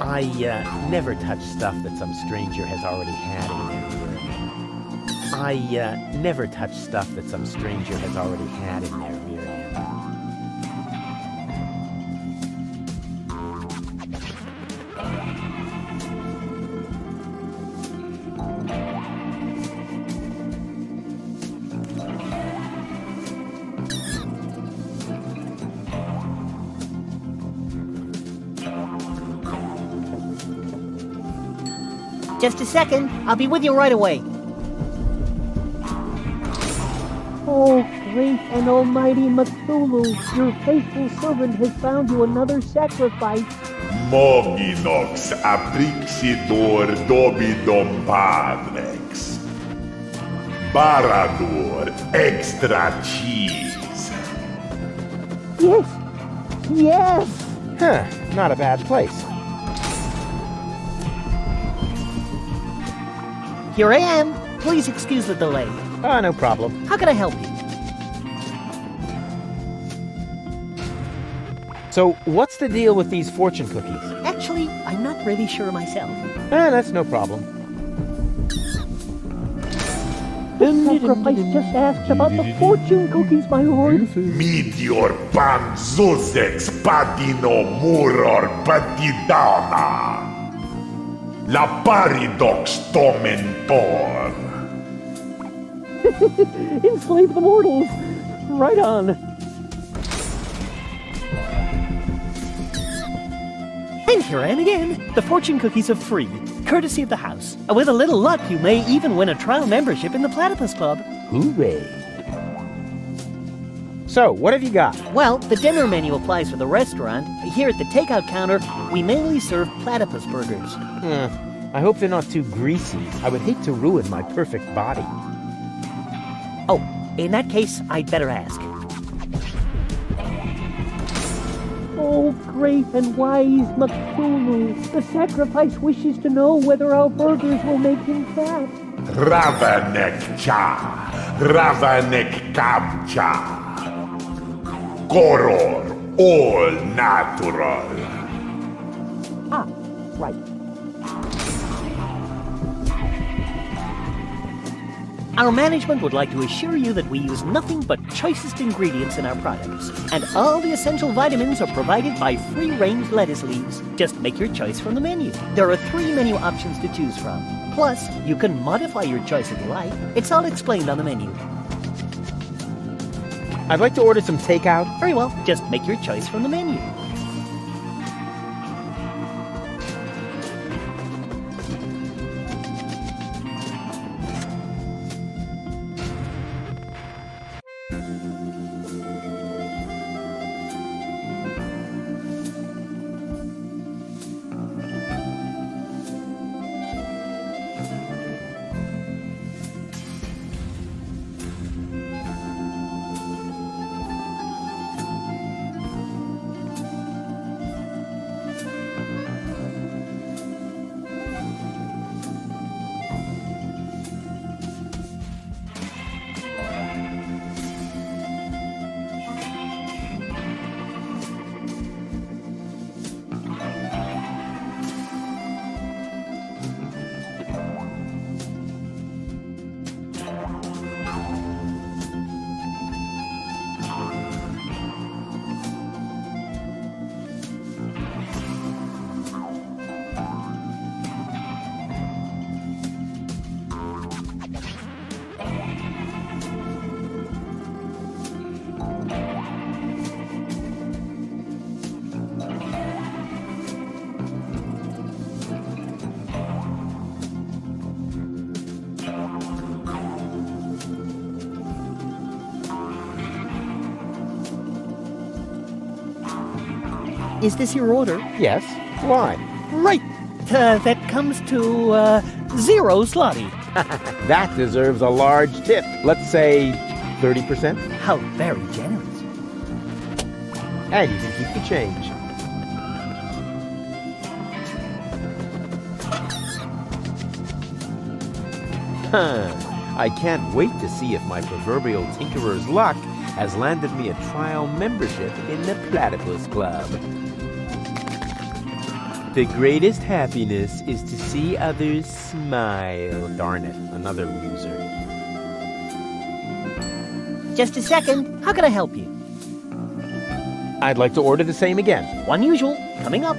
I uh, never touch stuff that some stranger has already had in their rear. I uh, never touch stuff that some stranger has already had in their rear Just a second. I'll be with you right away. Oh, great and almighty Cthulhu, your faithful servant has found you another sacrifice. Moginox aprixidor dobidom padrex. Barador extra cheese. Yes, yes. Huh, not a bad place. Here I am. Please excuse the delay. Ah, no problem. How can I help you? So, what's the deal with these fortune cookies? Actually, I'm not really sure myself. Ah, that's no problem. This sacrifice just asked about the fortune cookies, my lord. Meteor pan zuzex patino muror patidana. La paridox Tormentor. [laughs] Enslave the mortals. Right on. And here I am again. The fortune cookies are free, courtesy of the house. And with a little luck, you may even win a trial membership in the Platypus Club. Hooray! So, what have you got? Well, the dinner menu applies for the restaurant. Here at the takeout counter, we mainly serve platypus burgers. Hmm. I hope they're not too greasy. I would hate to ruin my perfect body. Oh, in that case, I'd better ask. Oh, great and wise Makulu, the sacrifice wishes to know whether our burgers will make him fat. Ravanek cha, Ravanek kamcha. Goror, all natural. Ah, right. Our management would like to assure you that we use nothing but choicest ingredients in our products, and all the essential vitamins are provided by free-range lettuce leaves. Just make your choice from the menu. There are three menu options to choose from. Plus, you can modify your choice if you like. It's all explained on the menu. I'd like to order some takeout. Very well, just make your choice from the menu. This your order? Yes. Why? Right. Uh, that comes to uh, zero slotty. [laughs] that deserves a large tip. Let's say 30%. How very generous. And you can keep the change. Huh. I can't wait to see if my proverbial tinkerer's luck has landed me a trial membership in the Platypus Club. The greatest happiness is to see others smile. Darn it, another loser. Just a second. How can I help you? I'd like to order the same again. One usual. Coming up.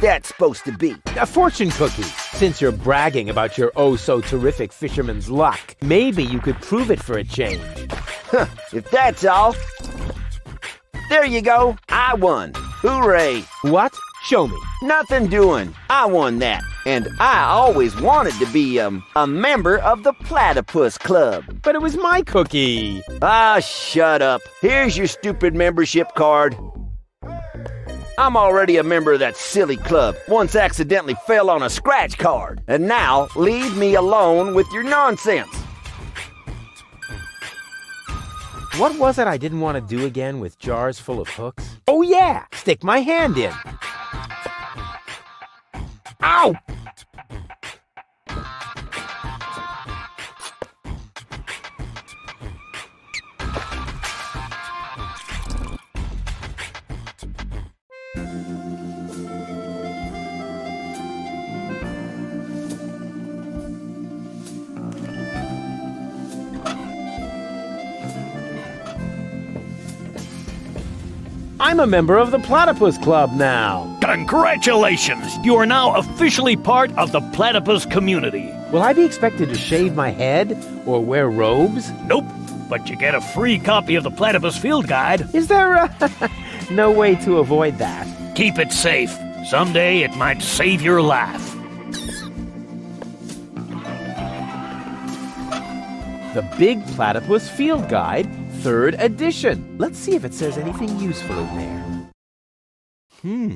That supposed to be? A fortune cookie. Since you're bragging about your oh so terrific fisherman's luck, maybe you could prove it for a change. Huh, if that's all. There you go. I won. Hooray. What? Show me. Nothing doing. I won that. And I always wanted to be um, a member of the Platypus Club. But it was my cookie. Ah, shut up. Here's your stupid membership card. I'm already a member of that silly club. Once accidentally fell on a scratch card. And now, leave me alone with your nonsense. What was it I didn't want to do again with jars full of hooks? Oh yeah! Stick my hand in. Ow! I'm a member of the Platypus Club now. Congratulations! You are now officially part of the platypus community. Will I be expected to shave my head or wear robes? Nope, but you get a free copy of the Platypus Field Guide. Is there uh, [laughs] no way to avoid that? Keep it safe. Someday it might save your life. The Big Platypus Field Guide, 3rd edition. Let's see if it says anything useful in there. Hmm,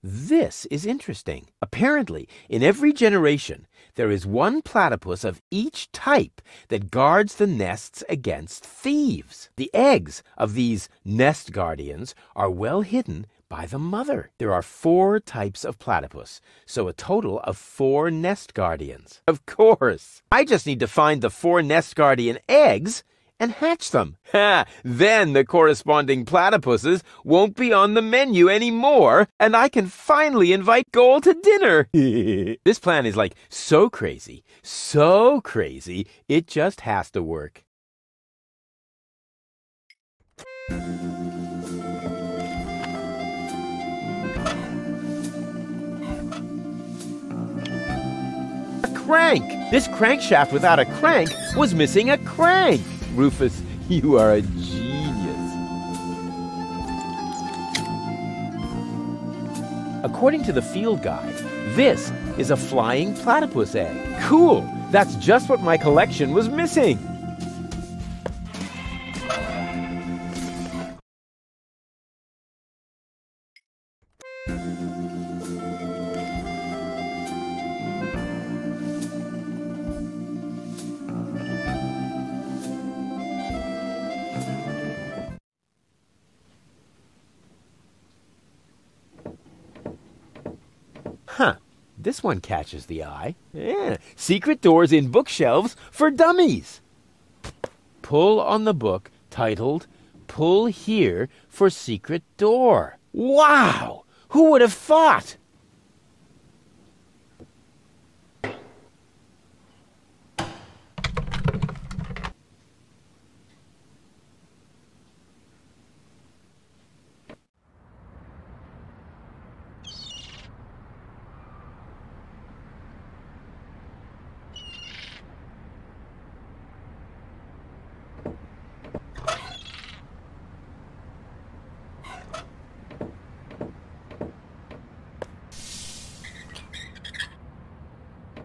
this is interesting. Apparently, in every generation, there is one platypus of each type that guards the nests against thieves. The eggs of these nest guardians are well hidden by the mother. There are four types of platypus, so a total of four nest guardians. Of course, I just need to find the four nest guardian eggs and hatch them. [laughs] Ha! Then the corresponding platypuses won't be on the menu anymore, and I can finally invite Goal to dinner. [laughs] this plan is like so crazy, so crazy, it just has to work. A crank! This crankshaft without a crank was missing a crank! Rufus, [laughs] you are a genius. According to the field guide, this is a flying platypus egg. Cool! That's just what my collection was missing. This one catches the eye. Yeah. Secret doors in bookshelves for dummies. Pull on the book titled Pull Here for Secret Door. Wow! Who would have thought?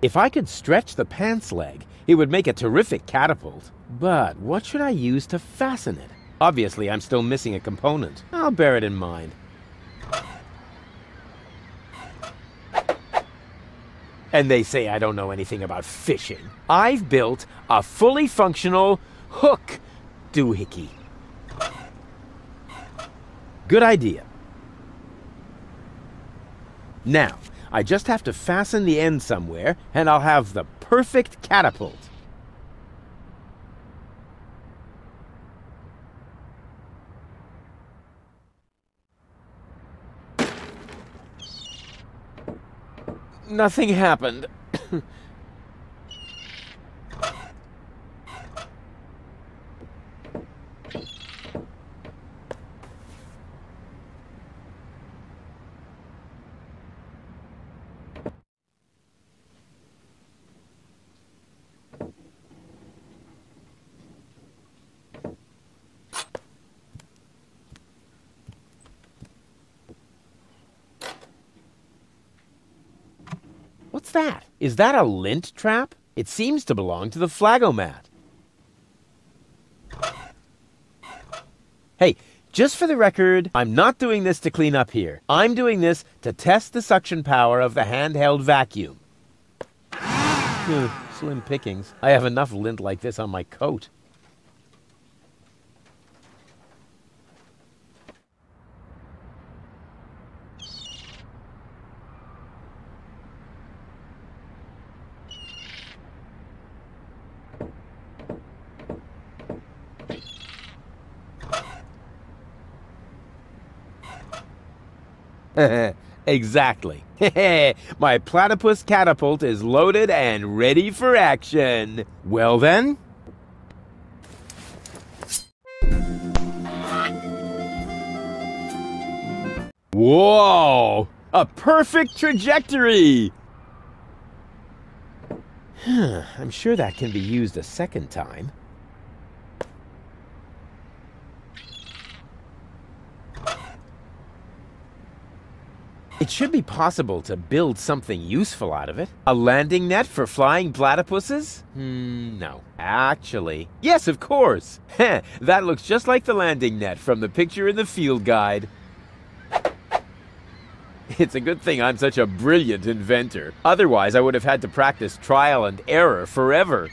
If I could stretch the pants leg, it would make a terrific catapult. But what should I use to fasten it? Obviously, I'm still missing a component. I'll bear it in mind. And they say I don't know anything about fishing. I've built a fully functional hook doohickey. Good idea. Now, I just have to fasten the end somewhere, and I'll have the perfect catapult. Nothing happened. [coughs] What's that? Is that a lint trap? It seems to belong to the flagomat. Hey, just for the record, I'm not doing this to clean up here. I'm doing this to test the suction power of the handheld vacuum. Phew, Slim pickings. I have enough lint like this on my coat. [laughs] exactly. [laughs] My platypus catapult is loaded and ready for action. Well then, Whoa! A perfect trajectory! I'm sure that can be used a second time. It should be possible to build something useful out of it. A landing net for flying platypuses? Hmm, no. Actually, yes, of course. [laughs] that looks just like the landing net from the picture in the field guide. It's a good thing I'm such a brilliant inventor. Otherwise, I would have had to practice trial and error forever.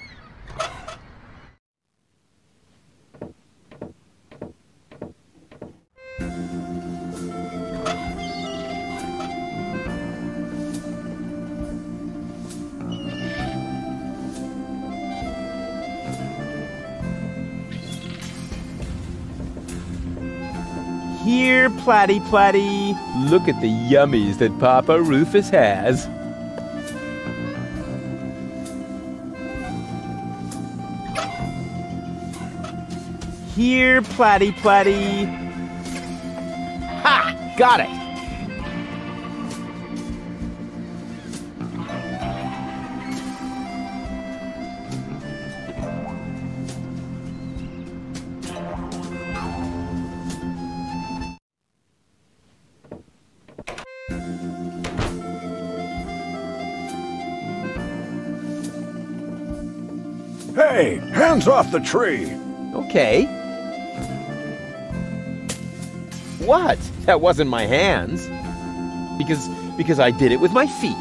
Here, Platty Platty. Look at the yummies that Papa Rufus has. Here, Platty Platty. Ha! Got it! Hands off the tree! Okay. What? That wasn't my hands. Because because I did it with my feet.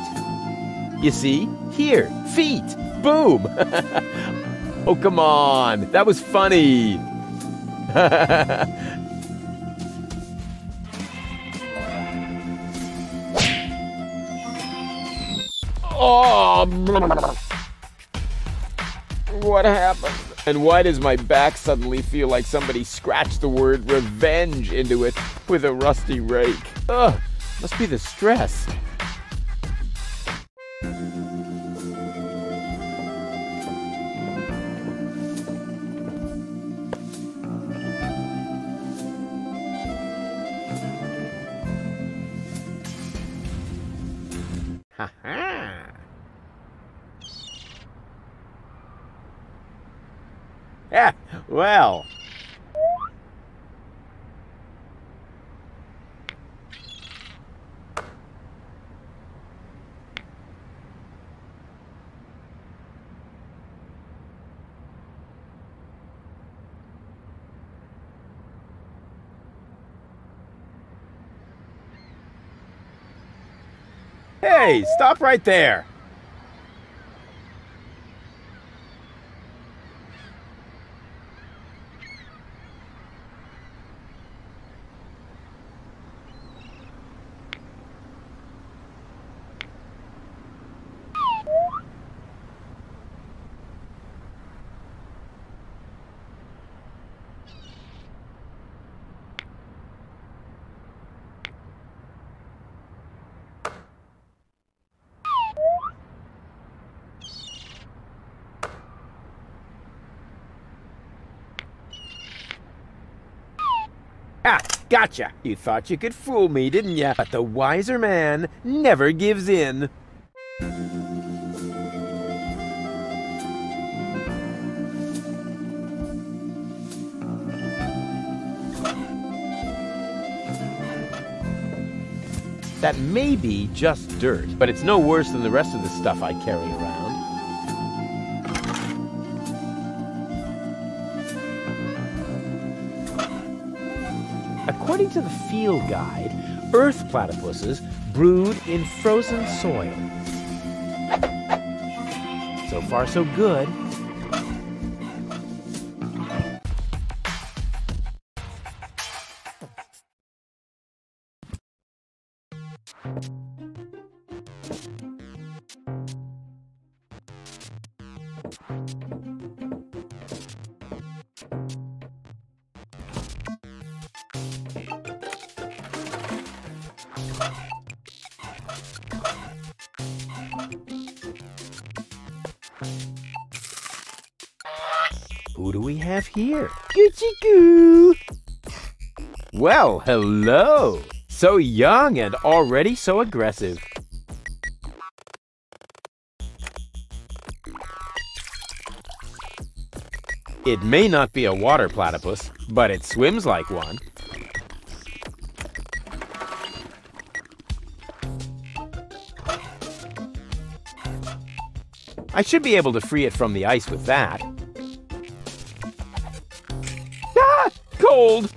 You see? Here, feet. Boom. [laughs] oh, come on. That was funny. [laughs] oh. What happened? And why does my back suddenly feel like somebody scratched the word revenge into it with a rusty rake? Ugh, must be the stress. Ha ha! Yeah, well. Hey, stop right there. Ah, gotcha! You thought you could fool me, didn't ya? But the wiser man never gives in. That may be just dirt, but it's no worse than the rest of the stuff I carry around. Field guide, earth platypuses brood in frozen soil. So far, so good. Well, hello! So young and already so aggressive. It may not be a water platypus, but it swims like one. I should be able to free it from the ice with that. Let's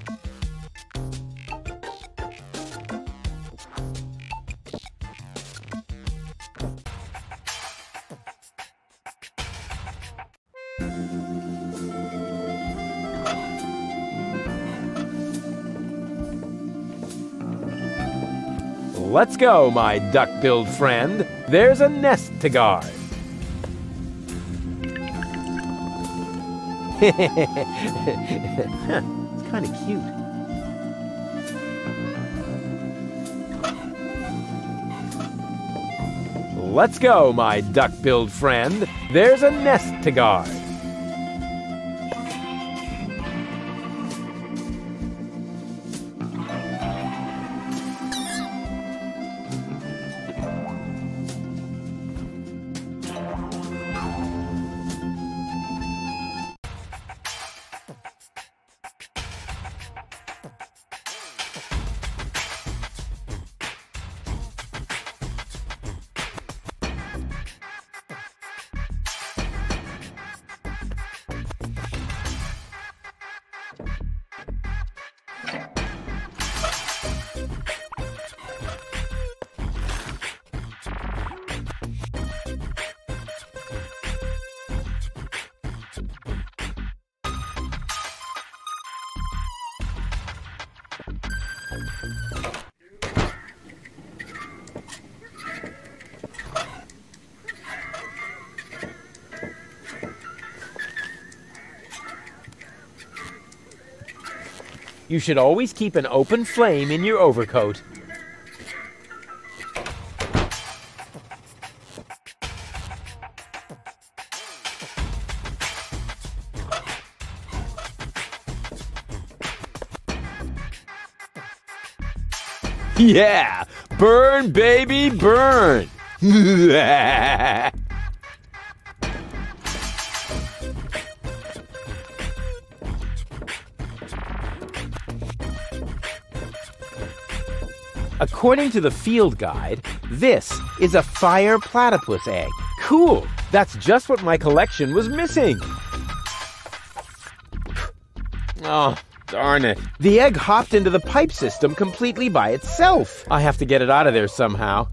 go, my duck-billed friend. There's a nest to guard. [laughs] kind of cute. Let's go, my duck-billed friend. There's a nest to guard. You should always keep an open flame in your overcoat. Yeah! Burn, baby, burn! [laughs] According to the field guide, this is a fire platypus egg. Cool! That's just what my collection was missing. Oh, darn it. The egg hopped into the pipe system completely by itself. I have to get it out of there somehow.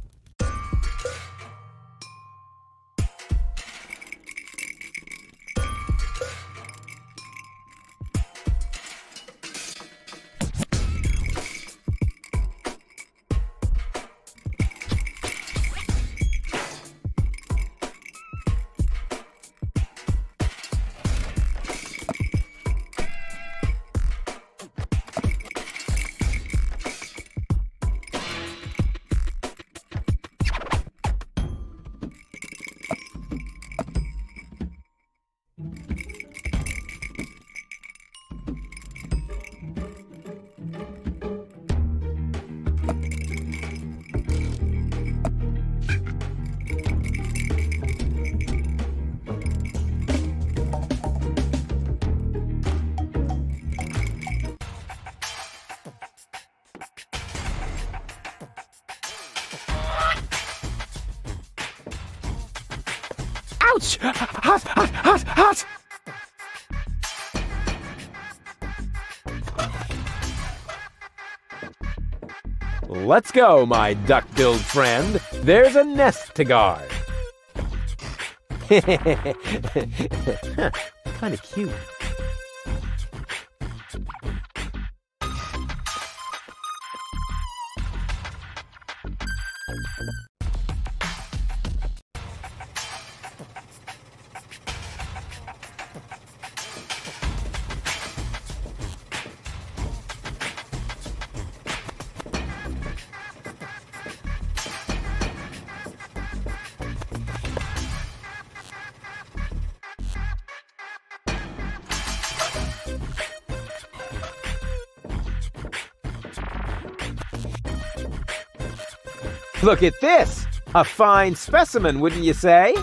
Go, my duck-billed friend. There's a nest to guard. [laughs] kind of cute. Look at this! A fine specimen, wouldn't you say?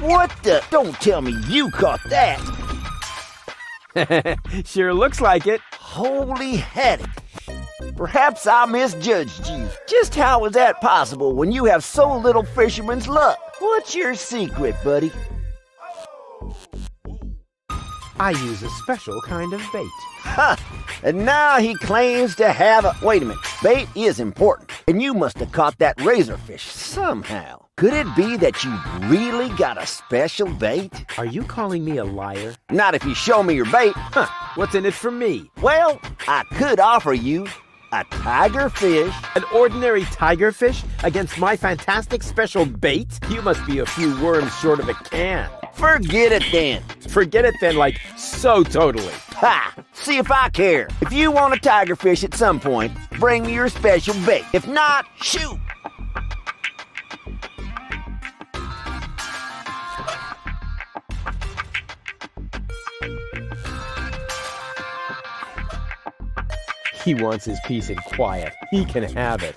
What the? Don't tell me you caught that. [laughs] sure looks like it. Holy haddock. Perhaps I misjudged you. Just how is that possible when you have so little fisherman's luck? What's your secret, buddy? I use a special kind of bait. [laughs] And now he claims to have a. Wait a minute. Bait is important, and you must have caught that razorfish somehow. Could it be that you really got a special bait? Are you calling me a liar? Not if you show me your bait. Huh. What's in it for me? Well, I could offer you a tiger fish. An ordinary tiger fish against my fantastic special bait? You must be a few worms short of a can. Forget it then. Forget it then, like so totally. Ha! See if I care. If you want a tiger fish at some point, bring me your special bait. If not, shoot! He wants his peace and quiet. He can have it.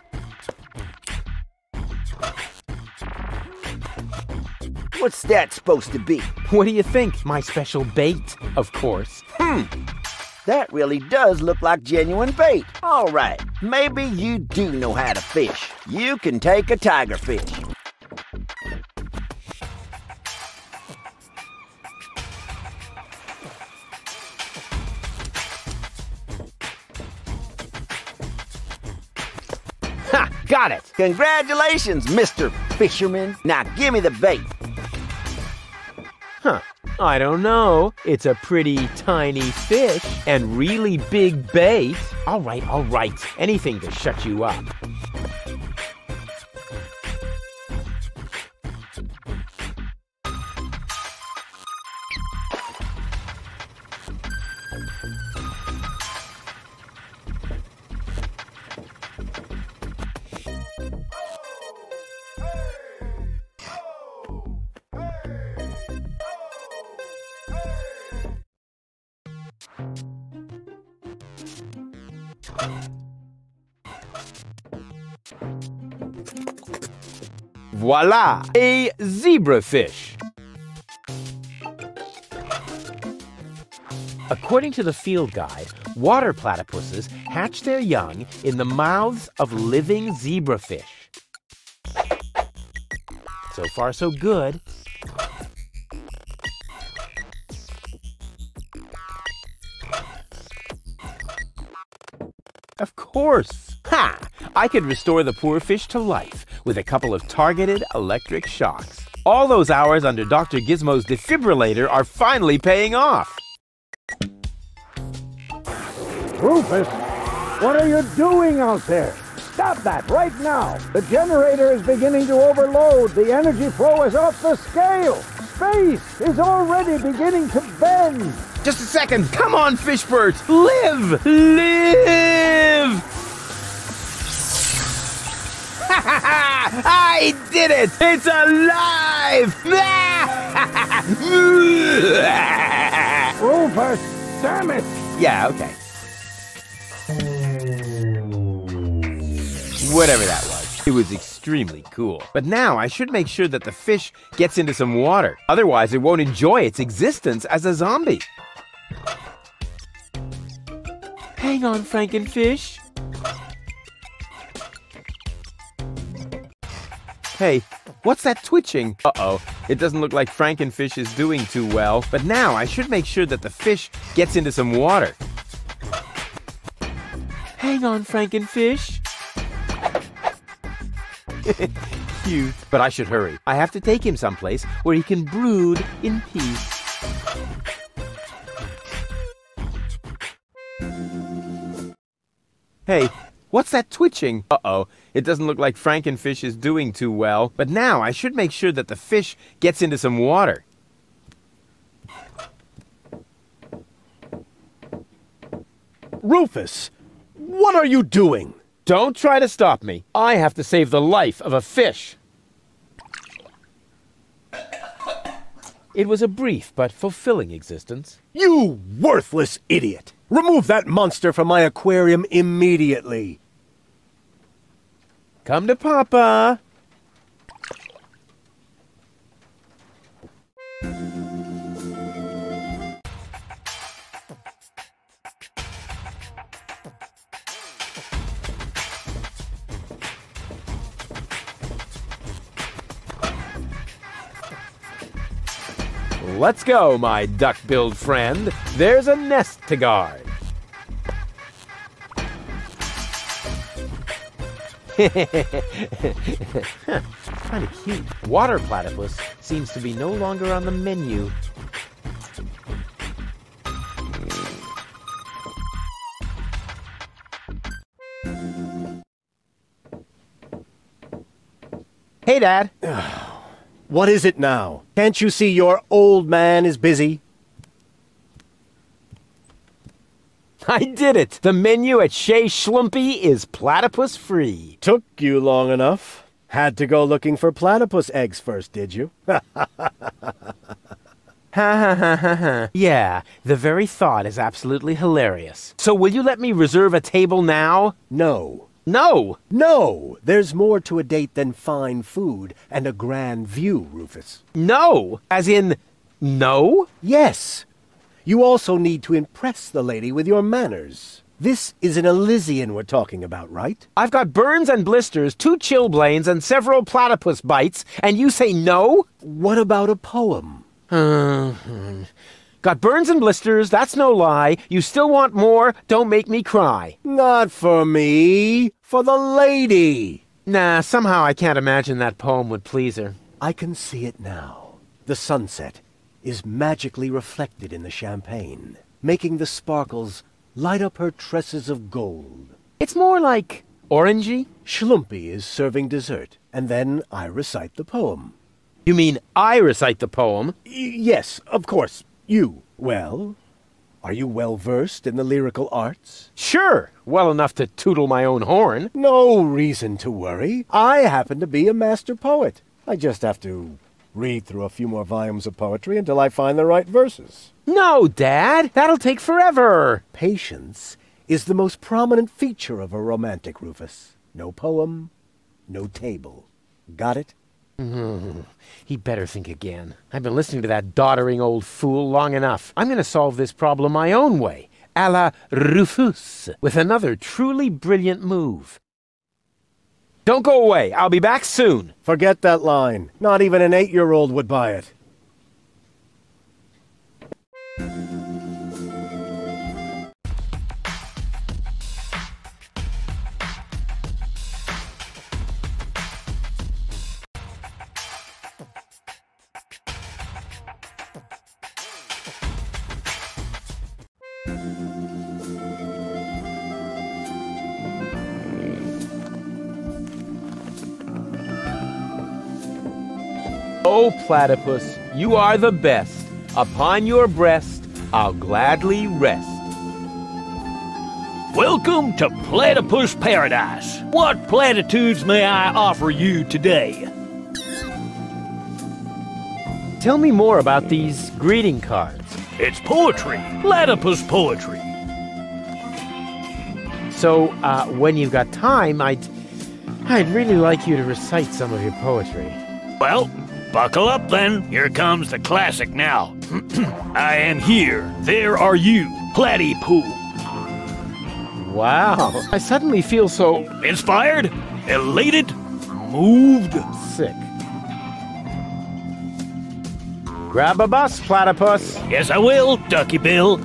What's that supposed to be? What do you think? My special bait, of course. Hmm. That really does look like genuine bait. All right, maybe you do know how to fish. You can take a tiger fish. Got it! Congratulations, Mr. Fisherman. Now give me the bait. Huh. I don't know. It's a pretty tiny fish and really big bait. All right, all right. Anything to shut you up. Voila! A zebrafish. According to the field guide, water platypuses hatch their young in the mouths of living zebrafish. So far, so good. Of course. Ha! I could restore the poor fish to life with a couple of targeted electric shocks. All those hours under Dr. Gizmo's defibrillator are finally paying off. Rufus, what are you doing out there? Stop that right now. The generator is beginning to overload. The energy flow is off the scale. Space is already beginning to bend. Just a second. Come on, Fishbert. Live! Live! [laughs] I did it! It's alive! [laughs] Damn it! Yeah, okay. Whatever that was. It was extremely cool. But now I should make sure that the fish gets into some water. Otherwise, it won't enjoy its existence as a zombie. Hang on, Frankenfish. Hey, what's that twitching? Uh-oh, it doesn't look like Frankenfish is doing too well. But now I should make sure that the fish gets into some water. Hang on, Frankenfish. [laughs] Cute. But I should hurry. I have to take him someplace where he can brood in peace. Hey, what's that twitching? Uh-oh, it doesn't look like Frankenfish is doing too well. But now I should make sure that the fish gets into some water. Rufus, what are you doing? Don't try to stop me. I have to save the life of a fish. It was a brief but fulfilling existence. You worthless idiot! Remove that monster from my aquarium immediately. Come to Papa. Let's go, my duck-billed friend. There's a nest to guard. [laughs] kind of cute. Water platypus seems to be no longer on the menu. Hey, Dad. [sighs] [sighs] [sighs] What is it now? Can't you see your old man is busy? [laughs] I did it! The menu at Chez Schlumpy is platypus free. Took you long enough. Had to go looking for platypus eggs first, did you? Ha ha ha ha ha. Yeah, the very thought is absolutely hilarious. So will you let me reserve a table now? No. No! No! There's more to a date than fine food and a grand view, Rufus. No! As in, no? Yes. You also need to impress the lady with your manners. This is an Elysian we're talking about, right? I've got burns and blisters, two chilblains, and several platypus bites, and you say no? What about a poem? Uh-huh. Got burns and blisters, that's no lie. You still want more? Don't make me cry. Not for me, for the lady. Nah, somehow I can't imagine that poem would please her. I can see it now. The sunset is magically reflected in the champagne, making the sparkles light up her tresses of gold. It's more like orangey. Schlumpy is serving dessert, and then I recite the poem. You mean I recite the poem? Y yes, of course. You. Well, are you well versed in the lyrical arts? Sure, well enough to tootle my own horn. No reason to worry. I happen to be a master poet. I just have to read through a few more volumes of poetry until I find the right verses. No, Dad, that'll take forever. Patience is the most prominent feature of a romantic, Rufus. No poem, no table. Got it? He better think again. I've been listening to that doddering old fool long enough. I'm going to solve this problem my own way, a la Rufus, with another truly brilliant move. Don't go away. I'll be back soon. Forget that line. Not even an eight-year-old would buy it. Platypus, you are the best. Upon your breast, I'll gladly rest. Welcome to Platypus Paradise. What platitudes may I offer you today? Tell me more about these greeting cards. It's poetry, platypus poetry. So, uh, when you've got time, I'd, I'd really like you to recite some of your poetry. Well, buckle up then. Here comes the classic now. [clears throat] I am here. There are you, Platypoo. Wow. I suddenly feel so inspired, elated, moved, sick. Grab a bus, platypus. Yes, I will, Ducky Bill.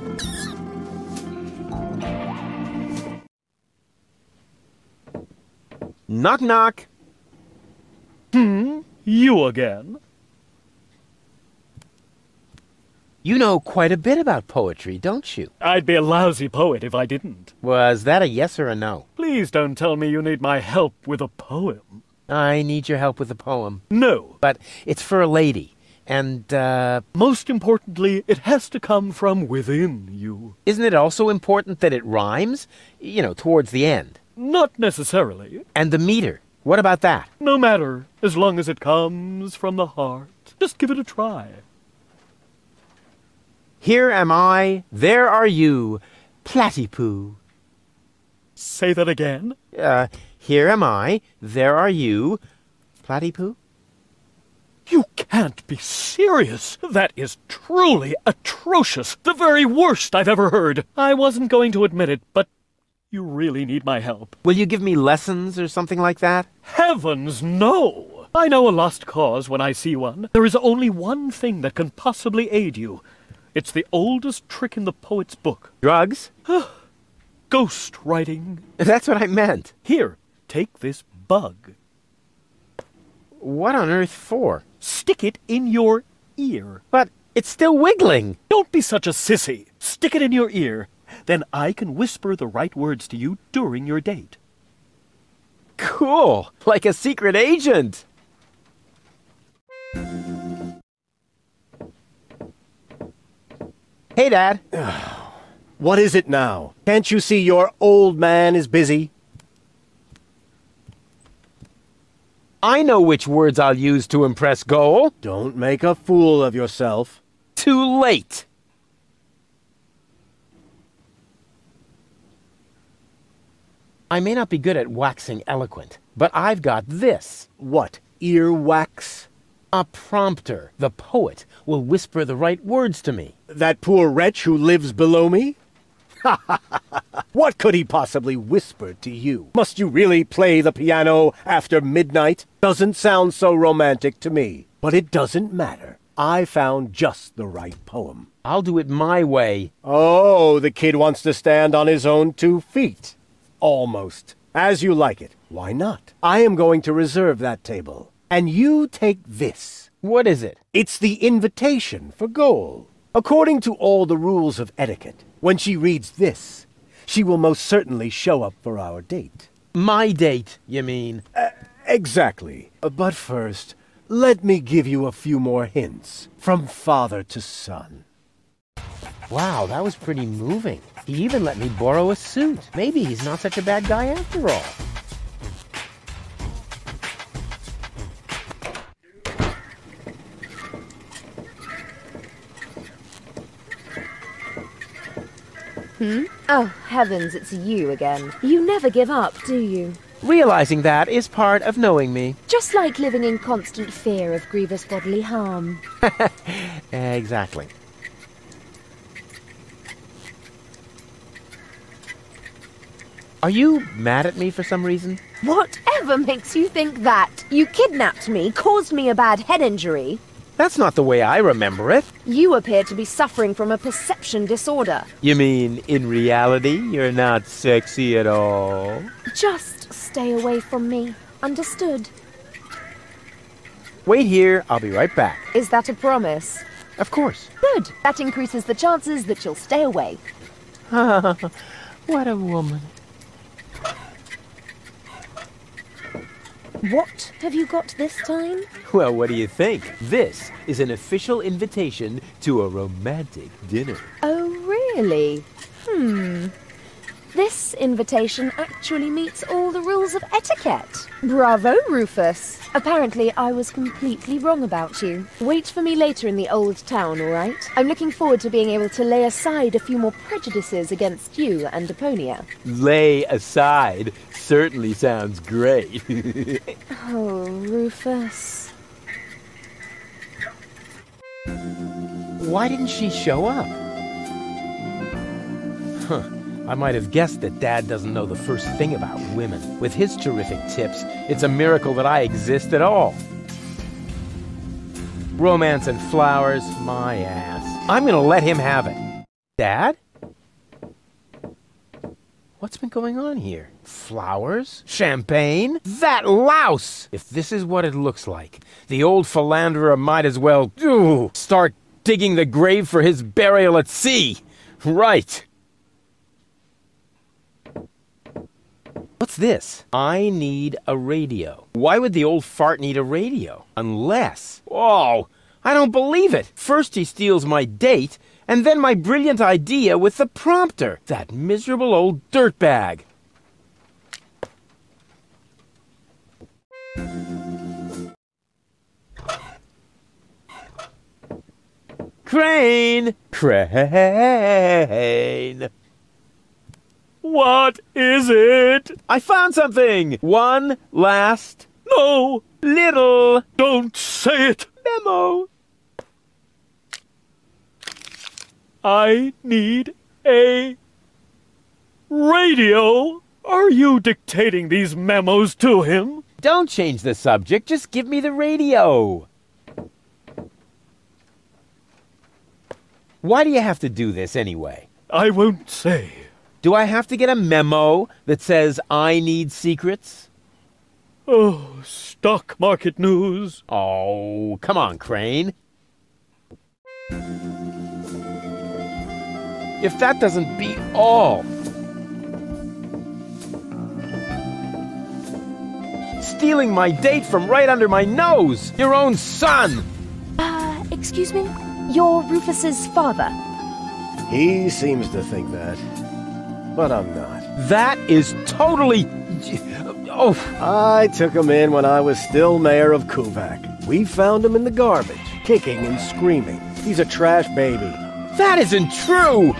Knock knock. Hmm? You again? You know quite a bit about poetry, don't you? I'd be a lousy poet if I didn't. Was that a yes or a no? Please don't tell me you need my help with a poem. I need your help with a poem. No. But it's for a lady. And, uh... Most importantly, it has to come from within you. Isn't it also important that it rhymes? You know, towards the end. Not necessarily. And the meter. What about that? No matter, as long as it comes from the heart. Just give it a try. Here am I, there are you, Platypoo. Say that again. Uh, here am I. There are you. Platypoo? You can't be serious. That is truly atrocious. The very worst I've ever heard. I wasn't going to admit it, but you really need my help. Will you give me lessons or something like that? Heavens, no! I know a lost cause when I see one. There is only one thing that can possibly aid you. It's the oldest trick in the poet's book. Drugs? Ghost writing. [laughs] That's what I meant. Here, take this bug. What on earth for? Stick it in your ear. But it's still wiggling. Don't be such a sissy. Stick it in your ear. Then I can whisper the right words to you during your date. Cool. Like a secret agent. Hey, Dad. [sighs] What is it now? Can't you see your old man is busy? I know which words I'll use to impress Goal. Don't make a fool of yourself. Too late. I may not be good at waxing eloquent, but I've got this. What, earwax? A prompter. The poet will whisper the right words to me. That poor wretch who lives below me? [laughs] what could he possibly whisper to you? Must you really play the piano after midnight? Doesn't sound so romantic to me. But it doesn't matter. I found just the right poem. I'll do it my way. Oh, the kid wants to stand on his own two feet. Almost. As you like it. Why not? I am going to reserve that table. And you take this. What is it? It's the invitation for Goal. According to all the rules of etiquette, when she reads this, she will most certainly show up for our date. My date, you mean? Uh, exactly. Uh, but first, let me give you a few more hints from father to son. Wow, that was pretty moving. He even let me borrow a suit. Maybe he's not such a bad guy after all. Hmm? Oh, heavens, it's you again. You never give up, do you? Realizing that is part of knowing me. [laughs] Just like living in constant fear of grievous bodily harm. exactly. Are you mad at me for some reason? Whatever makes you think that? You kidnapped me, caused me a bad head injury. That's not the way I remember it. You appear to be suffering from a perception disorder. You mean, in reality, you're not sexy at all? Just stay away from me. Understood? Wait here, I'll be right back. Is that a promise? Of course. Good. That increases the chances that you'll stay away. [laughs] what a woman. What have you got this time? Well, what do you think? This is an official invitation to a romantic dinner. Oh, really? Hmm. This invitation actually meets all the rules of etiquette. Bravo, Rufus. Apparently, I was completely wrong about you. Wait for me later in the old town, all right? I'm looking forward to being able to lay aside a few more prejudices against you and Deponia. Lay aside certainly sounds great. [laughs] oh, Rufus. Why didn't she show up? Huh. I might have guessed that Dad doesn't know the first thing about women. With his terrific tips, it's a miracle that I exist at all. Romance and flowers, my ass. I'm gonna let him have it. Dad? What's been going on here? Flowers? Champagne? That louse! If this is what it looks like, the old philanderer might as well start digging the grave for his burial at sea. Right. What's this? I need a radio. Why would the old fart need a radio? Unless... Whoa! I don't believe it! First he steals my date, and then my brilliant idea with the prompter. That miserable old dirtbag. Crane! Crane! What is it? I found something! One last No! little Don't say it! memo. I need a radio. Are you dictating these memos to him? Don't change the subject, just give me the radio. Why do you have to do this anyway? I won't say. Do I have to get a memo that says I need secrets? Oh, stock market news. Oh, come on, Crane. If that doesn't beat all. Stealing my date from right under my nose! Your own son! Uh, excuse me? You're Rufus's father. He seems to think that. But I'm not. That is totally. Oh, I took him in when I was still mayor of Kuvaq. We found him in the garbage, kicking and screaming. He's a trash baby. That isn't true!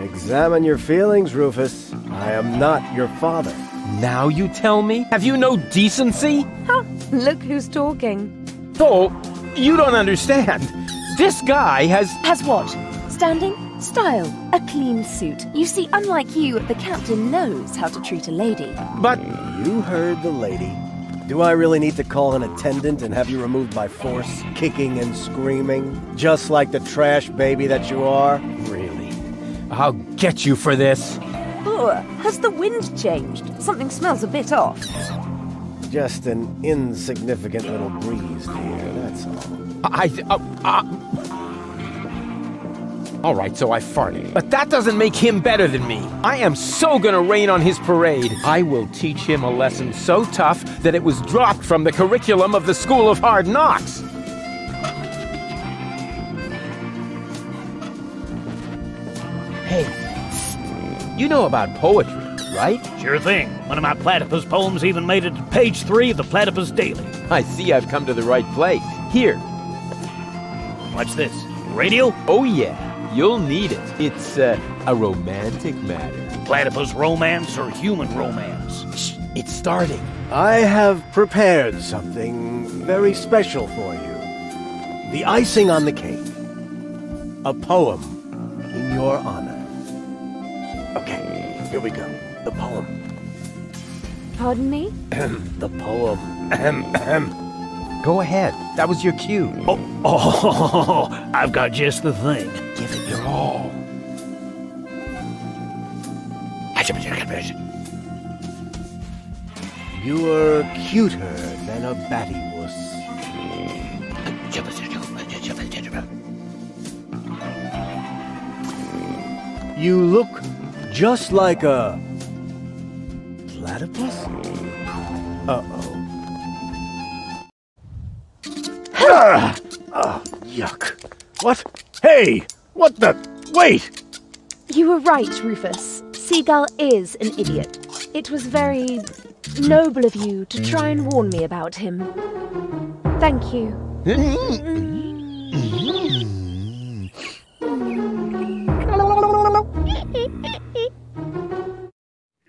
Examine your feelings, Rufus. I am not your father. Now you tell me? Have you no decency? Huh, look who's talking. Oh, you don't understand. This guy has. Has what? Standing? Style. A clean suit. You see, unlike you, the captain knows how to treat a lady. But. You heard the lady. Do I really need to call an attendant and have you removed by force, kicking and screaming? Just like the trash baby that you are? Really? I'll get you for this. Oh, has the wind changed? Something smells a bit off. Just an insignificant little breeze, dear, that's all. I. Uh, uh, all right, so I farted. But that doesn't make him better than me. I am so gonna rain on his parade. I will teach him a lesson so tough that it was dropped from the curriculum of the School of Hard Knocks. Hey, you know about poetry, right? Sure thing. One of my platypus poems even made it to page three of the Platypus Daily. I see I've come to the right place. Here. Watch this? Radio? Oh, yeah. You'll need it. It's uh, a romantic matter. Platypus romance or human romance? Shh, it's starting. I have prepared something very special for you. The icing on the cake. A poem in your honor. Okay, here we go. The poem. Pardon me? [clears throat] the poem. [clears throat] Go ahead. That was your cue. Oh, oh, [laughs] I've got just the thing. Give it your all. You are cuter than a batty wuss. You look just like a platypus? Uh-oh. Ah! Oh, yuck. What? Hey! What the? Wait! You were right, Rufus. Seagull is an idiot. It was very noble of you to try and warn me about him. Thank you. [laughs] [laughs]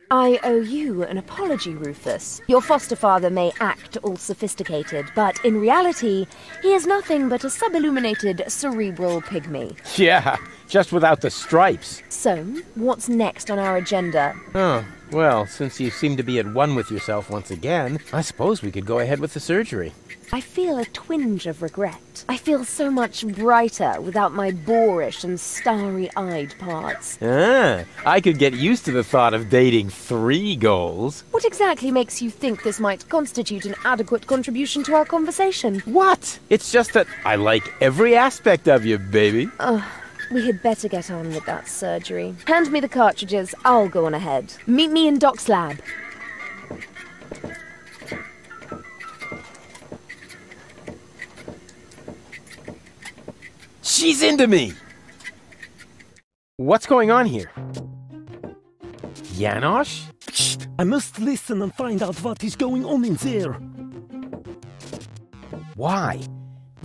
I owe you an apology, Rufus. Your foster father may act all sophisticated, but in reality, he is nothing but a subilluminated cerebral pygmy. [laughs] Yeah, just without the stripes. So, what's next on our agenda? Oh, well, since you seem to be at one with yourself once again, I suppose we could go ahead with the surgery. I feel a twinge of regret. I feel so much brighter without my boorish and starry-eyed parts. Ah, I could get used to the thought of dating three goals. What exactly makes you think this might constitute an adequate contribution to our conversation? What? It's just that I like every aspect of you, baby. Ugh. We had better get on with that surgery. Hand me the cartridges. I'll go on ahead. Meet me in Doc's lab. She's into me! What's going on here? Janosch? I must listen and find out what is going on in there. Why?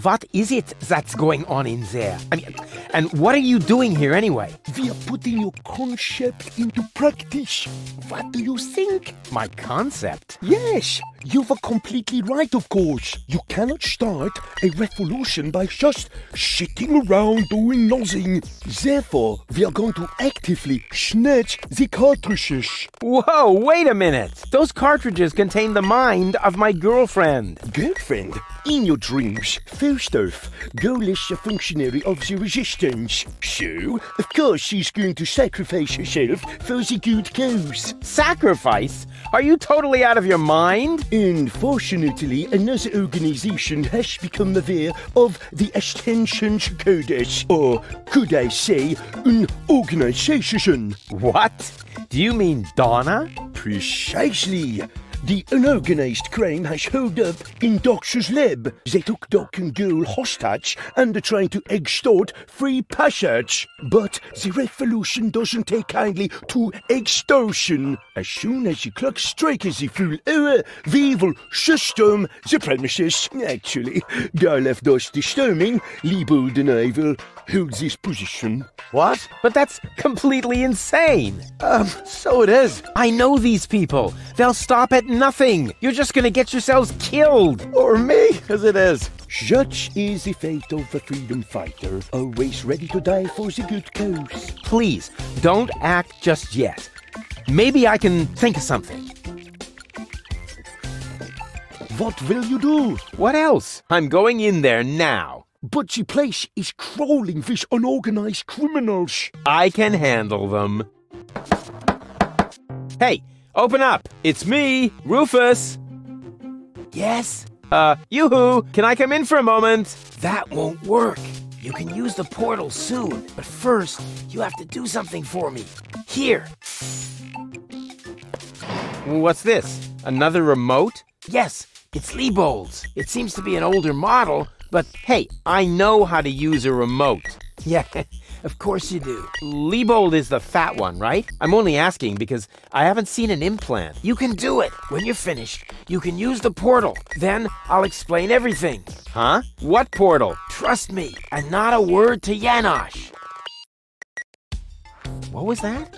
What is it that's going on in there? I mean, and what are you doing here anyway? we are putting your concept into practice. What do you think? My concept? Yes, you were completely right, of course. You cannot start a revolution by just sitting around doing nothing. Therefore, we are going to actively snatch the cartridges. Whoa, wait a minute! Those cartridges contain the mind of my girlfriend. Girlfriend? In your dreams, Falstaff, goal is a functionary of the resistance. So, of course, she's going to sacrifice herself for the good cause. Sacrifice? Are you totally out of your mind? Unfortunately, another organization has become aware of the Ascension codes, or could I say, an organization. What? Do you mean Donna? Precisely. The unorganized crime has held up in Doc's lab. They took Doc and Girl hostage and are trying to extort free passage. But the revolution doesn't take kindly to extortion. As soon as the clock strikes the full hour, we will system the premises. Actually, [laughs] Girl left us disturbing. Liebold and I will hold this position. What? But that's completely insane. Um, so it is. I know these people. They'll stop at nothing. You're just gonna get yourselves killed. Or me, as it is. Such is the fate of a freedom fighter, always ready to die for the good cause. Please, don't act just yet. Maybe I can think of something. What will you do? What else? I'm going in there now. But the place is crawling with unorganized criminals. I can handle them. Hey, open up. It's me, Rufus. Yes? Uh, yoo-hoo, can I come in for a moment? That won't work. You can use the portal soon, but first, you have to do something for me. Here. What's this? Another remote? Yes, it's Liebold's. It seems to be an older model, but hey, I know how to use a remote. [laughs] Yeah, of course you do. Liebold is the fat one, right? I'm only asking because I haven't seen an implant. You can do it. When you're finished, you can use the portal. Then I'll explain everything. Huh? What portal? Trust me, and not a word to Janosch. What was that?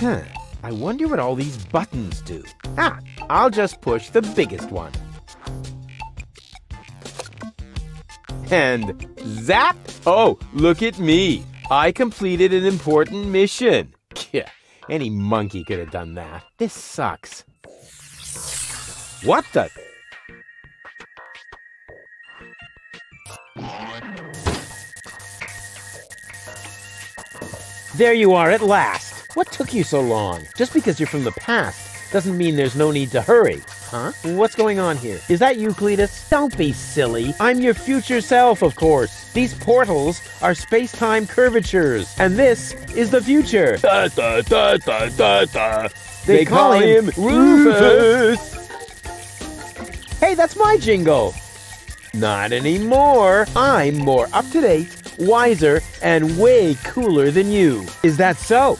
Huh. I wonder what all these buttons do. Ah, I'll just push the biggest one. And zap! Oh, look at me. I completed an important mission. Yeah, any monkey could have done that. This sucks. What the? There you are at last. What took you so long? Just because you're from the past doesn't mean there's no need to hurry. Huh? What's going on here? Is that you, Cletus? Don't be silly. I'm your future self, of course. These portals are space-time curvatures, and this is the future. Da, da, da, da, da, da. They, they call, call him Rufus. Rufus. Hey, that's my jingle. Not anymore. I'm more up-to-date, wiser, and way cooler than you. Is that so?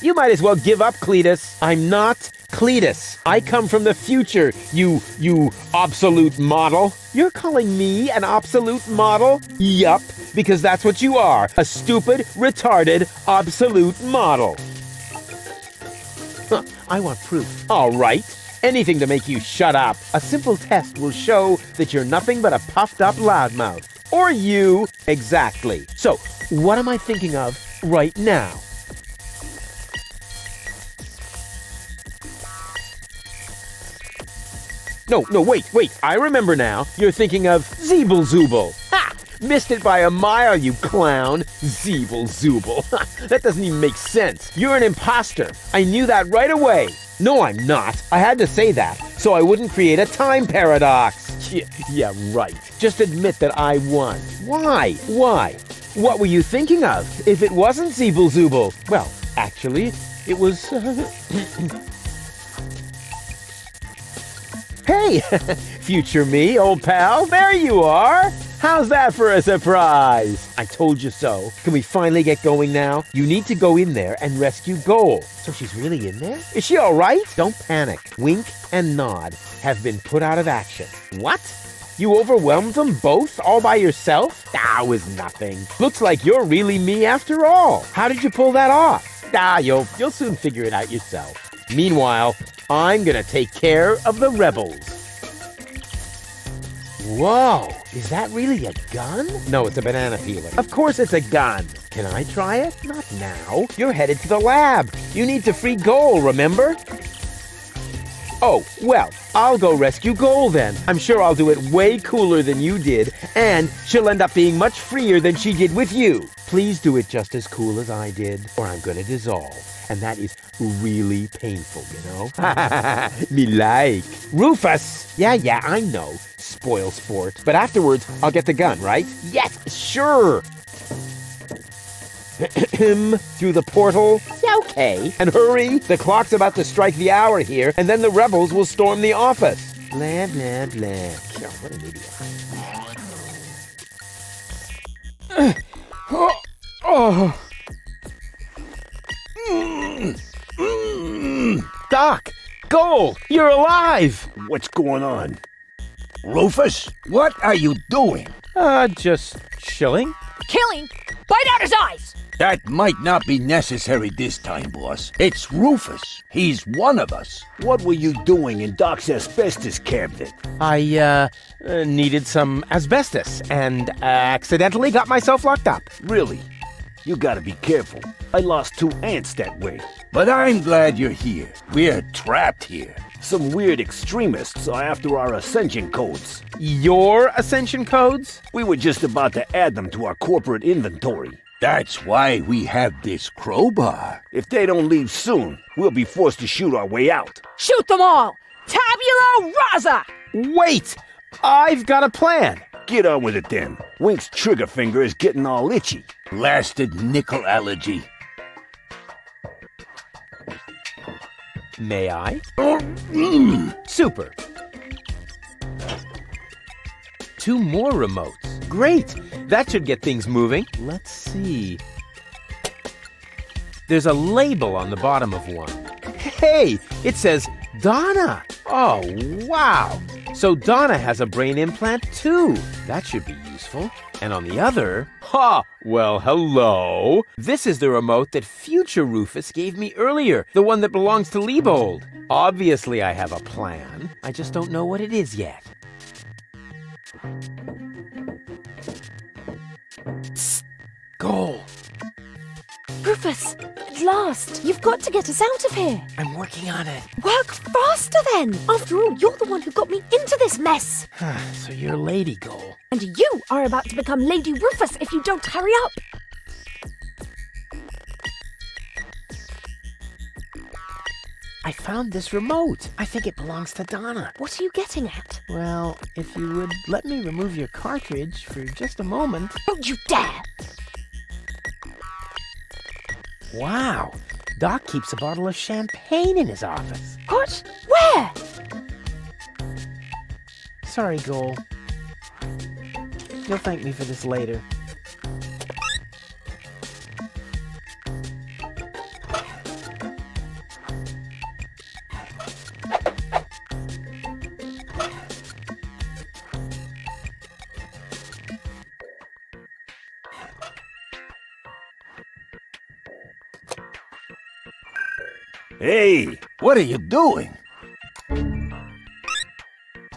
You might as well give up, Cletus. I'm not Cletus. I come from the future, you, you obsolete model. You're calling me an obsolete model? Yup, because that's what you are. A stupid, retarded, obsolete model. Huh, I want proof. All right. Anything to make you shut up. A simple test will show that you're nothing but a puffed up loudmouth. Or you. Exactly. So, what am I thinking of right now? No, no, wait, wait. I remember now. You're thinking of Zeeble. Ha! Missed it by a mile, you clown. Zeeble [laughs] that doesn't even make sense. You're an imposter. I knew that right away. No, I'm not. I had to say that so I wouldn't create a time paradox. [laughs] Yeah, yeah, right. Just admit that I won. Why? Why? What were you thinking of? If it wasn't Zeeble? Well, actually, it was. Uh, [laughs] Hey, [laughs] future me, old pal, there you are. How's that for a surprise? I told you so. Can we finally get going now? You need to go in there and rescue Goal. So she's really in there? Is she all right? Don't panic. Wink and Nod have been put out of action. What? You overwhelmed them both all by yourself? That was nothing. Looks like you're really me after all. How did you pull that off? Ah, you'll, you'll soon figure it out yourself. Meanwhile, I'm gonna take care of the rebels. Whoa, is that really a gun? No, it's a banana peeler. Of course it's a gun. Can I try it? Not now. You're headed to the lab. You need to free Goal, remember? Oh, well, I'll go rescue Goal then. I'm sure I'll do it way cooler than you did, and she'll end up being much freer than she did with you. Please do it just as cool as I did, or I'm gonna dissolve. And that is really painful, you know? [laughs] Me like. Rufus! Yeah, yeah, I know. Spoil sport. But afterwards, I'll get the gun, right? Yes, sure! [clears throat] Through the portal? Yeah, okay. And hurry! The clock's about to strike the hour here, and then the rebels will storm the office. Blah, blah, blah. God, what an idiot. [sighs] oh. oh. Mm. Mm. Doc! Goal! You're alive! What's going on? Rufus, what are you doing? Uh, just chilling. Killing? Bite out his eyes! That might not be necessary this time, boss. It's Rufus. He's one of us. What were you doing in Doc's asbestos cabinet? I, uh, uh needed some asbestos and uh, accidentally got myself locked up. Really? You gotta be careful. I lost two ants that way. But I'm glad you're here. We're trapped here. Some weird extremists are after our ascension codes. Your ascension codes? We were just about to add them to our corporate inventory. That's why we have this crowbar. If they don't leave soon, we'll be forced to shoot our way out. Shoot them all! Tabula rasa! Wait! I've got a plan. Get on with it then. Wink's trigger finger is getting all itchy. Blasted nickel allergy. May I? mm. Super. Two more remotes. Great! That should get things moving. Let's see. There's a label on the bottom of one. Hey! It says Donna! Oh, wow! So Donna has a brain implant too. That should be useful. And on the other, ha! Well, hello! This is the remote that future Rufus gave me earlier, the one that belongs to Liebold. Obviously, I have a plan. I just don't know what it is yet. Psst. Goal! Rufus, at last! You've got to get us out of here! I'm working on it. Work faster then! After all, you're the one who got me into this mess! so you're Lady Goal. And you are about to become Lady Rufus if you don't hurry up! I found this remote. I think it belongs to Donna. What are you getting at? Well, if you would let me remove your cartridge for just a moment. Don't you dare! Wow, Doc keeps a bottle of champagne in his office. What? Where? Sorry, Goal. You'll thank me for this later. Hey, what are you doing?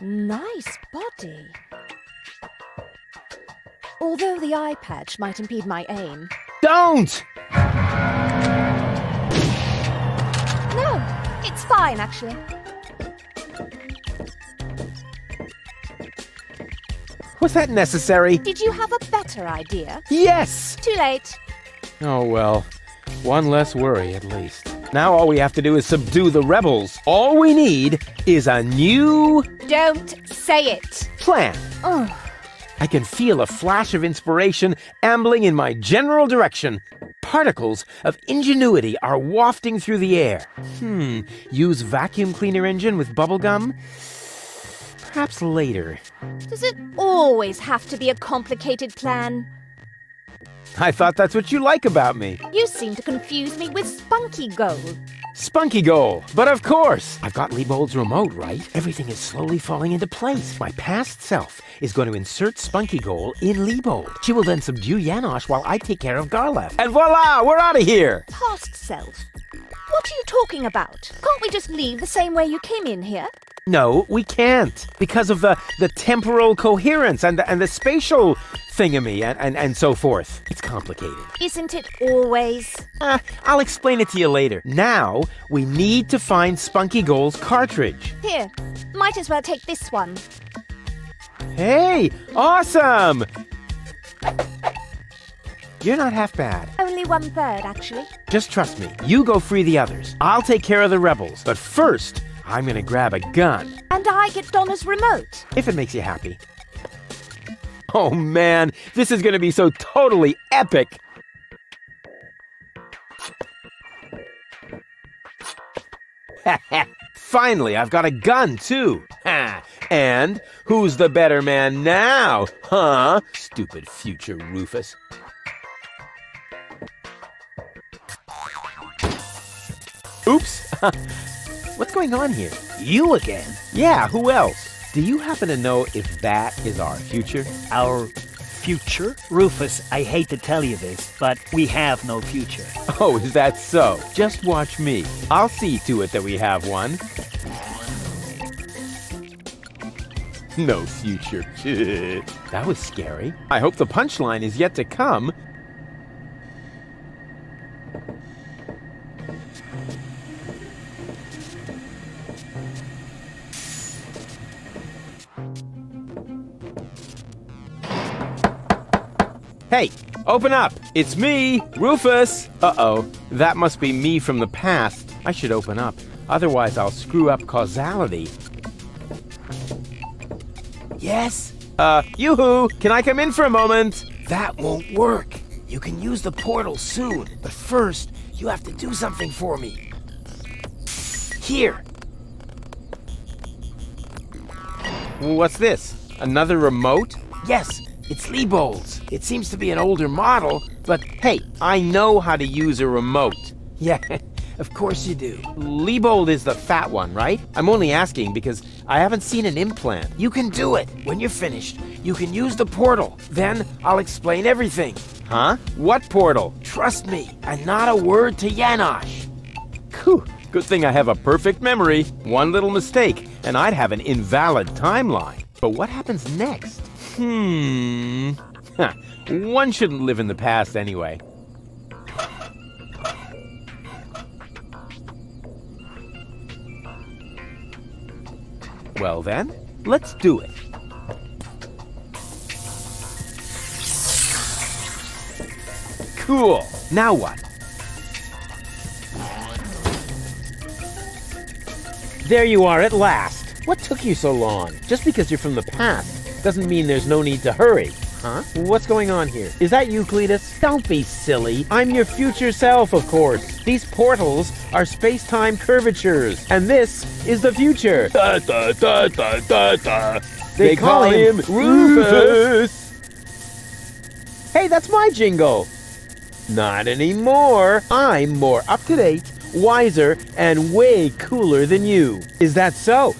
Nice body. Although the eye patch might impede my aim. Don't! No, it's fine, actually. Was that necessary? Did you have a better idea? Yes! Too late. Oh well, one less worry at least. Now all we have to do is subdue the rebels. All we need is a new... Don't say it. Plan. Ugh. I can feel a flash of inspiration ambling in my general direction. Particles of ingenuity are wafting through the air. Hmm, use vacuum cleaner engine with bubblegum? Perhaps later. Does it always have to be a complicated plan? I thought that's what you like about me. You seem to confuse me with Spunky Goal. Spunky Goal. But of course, I've got Liebold's remote, right? Everything is slowly falling into place. My past self is going to insert Spunky Goal in Liebold. She will then subdue Janosch while I take care of Garlef. And voila, we're out of here! Past self? What are you talking about? Can't we just leave the same way you came in here? No, we can't. Because of the, the temporal coherence and the, and the spatial thingamy and, and, and so forth. It's complicated. Isn't it always? Uh, I'll explain it to you later. Now, we need to find Spunky Goal's cartridge. Here, might as well take this one. Hey, awesome! You're not half bad. Only one third, actually. Just trust me. You go free the others. I'll take care of the rebels. But first, I'm gonna grab a gun. And I get Donna's remote. If it makes you happy. Oh man, this is gonna be so totally epic! [laughs] Finally, I've got a gun too! [laughs] And who's the better man now? Huh? Stupid future Rufus. Oops! [laughs] What's going on here? You again? Yeah, who else? Do you happen to know if that is our future? Our future? Rufus, I hate to tell you this, but we have no future. [laughs] Oh, is that so? Just watch me. I'll see to it that we have one. No future. [laughs] that was scary. I hope the punchline is yet to come. Hey, open up! It's me, Rufus! Uh-oh, that must be me from the past. I should open up, otherwise I'll screw up causality. Yes? Uh, yoo-hoo! Can I come in for a moment? That won't work. You can use the portal soon, but first, you have to do something for me. Here! What's this? Another remote? Yes, it's Liebold's. It seems to be an older model, but hey, I know how to use a remote. [laughs] Yeah, of course you do. Liebold is the fat one, right? I'm only asking because I haven't seen an implant. You can do it. When you're finished, you can use the portal. Then I'll explain everything. Huh? What portal? Trust me, and not a word to Janosch. Whew. Good thing I have a perfect memory. One little mistake, and I'd have an invalid timeline. But what happens next? Hmm. [laughs] One shouldn't live in the past anyway. Well then, let's do it. Cool. Now what? There you are at last. What took you so long? Just because you're from the past doesn't mean there's no need to hurry. Huh? What's going on here? Is that you, Cletus? Don't be silly. I'm your future self, of course. These portals are space-time curvatures, and this is the future. Da, da, da, da, da, da. They, they call, call him Rufus. Rufus. Hey, that's my jingle. Not anymore. I'm more up-to-date, wiser, and way cooler than you. Is that so?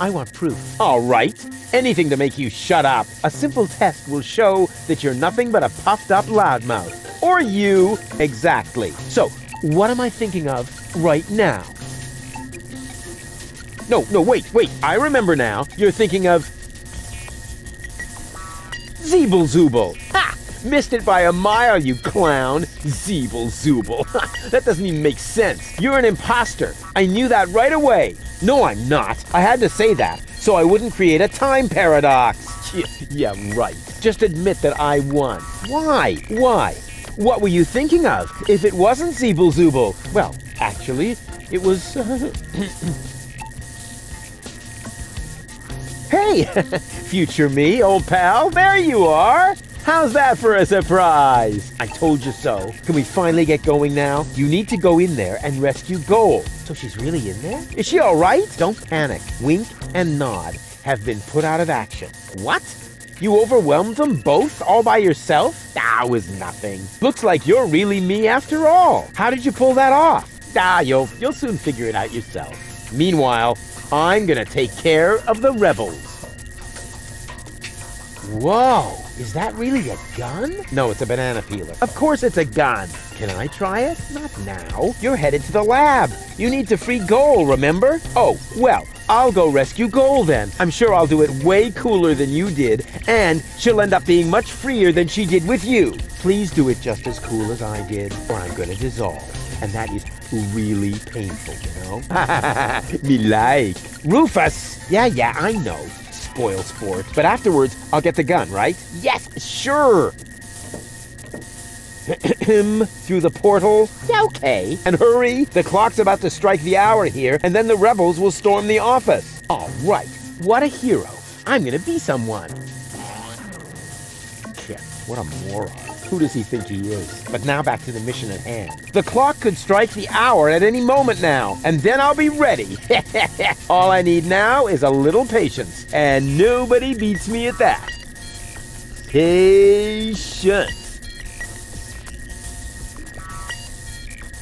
I want proof. All right. Anything to make you shut up. A simple test will show that you're nothing but a puffed up loudmouth. Or you. Exactly. So, what am I thinking of right now? No, no, wait, wait. I remember now. You're thinking of. Zeeble Zooble. Ha! Missed it by a mile, you clown. Zeeble Zooble. [laughs] that doesn't even make sense. You're an imposter. I knew that right away. No, I'm not. I had to say that so I wouldn't create a time paradox. [laughs] Yeah, right. Just admit that I won. Why? Why? What were you thinking of? If it wasn't Zeeble Zooble? Well, actually, it was... Uh, [coughs] hey! [laughs] Future me, old pal, there you are! How's that for a surprise? I told you so. Can we finally get going now? You need to go in there and rescue Goal. So she's really in there? Is she all right? Don't panic. Wink and nod. have been put out of action. What? You overwhelmed them both all by yourself? That was nothing. Looks like you're really me after all. How did you pull that off? Ah, you'll, you'll soon figure it out yourself. Meanwhile, I'm gonna take care of the rebels. Whoa, is that really a gun? No, it's a banana peeler. Of course it's a gun. Can I try it? Not now. You're headed to the lab. You need to free Goal, remember? Oh, well, I'll go rescue Goal then. I'm sure I'll do it way cooler than you did, and she'll end up being much freer than she did with you. Please do it just as cool as I did, or I'm gonna dissolve. And that is really painful, you know? [laughs] Me like. Rufus! Yeah, yeah, I know spoil sport. But afterwards, I'll get the gun, right? Yes, sure. [clears throat] Through the portal? Yeah, okay. And hurry, the clock's about to strike the hour here, and then the rebels will storm the office. All right, what a hero. I'm gonna be someone. What a moron. Who does he think he is? But now back to the mission at hand. The clock could strike the hour at any moment now, and then I'll be ready. [laughs] All I need now is a little patience, and nobody beats me at that. Patience.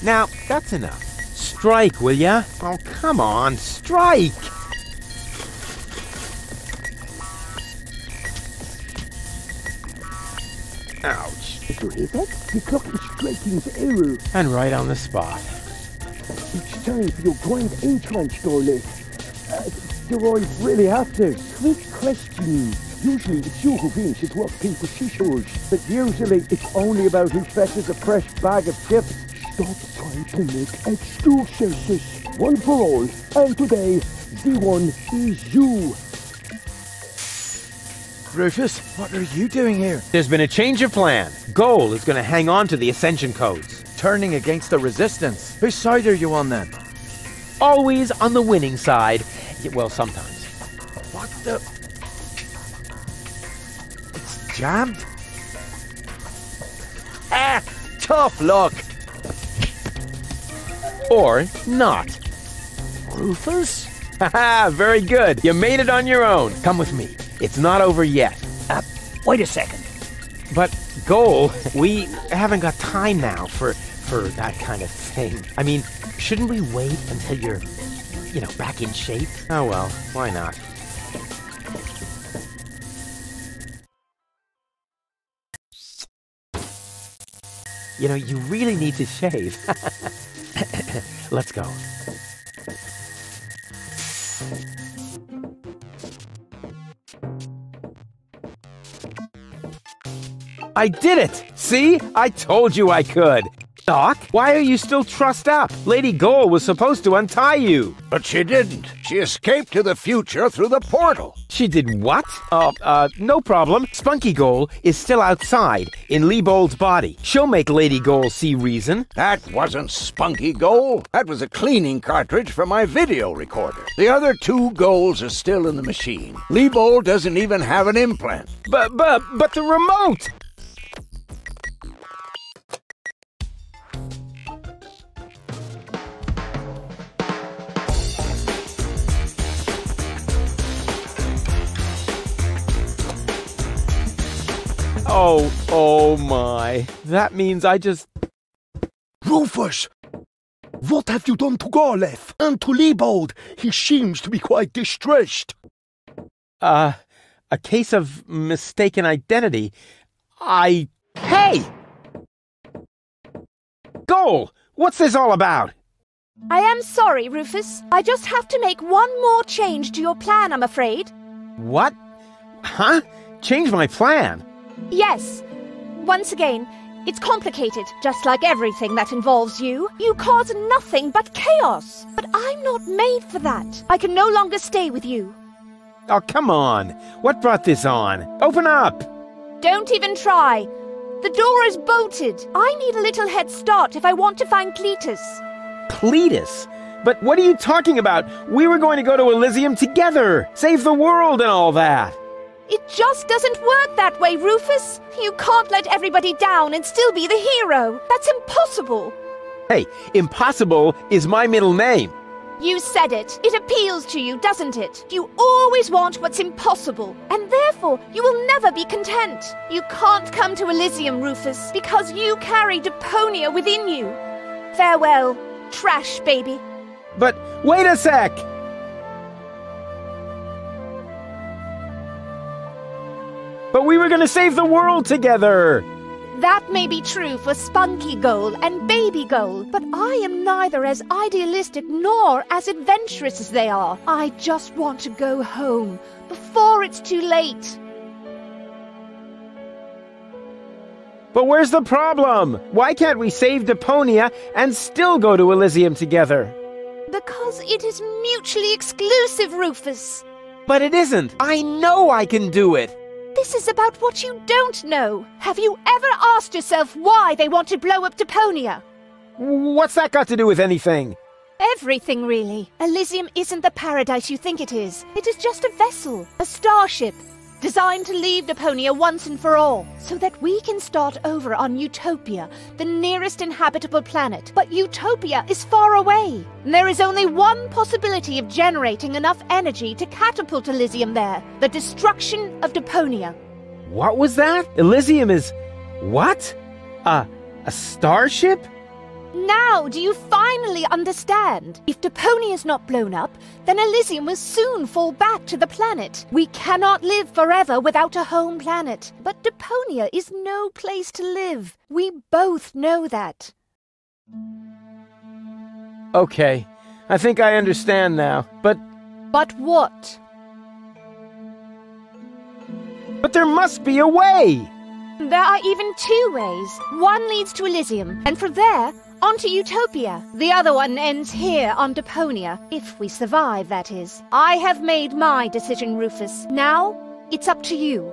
Now, that's enough. Strike, will ya? Oh, come on, strike! Ouch. Did you hear that? The clock is striking zero. And right on the spot. It's time for your grand entrance, Dorley. Uh, do I really have to? Quick question. Usually it's you who wins at rock, paper, scissors, but usually it's only about who fetches a fresh bag of chips. Stop trying to make excuses. One for all, and today, the one is you. Rufus, what are you doing here? There's been a change of plan. Goal is going to hang on to the Ascension codes. Turning against the Resistance. Whose side are you on then? Always on the winning side. Well, sometimes. What the? It's jammed? Ah! Tough luck! Or not. Rufus? [laughs] Haha, very good. You made it on your own. Come with me. It's not over yet. Uh, wait a second. But, Goal, we haven't got time now for, for that kind of thing. I mean, shouldn't we wait until you're, you know, back in shape? Oh well, why not? You know, you really need to shave. [laughs] Let's go. I did it! See? I told you I could! Doc, why are you still trussed up? Lady Goal was supposed to untie you. But she didn't. She escaped to the future through the portal. She did what? Uh, uh, no problem. Spunky Goal is still outside, in Liebold's body. She'll make Lady Goal see reason. That wasn't Spunky Goal. That was a cleaning cartridge for my video recorder. The other two goals are still in the machine. Liebold doesn't even have an implant. But, but, but the remote! Oh, oh my. That means I just. Rufus! What have you done to Gorlef and to Liebold? He seems to be quite distressed. Uh, a case of mistaken identity. I. Hey! Goal! What's this all about? I am sorry, Rufus. I just have to make one more change to your plan, I'm afraid. What? Huh? Change my plan? Yes. Once again, it's complicated, just like everything that involves you. You cause nothing but chaos. But I'm not made for that. I can no longer stay with you. Oh, come on. What brought this on? Open up! Don't even try. The door is bolted. I need a little head start if I want to find Cletus. Cletus? But what are you talking about? We were going to go to Elysium together, save the world and all that. It just doesn't work that way, Rufus. You can't let everybody down and still be the hero. That's impossible. Hey, impossible is my middle name. You said it. It appeals to you, doesn't it? You always want what's impossible, and therefore you will never be content. You can't come to Elysium, Rufus, because you carry Deponia within you. Farewell, trash baby. But wait a sec! But we were gonna save the world together! That may be true for Spunky Goal and Baby Goal, but I am neither as idealistic nor as adventurous as they are. I just want to go home before it's too late. But where's the problem? Why can't we save Deponia and still go to Elysium together? Because it is mutually exclusive, Rufus. But it isn't. I know I can do it. This is about what you don't know. Have you ever asked yourself why they want to blow up Deponia? What's that got to do with anything? Everything, really. Elysium isn't the paradise you think it is. It is just a vessel, a starship, designed to leave Deponia once and for all, so that we can start over on Utopia, the nearest inhabitable planet. But Utopia is far away. And there is only one possibility of generating enough energy to catapult Elysium there the destruction of Deponia. What was that? Elysium is. what? Uh, a starship? Now, do you finally understand? If Deponia is not blown up, then Elysium will soon fall back to the planet. We cannot live forever without a home planet. But Deponia is no place to live. We both know that. Okay, I think I understand now, but. But what? But there must be a way! There are even two ways. One leads to Elysium, and from there, onto Utopia. The other one ends here on Deponia, if we survive, that is. I have made my decision, Rufus. Now, it's up to you.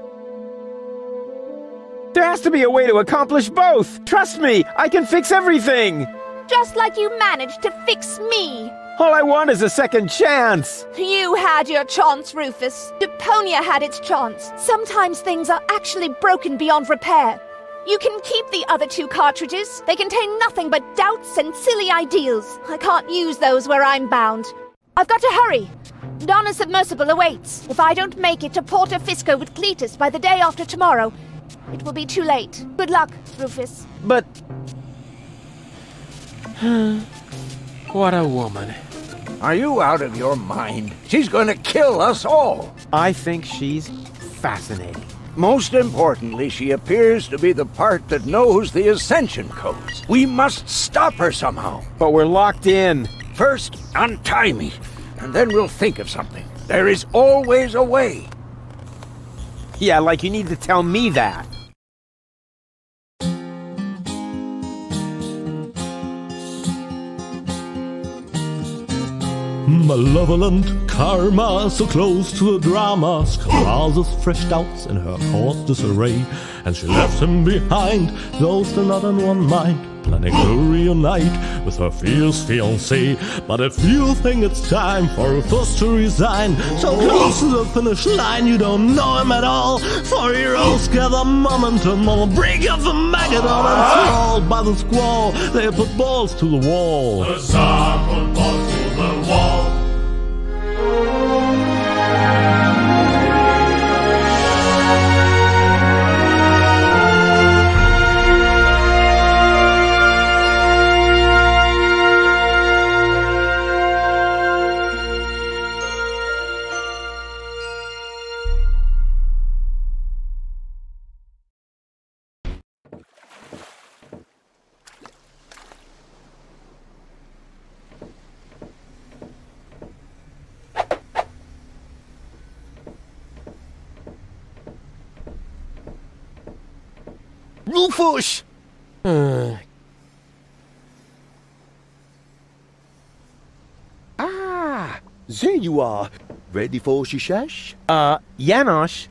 There has to be a way to accomplish both! Trust me, I can fix everything! Just like you managed to fix me! All I want is a second chance! You had your chance, Rufus. Deponia had its chance. Sometimes things are actually broken beyond repair. You can keep the other two cartridges. They contain nothing but doubts and silly ideals. I can't use those where I'm bound. I've got to hurry. Donna Submersible awaits. If I don't make it to Porta Fisco with Cletus by the day after tomorrow, it will be too late. Good luck, Rufus. But. [sighs] what a woman. Are you out of your mind? She's going to kill us all. I think she's fascinating. Most importantly, she appears to be the part that knows the Ascension codes. We must stop her somehow. But we're locked in. First, untie me, and then we'll think of something. There is always a way. Yeah, like you need to tell me that. Malevolent karma, so close to the drama, causes fresh doubts in her course disarray, and she left him behind, though still not in one mind, planning to reunite with her fierce fiancé. But if you think it's time for Rufus to resign, so close to the finish line, you don't know him at all. For heroes gather momentum on the brink of the Magadon, and thralled by the squall, they put balls to the wall. Rufus! ah, there you are. Ready for Shishash? Uh, Janosch,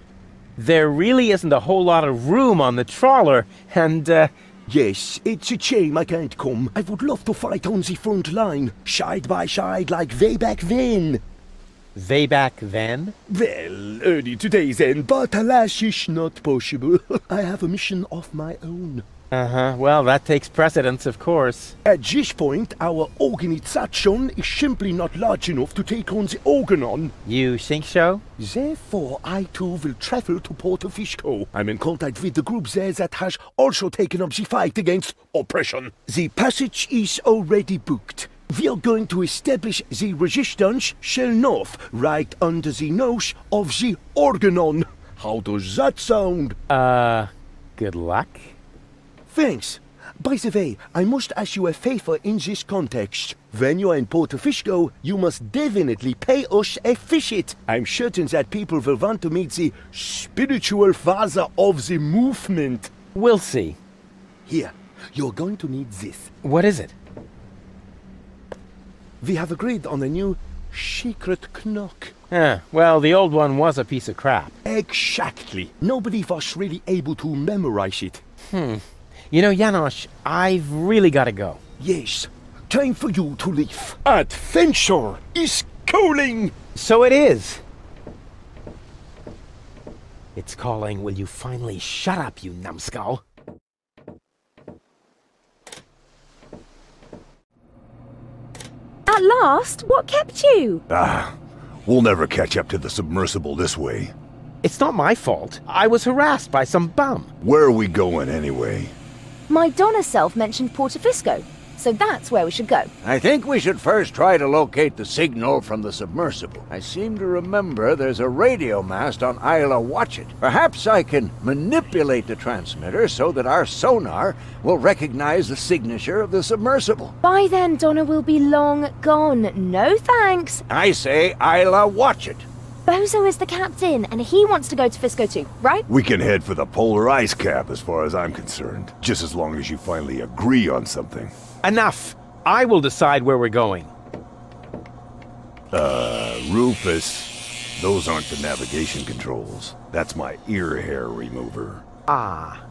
there really isn't a whole lot of room on the trawler, and, uh... Yes, it's a shame I can't come. I would love to fight on the front line, side by side like way back then. Way back then? Well, early today then, but alas, it's not possible. [laughs] I have a mission of my own. Uh huh. Well, that takes precedence, of course. At this point, our organization is simply not large enough to take on the Organon. You think so? Therefore, I too will travel to Porta Fisco. I'm in contact with the group there that has also taken up the fight against oppression. The passage is already booked. We are going to establish the resistance shell north, right under the nose of the Organon. How does that sound? Uh, good luck. Thanks. By the way, I must ask you a favor in this context. When you are in Porta Fisco, you must definitely pay us a visit. I'm certain that people will want to meet the spiritual father of the movement. We'll see. Here, you're going to need this. What is it? We have agreed on a new secret knock. Yeah, well, the old one was a piece of crap. Exactly. Nobody was really able to memorize it. Hmm. You know, Janosch, I've really got to go. Yes. Time for you to leave. Adventure is calling! So it is. It's calling, will you finally shut up, you numbskull? At last? What kept you? Ah, we'll never catch up to the submersible this way. It's not my fault. I was harassed by some bum. Where are we going anyway? My Donna self mentioned Porta Fisco, so that's where we should go. I think we should first try to locate the signal from the submersible. I seem to remember there's a radio mast on Isla Watchet. Perhaps I can manipulate the transmitter so that our sonar will recognize the signature of the submersible. By then, Donna will be long gone. No thanks. I say Isla Watchet. Bozo is the captain, and he wants to go to Fisco too, right? We can head for the polar ice cap as far as I'm concerned. Just as long as you finally agree on something. Enough! I will decide where we're going. Uh, Rufus, those aren't the navigation controls. That's my ear hair remover. Ah.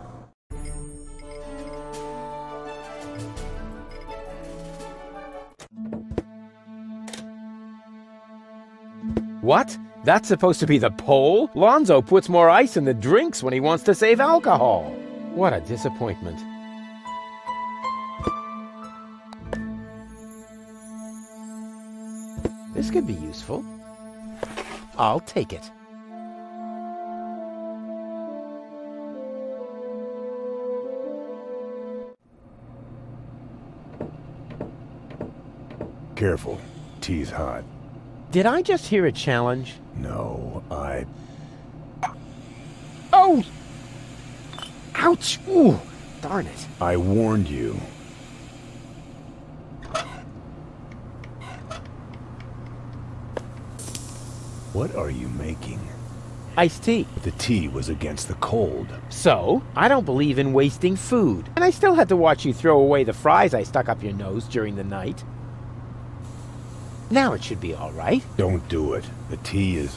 What? That's supposed to be the pole? Lonzo puts more ice in the drinks when he wants to save alcohol. What a disappointment. This could be useful. I'll take it. Careful. Tea's hot. Did I just hear a challenge? No, I... Oh! Ouch! Ooh! Darn it. I warned you. What are you making? Iced tea. The tea was against the cold. So, I don't believe in wasting food. And I still had to watch you throw away the fries I stuck up your nose during the night. Now it should be all right. Don't do it. The tea is...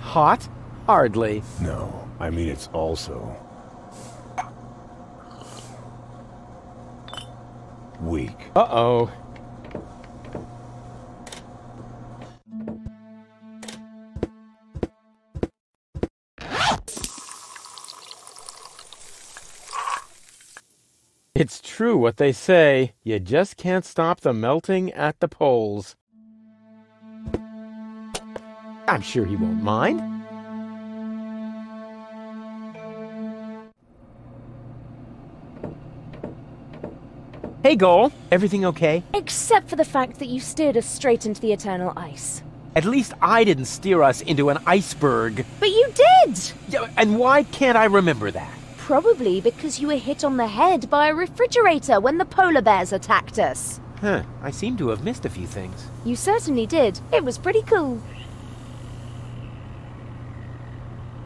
Hot? Hardly. No, I mean it's also... Weak. Uh-oh. It's true what they say. You just can't stop the melting at the poles. I'm sure he won't mind. Hey, Goal. Everything okay? Except for the fact that you steered us straight into the eternal ice. At least I didn't steer us into an iceberg. But you did! Yeah, and why can't I remember that? Probably because you were hit on the head by a refrigerator when the polar bears attacked us. Huh, I seem to have missed a few things. You certainly did. It was pretty cool.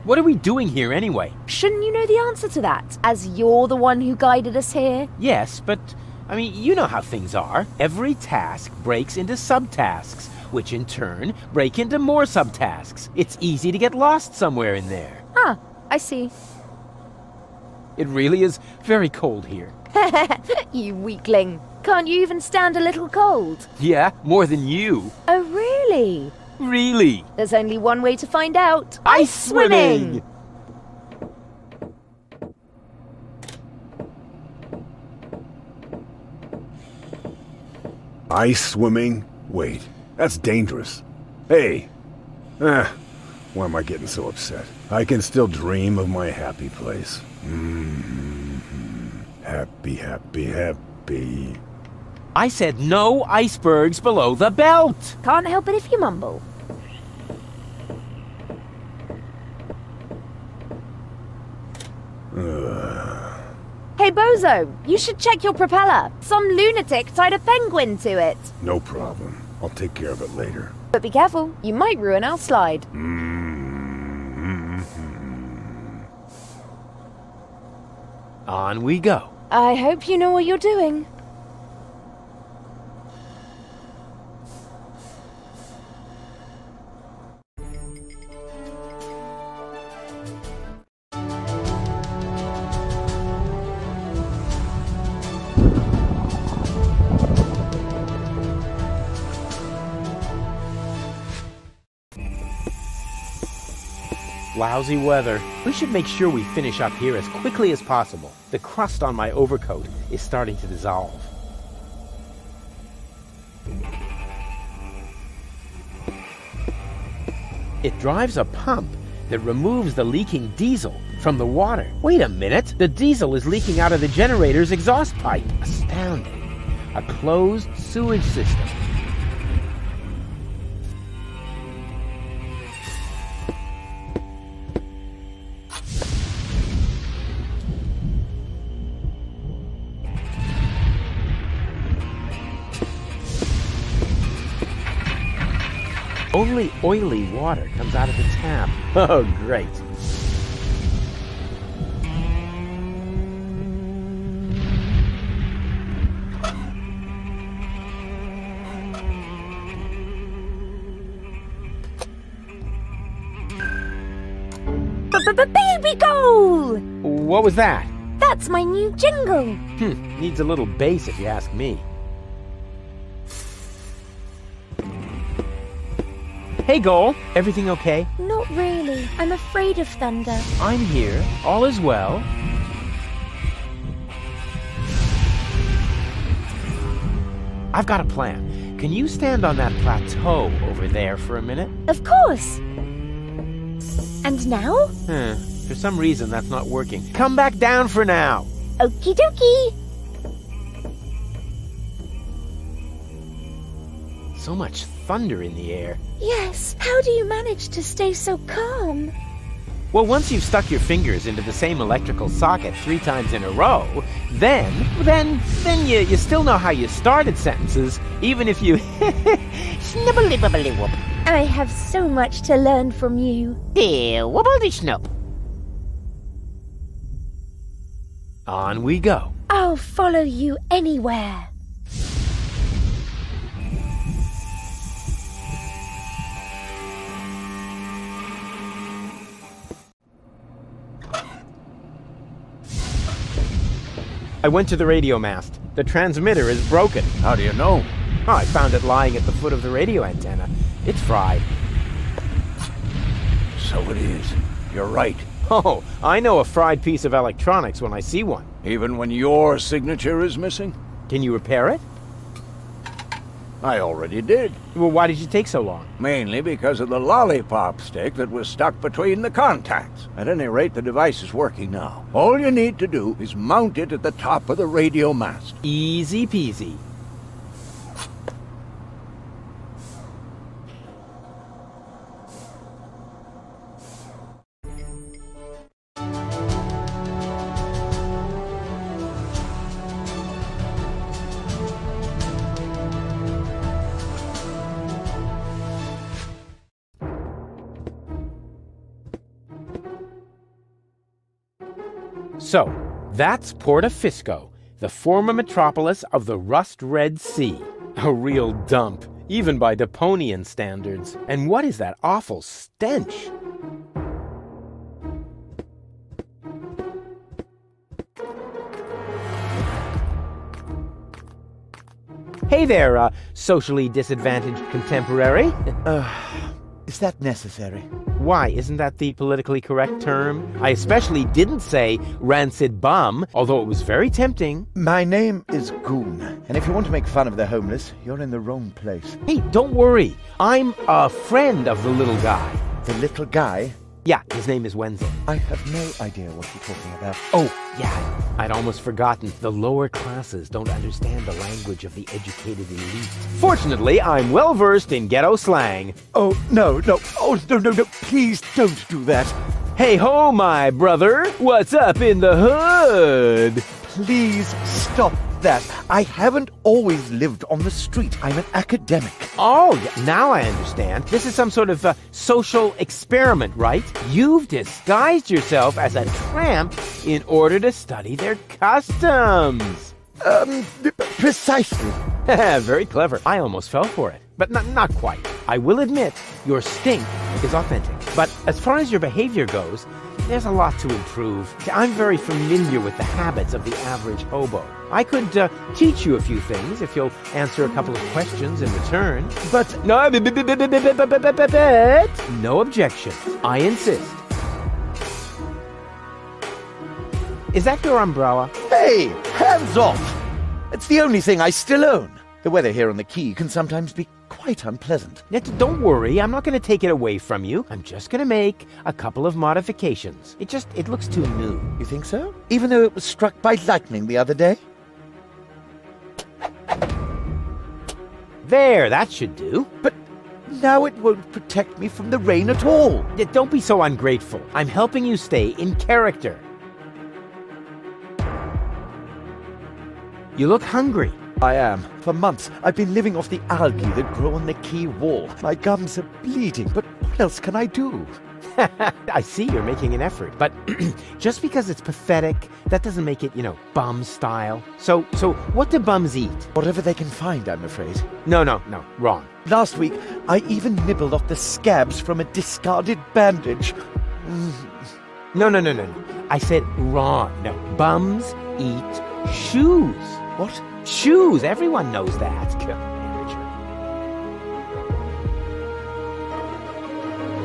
What are we doing here anyway? Shouldn't you know the answer to that, as you're the one who guided us here? Yes, but I mean, you know how things are. Every task breaks into subtasks, which in turn break into more subtasks. It's easy to get lost somewhere in there. Ah, I see. It really is very cold here. [laughs] you weakling. Can't you even stand a little cold? Yeah, more than you. Oh, really? Really? There's only one way to find out. Ice swimming! Ice swimming? Wait, that's dangerous. Hey, ah, why am I getting so upset? I can still dream of my happy place. Mm-hmm. Happy, happy, happy. I said no icebergs below the belt. Can't help it if you mumble. Hey Bozo, you should check your propeller. Some lunatic tied a penguin to it. No problem. I'll take care of it later. But be careful, you might ruin our slide. On we go. I hope you know what you're doing. Lousy weather. We should make sure we finish up here as quickly as possible. The crust on my overcoat is starting to dissolve. It drives a pump that removes the leaking diesel from the water. Wait a minute! The diesel is leaking out of the generator's exhaust pipe. Astounding. A closed sewage system. Only oily water comes out of the tap. [laughs] Oh, great. Baby goal! What was that? That's my new jingle. Hmm, needs a little bass if you ask me. Hey, Goal. Everything okay? Not really. I'm afraid of thunder. I'm here. All is well. I've got a plan. Can you stand on that plateau over there for a minute? Of course. And now? Huh. For some reason, that's not working. Come back down for now. Okie dokie. So much thunder in the air. Yes. How do you manage to stay so calm? Well, once you've stuck your fingers into the same electrical socket three times in a row, then, then, then you, you still know how you started sentences, even if you [laughs] snibbly bibbly whoop. I have so much to learn from you. Dear wobbledy snoop. On we go. I'll follow you anywhere. I went to the radio mast. The transmitter is broken. How do you know? Oh, I found it lying at the foot of the radio antenna. It's fried. So it is. You're right. Oh, I know a fried piece of electronics when I see one. Even when your signature is missing? Can you repair it? I already did. Well, why did you take so long? Mainly because of the lollipop stick that was stuck between the contacts. At any rate, the device is working now. All you need to do is mount it at the top of the radio mast. Easy peasy. So, that's Porta Fisco, the former metropolis of the Rust Red Sea. A real dump, even by Deponian standards. And what is that awful stench? Hey there, uh, socially disadvantaged contemporary. [laughs] uh, Is that necessary? Why, isn't that the politically correct term? I especially didn't say rancid bum, although it was very tempting. My name is Goon, and if you want to make fun of the homeless, you're in the wrong place. Hey, don't worry. I'm a friend of the little guy. The little guy? Yeah, his name is Wednesday. I have no idea what you're talking about. Oh, yeah, I'd almost forgotten. The lower classes don't understand the language of the educated elite. Fortunately, I'm well versed in ghetto slang. Oh, no, no. Oh, no, no, no. Please don't do that. Hey ho, my brother. What's up in the hood? Please stop that. I haven't always lived on the street. I'm an academic. Oh, yeah, now I understand. This is some sort of uh, social experiment, right? You've disguised yourself as a tramp in order to study their customs. Um, precisely. [laughs] Very clever. I almost fell for it, but not, not quite. I will admit, your stink is authentic. But as far as your behavior goes, there's a lot to improve. I'm very familiar with the habits of the average hobo. I could uh, teach you a few things if you'll answer a couple of questions in return. But no, no objection. I insist. Is that your umbrella? Hey, hands off! It's the only thing I still own. The weather here on the quay can sometimes be quite unpleasant. Don't worry, I'm not going to take it away from you. I'm just going to make a couple of modifications. It just, it looks too new. You think so? Even though it was struck by lightning the other day? There, that should do. But now it won't protect me from the rain at all. Don't be so ungrateful. I'm helping you stay in character. You look hungry. I am. For months, I've been living off the algae that grow on the quay wall. My gums are bleeding, but what else can I do? [laughs] I see you're making an effort, but [clears throat] just because it's pathetic, that doesn't make it, you know, bum style. So, so what do bums eat? Whatever they can find, I'm afraid. No, no, no, wrong. Last week, I even nibbled off the scabs from a discarded bandage. [laughs] No, no, no, no, no. I said wrong. No, bums eat shoes. What? Shoes. Everyone knows that.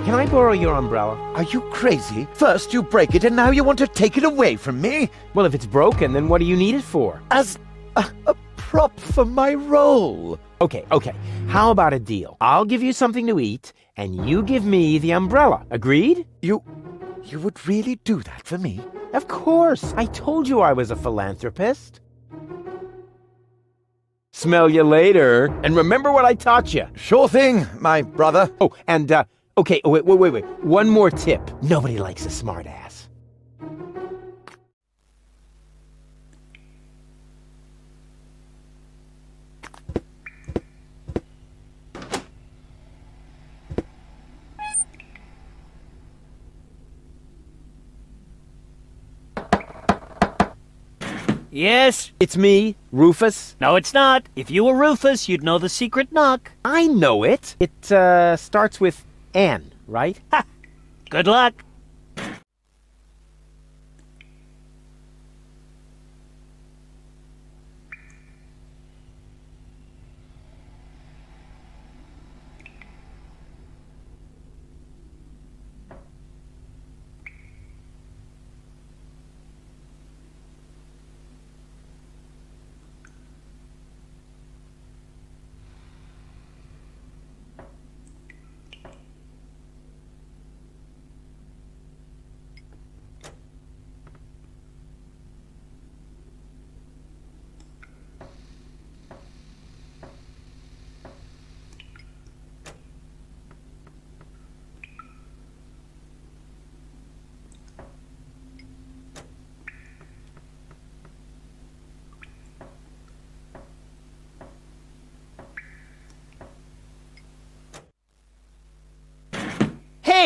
Can I borrow your umbrella? Are you crazy? First you break it and now you want to take it away from me? Well, if it's broken, then what do you need it for? As a, a prop for my role. Okay, okay. How about a deal? I'll give you something to eat, and you give me the umbrella. Agreed? You. You would really do that for me? Of course. I told you I was a philanthropist. Smell you later. And remember what I taught you. Sure thing, my brother. Oh, and, uh, okay, wait, wait, wait, wait. One more tip. Nobody likes a smartass. Yes? It's me, Rufus. No, it's not. If you were Rufus, you'd know the secret knock. I know it. It, uh, starts with N, right? Ha! Good luck.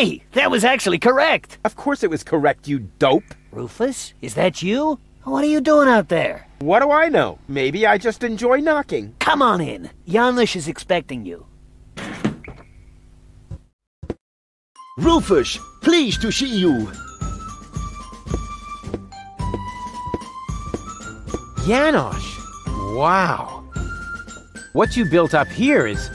Hey, that was actually correct. Of course it was correct, you dope. Rufus, is that you? What are you doing out there? What do I know? Maybe I just enjoy knocking. Come on in. Janosch is expecting you. Rufus, pleased to see you. Janosch! Wow. What you built up here is...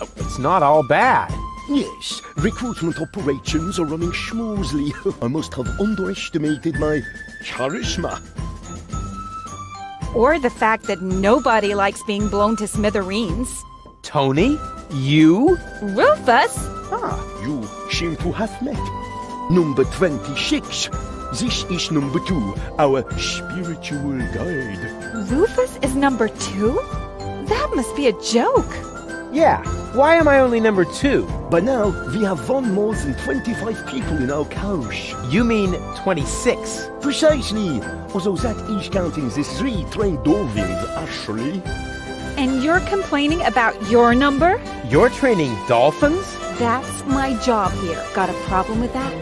Uh, it's not all bad. Yes, Recruitment operations are running smoothly. [laughs] I must have underestimated my charisma. Or the fact that nobody likes being blown to smithereens. Toni? You? Rufus? Ah, you seem to have met. Number 26. This is number two, our spiritual guide. Rufus is number two? That must be a joke. Yeah, why am I only number two? But now, we have won more than 25 people in our couch. You mean 26? Precisely, although that is counting the three trained dolphins, actually. And you're complaining about your number? You're training dolphins? That's my job here. Got a problem with that?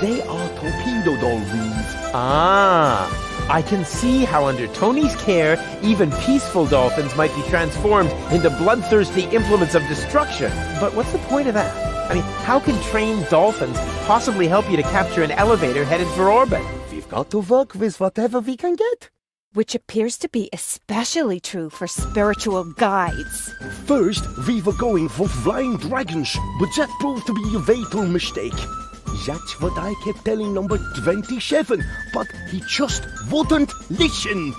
They are torpedo dolphins. Ah, I can see how under Toni's care, even peaceful dolphins might be transformed into bloodthirsty implements of destruction. But what's the point of that? I mean, how can trained dolphins possibly help you to capture an elevator headed for orbit? We've got to work with whatever we can get. Which appears to be especially true for spiritual guides. First, we were going for flying dragons, but that proved to be a fatal mistake. That's what I kept telling number 27, but he just wouldn't listen.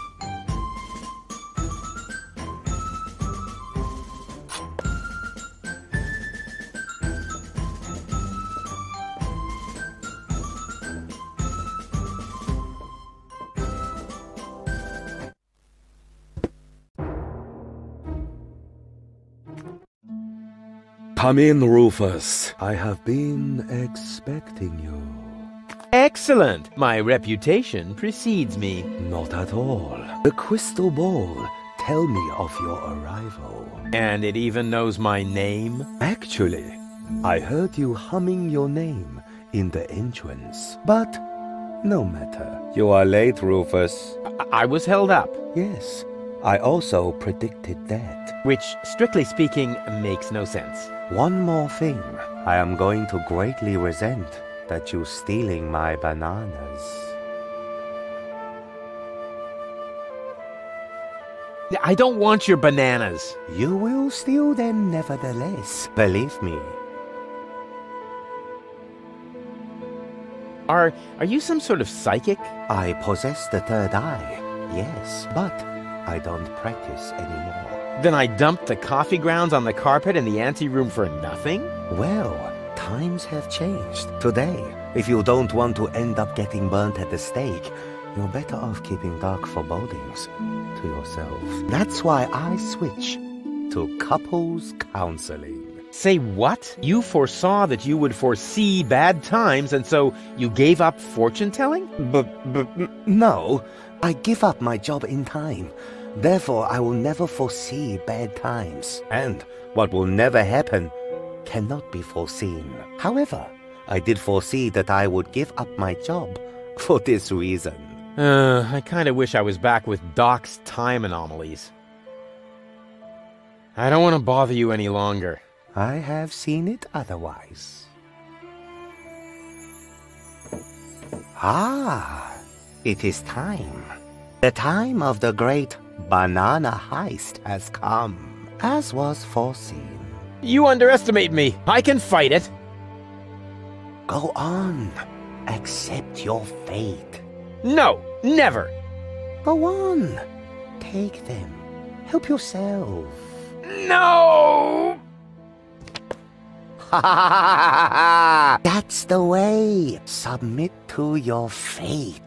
Come in, Rufus. I have been expecting you. Excellent. My reputation precedes me. Not at all. The crystal ball tell me of your arrival. And it even knows my name? Actually, I heard you humming your name in the entrance. But no matter. You are late, Rufus. I, I was held up. Yes. I also predicted that. Which, strictly speaking, makes no sense. One more thing. I am going to greatly resent that you stealing my bananas. I don't want your bananas. You will steal them nevertheless, believe me. Are are you some sort of psychic? I possess the third eye, yes, but I don't practice anymore. Then I dumped the coffee grounds on the carpet in the anteroom for nothing? Well, times have changed. Today, if you don't want to end up getting burnt at the stake, you're better off keeping dark forebodings to yourself. That's why I switch to couples counseling. Say what? You foresaw that you would foresee bad times, and so you gave up fortune telling? But, but, no. I give up my job in time. Therefore, I will never foresee bad times. And what will never happen cannot be foreseen. However, I did foresee that I would give up my job [laughs] for this reason. Uh, I kinda wish I was back with Doc's time anomalies. I don't want to bother you any longer. I have seen it otherwise. Ah, it is time. The time of the great banana heist has come, as was foreseen. You underestimate me. I can fight it. Go on. Accept your fate. No, never. Go on. Take them. Help yourself. No! [laughs] That's the way. Submit to your fate.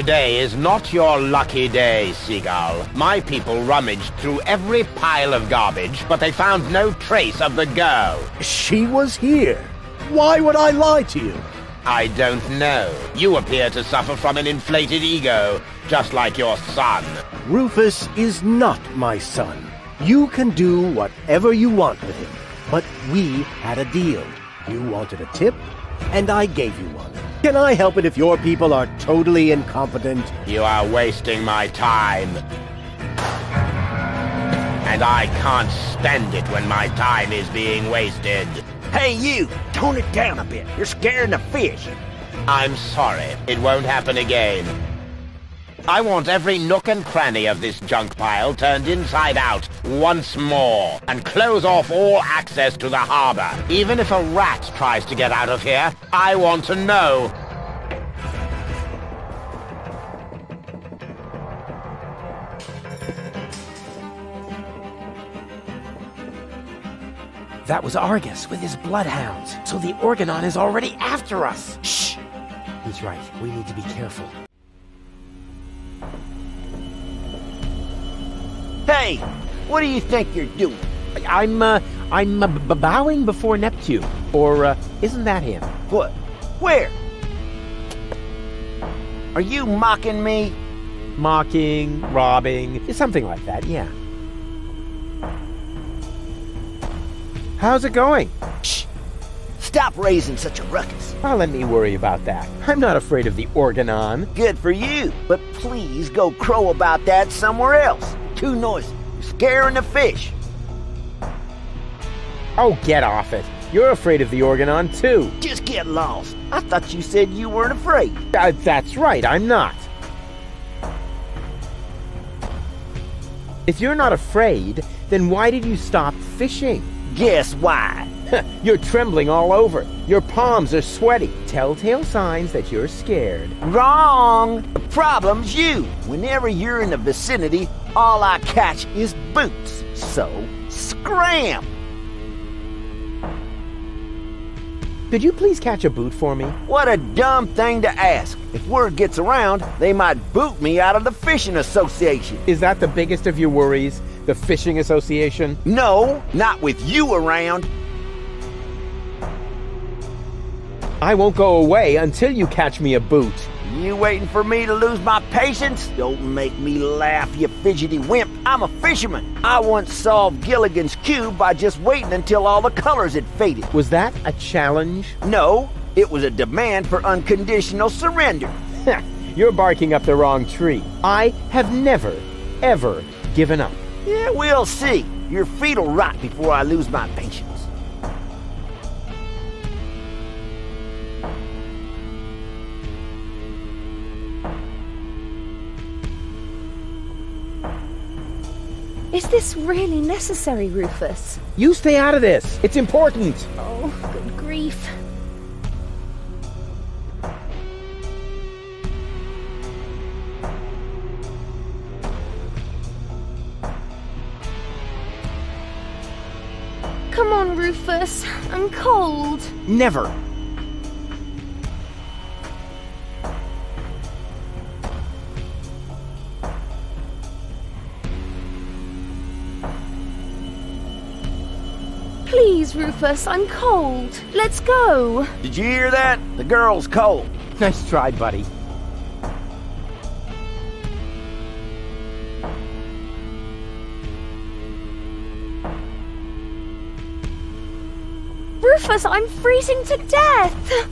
Today is not your lucky day, Seagull. My people rummaged through every pile of garbage, but they found no trace of the girl. She was here. Why would I lie to you? I don't know. You appear to suffer from an inflated ego, just like your son. Rufus is not my son. You can do whatever you want with him. but we had a deal. You wanted a tip, and I gave you one. Can I help it if your people are totally incompetent? You are wasting my time. And I can't stand it when my time is being wasted. Hey, you! Tone it down a bit. You're scaring the fish. I'm sorry. It won't happen again. I want every nook and cranny of this junk pile turned inside out once more, and close off all access to the harbor. Even if a rat tries to get out of here, I want to know. That was Argus with his bloodhounds, so the Organon is already after us. Shh! He's right. We need to be careful. Hey, what do you think you're doing? I'm, uh, I'm uh, bowing before Neptune. Or, uh, isn't that him? What? Where? Are you mocking me? Mocking, robbing, something like that, yeah. How's it going? Shh! Stop raising such a ruckus. Oh, let me worry about that. I'm not afraid of the Organon. Good for you, but please go crow about that somewhere else. Too noisy. You're scaring the fish. Oh, get off it. You're afraid of the Organon, too. Just get lost. I thought you said you weren't afraid. Uh, that's right, I'm not. If you're not afraid, then why did you stop fishing? Guess why? [laughs] you're trembling all over. Your palms are sweaty. Telltale signs that you're scared. Wrong! The problem's you. Whenever you're in the vicinity, all I catch is boots. So, scram! Could you please catch a boot for me? What a dumb thing to ask. If word gets around, they might boot me out of the Fishing Association. Is that the biggest of your worries? The Fishing Association? No, not with you around. I won't go away until you catch me a boot. You waiting for me to lose my patience? Don't make me laugh, you fidgety wimp. I'm a fisherman. I once solved Gilligan's Cube by just waiting until all the colors had faded. Was that a challenge? No, it was a demand for unconditional surrender. [laughs] You're barking up the wrong tree. I have never, ever given up. Yeah, we'll see. Your feet'll rot before I lose my patience. Is this really necessary, Rufus? You stay out of this. It's important. Oh, good grief. Come on, Rufus. I'm cold. Never. Please, Rufus, I'm cold. Let's go. Did you hear that? The girl's cold. [laughs] Nice try, buddy. Rufus, I'm freezing to death.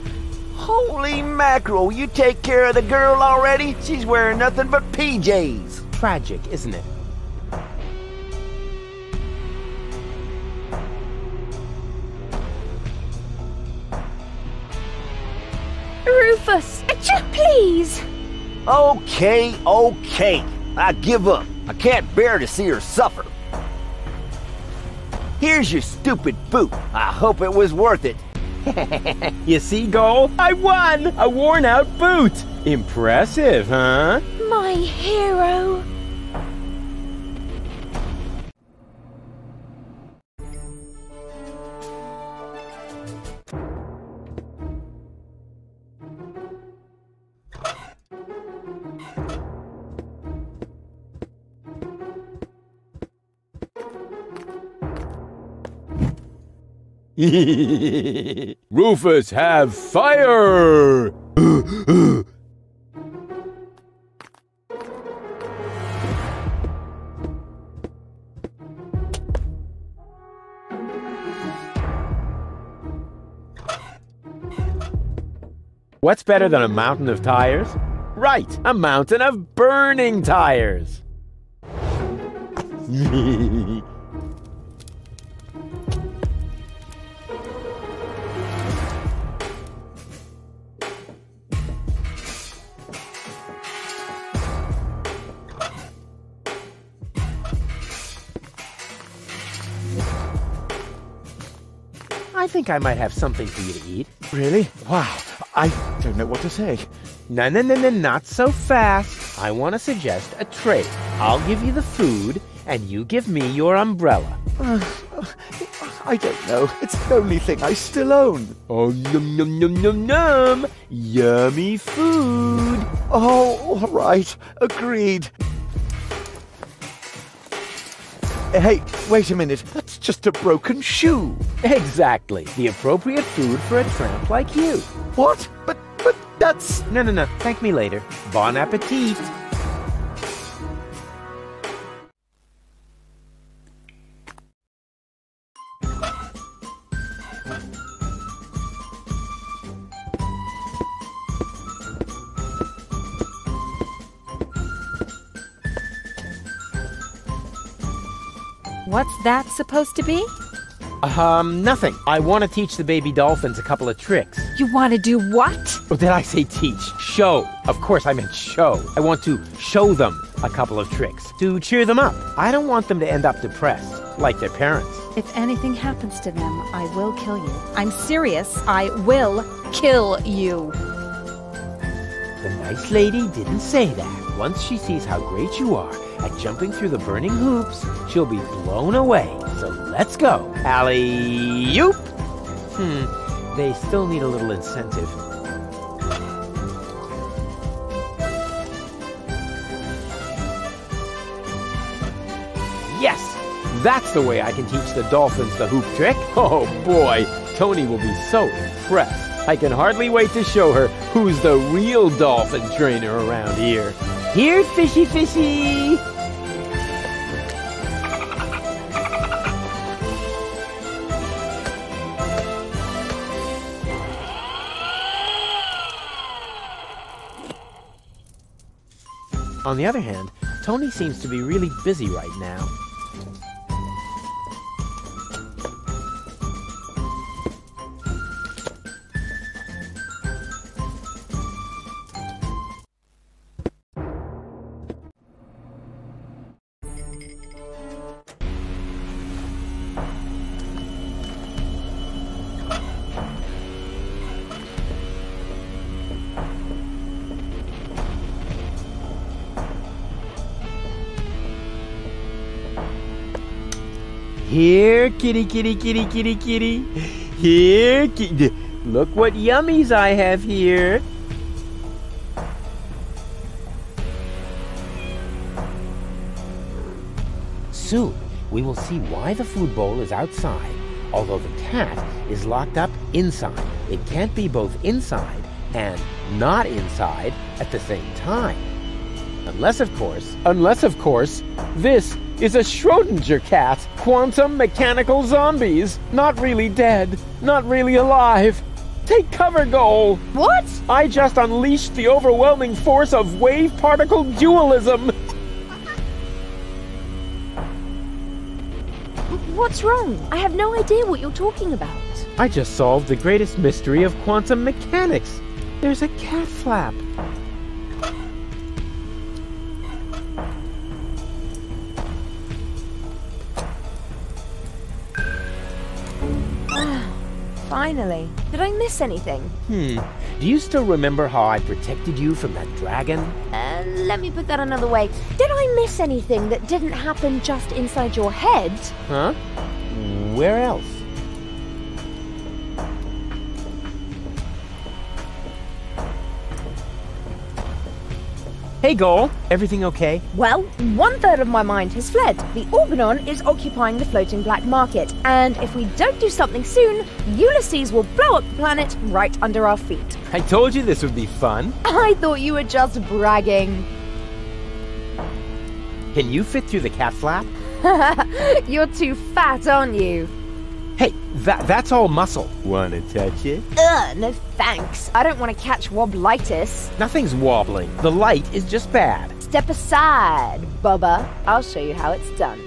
Holy mackerel, you take care of the girl already? She's wearing nothing but PJs. Tragic, isn't it? Rufus, please. Okay, okay. I give up. I can't bear to see her suffer. Here's your stupid boot. I hope it was worth it. [laughs] you see, Goal? I won! A worn out boot! Impressive, huh? My hero. [laughs] Rufus, have fire! What's better than a mountain of tires? Right, a mountain of burning tires! [laughs] think I might have something for you to eat. Really? Wow. I don't know what to say. No, no, no, no, not so fast. I want to suggest a trade. I'll give you the food, and you give me your umbrella. Uh, uh, I don't know. It's the only thing I still own. Oh, num, num, num, num, num. Yummy food. Oh, all right. Agreed. Hey, wait a minute. That's just a broken shoe. Exactly. The appropriate food for a tramp like you. What? But, but that's... No, no, no. Thank me later. Bon appetit. What's that supposed to be? Um, nothing. I want to teach the baby dolphins a couple of tricks. You want to do what? Or did I say teach? Show. Of course I meant show. I want to show them a couple of tricks to cheer them up. I don't want them to end up depressed like their parents. If anything happens to them, I will kill you. I'm serious. I will kill you. The nice lady didn't say that. Once she sees how great you are at jumping through the burning hoops, she'll be blown away. So let's go. Alley-oop! Hmm, they still need a little incentive. Yes! That's the way I can teach the dolphins the hoop trick. [laughs] Oh boy, Toni will be so impressed. I can hardly wait to show her who's the real dolphin trainer around here. Here, fishy fishy! On the other hand, Toni seems to be really busy right now. Here, kitty, kitty, kitty, kitty, kitty. Here, kitty. Look what yummies I have here. Soon, we will see why the food bowl is outside, although the cat is locked up inside. It can't be both inside and not inside at the same time. Unless, of course, unless, of course, this is a Schrodinger cat. Quantum mechanical zombies. Not really dead. Not really alive. Take cover, Goal. What? I just unleashed the overwhelming force of wave particle dualism. What's wrong? I have no idea what you're talking about. I just solved the greatest mystery of quantum mechanics. There's a cat flap. Finally. Did I miss anything? Hmm. Do you still remember how I protected you from that dragon? Uh, let me put that another way. Did I miss anything that didn't happen just inside your head? Huh? Where else? Hey, Goal. Everything okay? Well, one third of my mind has fled. The Organon is occupying the floating black market, and if we don't do something soon, Ulysses will blow up the planet right under our feet. I told you this would be fun. I thought you were just bragging. Can you fit through the cat flap? [laughs] You're too fat, aren't you? Hey, that that's all muscle. Wanna touch it? Ugh, no thanks. I don't want to catch woblitis. Nothing's wobbling. The light is just bad. Step aside, Bubba. I'll show you how it's done.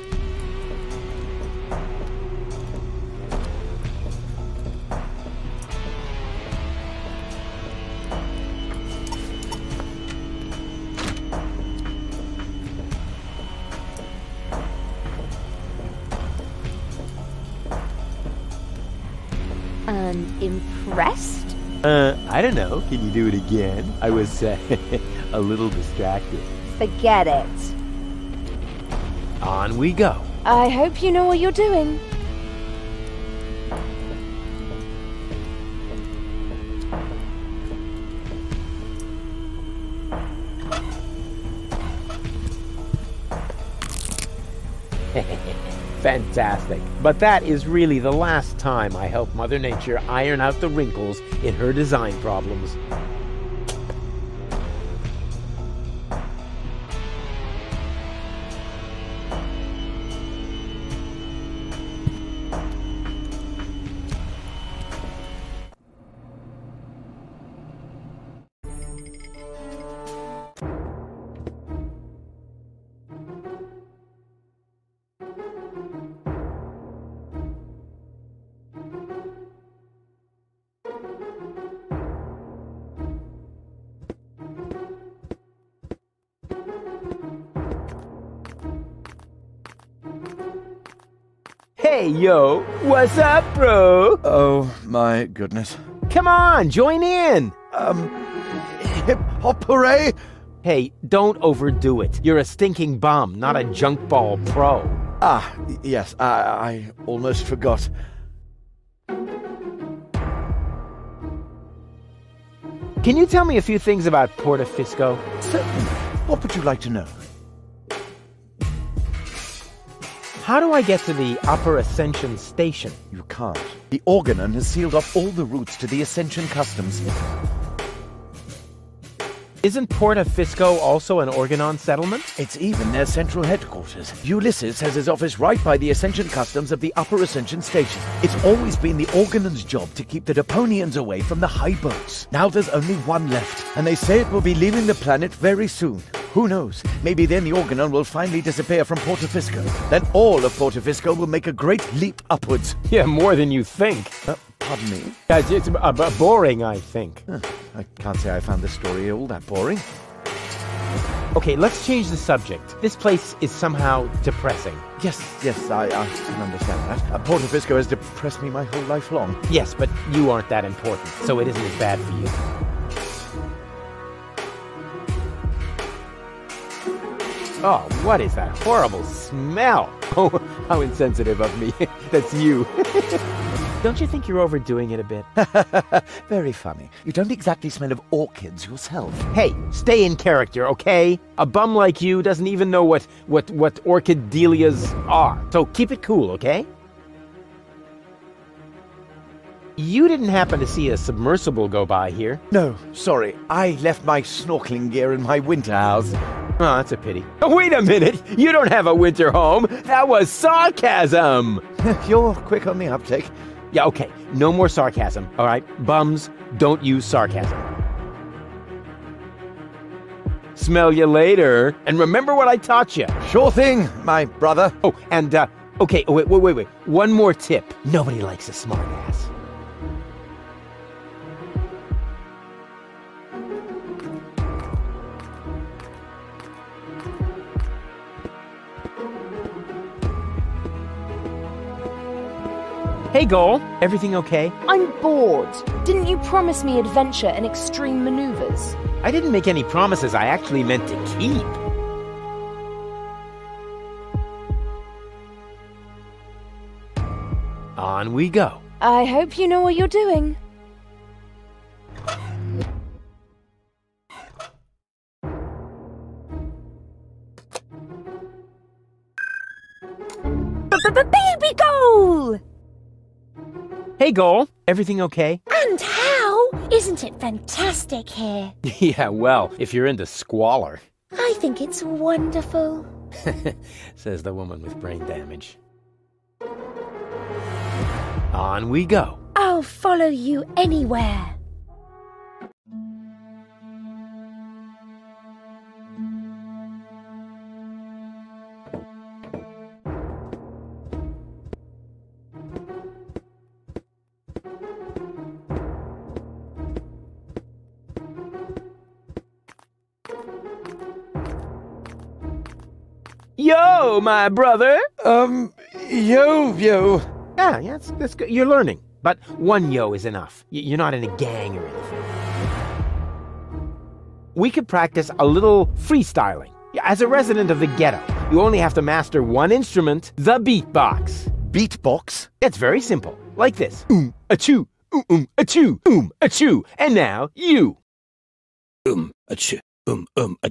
Impressed? Uh, I don't know. Can you do it again? I was uh, [laughs] a little distracted. Forget it. On we go. I hope you know what you're doing. Fantastic. But that is really the last time I help Mother Nature iron out the wrinkles in her design problems. Yo, what's up, bro? Oh, my goodness. Come on, join in. Um, hip hop hooray! Hey, don't overdo it. You're a stinking bum, not a junk ball pro. Ah, yes, I, I almost forgot. Can you tell me a few things about Porta Fisco? Certainly. What would you like to know? How do I get to the Upper Ascension Station? You can't. The Organon has sealed off all the routes to the Ascension Customs. Isn't Porta Fisco also an Organon settlement? It's even their central headquarters. Ulysses has his office right by the Ascension Customs of the Upper Ascension Station. It's always been the Organon's job to keep the Deponians away from the high boats. Now there's only one left, and they say it will be leaving the planet very soon. Who knows? Maybe then the Organon will finally disappear from Porta Fisco. Then all of Porta Fisco will make a great leap upwards. Yeah, more than you think. Uh, pardon me? Guys, it's uh, b- boring, I think. Huh, I can't say I found this story all that boring. Okay, let's change the subject. This place is somehow depressing. Yes, yes, I, I can understand that. Uh, Porta Fisco has depressed me my whole life long. Yes, but you aren't that important, so it isn't as bad for you. Oh, what is that horrible smell? [laughs] Oh, how insensitive of me. [laughs] That's you. [laughs] Don't you think you're overdoing it a bit? [laughs] Very funny. You don't exactly smell of orchids yourself. Hey, stay in character, okay? A bum like you doesn't even know what, what, what orchid delias are. So keep it cool, okay? You didn't happen to see a submersible go by here. No, sorry. I left my snorkeling gear in my winter house. Oh, that's a pity. Oh, wait a minute! You don't have a winter home! That was sarcasm! [laughs] You're quick on the uptake. Yeah, okay. No more sarcasm, all right? Bums, don't use sarcasm. Smell you later. And remember what I taught you. Sure thing, my brother. Oh, and, uh, okay, wait, wait, wait, wait. One more tip. Nobody likes a smartass. Hey, Goal. Everything okay? I'm bored. Didn't you promise me adventure and extreme maneuvers? I didn't make any promises I actually meant to keep. On we go. I hope you know what you're doing. Baby goal! Hey, Goal. Everything okay? And how? Isn't it fantastic here? [laughs] yeah, well, if you're into squalor, I think it's wonderful. [laughs] says the woman with brain damage. On we go. I'll follow you anywhere. My brother. Um, yo, yo. Yeah, yeah, that's, that's good. You're learning. But one yo is enough. Y- You're not in a gang or anything. We could practice a little freestyling. As a resident of the ghetto, you only have to master one instrument, the beatbox. Beatbox? It's very simple. Like this. Um, a choo, um, um, a choo, um, a choo. And now, you. Um, a ch, um, um, a.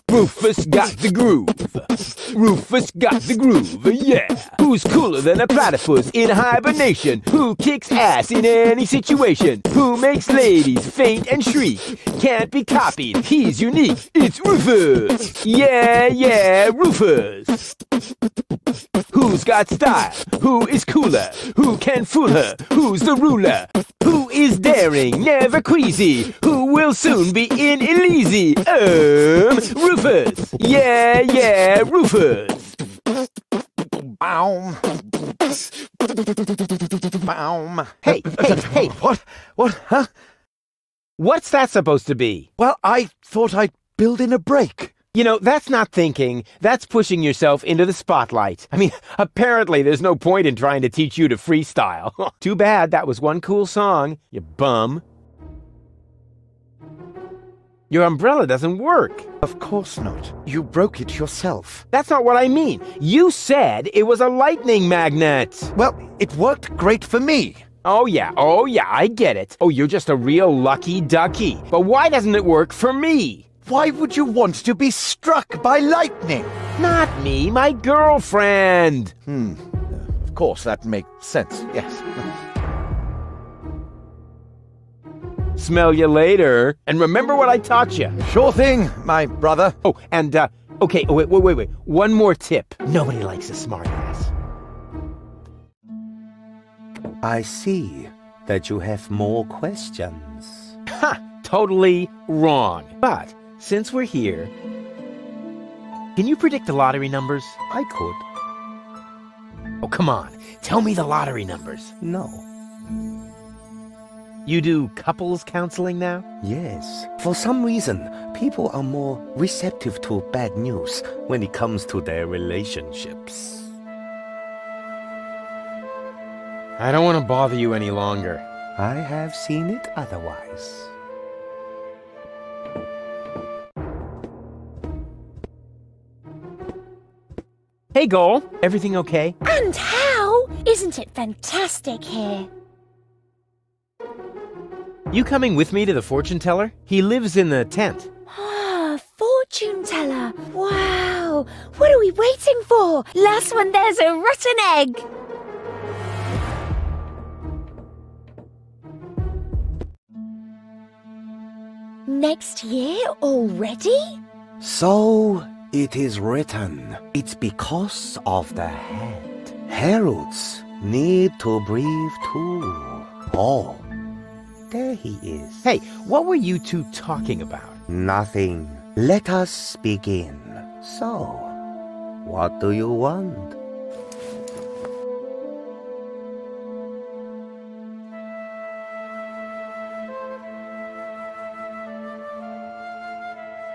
Rufus got the groove. Rufus got the groove, yeah. Who's cooler than a platypus in hibernation? Who kicks ass in any situation? Who makes ladies faint and shriek? Can't be copied, he's unique. It's Rufus. Yeah, yeah, Rufus. Who's got style? Who is cooler? Who can fool her? Who's the ruler? Who is daring, never queasy? Who will soon be in Elysee? Um, Rufus. Yeah, yeah, Rufus. Baum. Baum. Hey, hey, hey. What? What? Huh? What's that supposed to be? Well, I thought I'd build in a break. You know, that's not thinking. That's pushing yourself into the spotlight. I mean, [laughs] apparently there's no point in trying to teach you to freestyle. [laughs] Too bad that was one cool song, you bum. Your umbrella doesn't work. Of course not. You broke it yourself. That's not what I mean. You said it was a lightning magnet. Well, it worked great for me. Oh, yeah. Oh, yeah. I get it. Oh, you're just a real lucky ducky. But why doesn't it work for me? Why would you want to be struck by lightning? Not me, my girlfriend. Hmm. Of course, that makes sense, yes. [laughs] Smell you later. And remember what I taught you. Sure thing, my brother. Oh, and, uh, okay, wait, wait, wait, wait. One more tip. Nobody likes a smartass. I see that you have more questions. Ha! Totally wrong. But since we're here, can you predict the lottery numbers? I could. Oh, come on. Tell me the lottery numbers. No. You do couples counseling now? Yes. For some reason, people are more receptive to bad news when it comes to their relationships. I don't want to bother you any longer. I have seen it otherwise. Hey, Goal. Everything okay? And how? Isn't it fantastic here? You coming with me to the fortune teller? He lives in the tent. Ah, fortune teller. Wow. What are we waiting for? Last one, there's a rotten egg. Next year already? So it is written. It's because of the head. Heralds need to breathe too. Oh, there he is. Hey, what were you two talking about? Nothing. Let us begin. So, what do you want?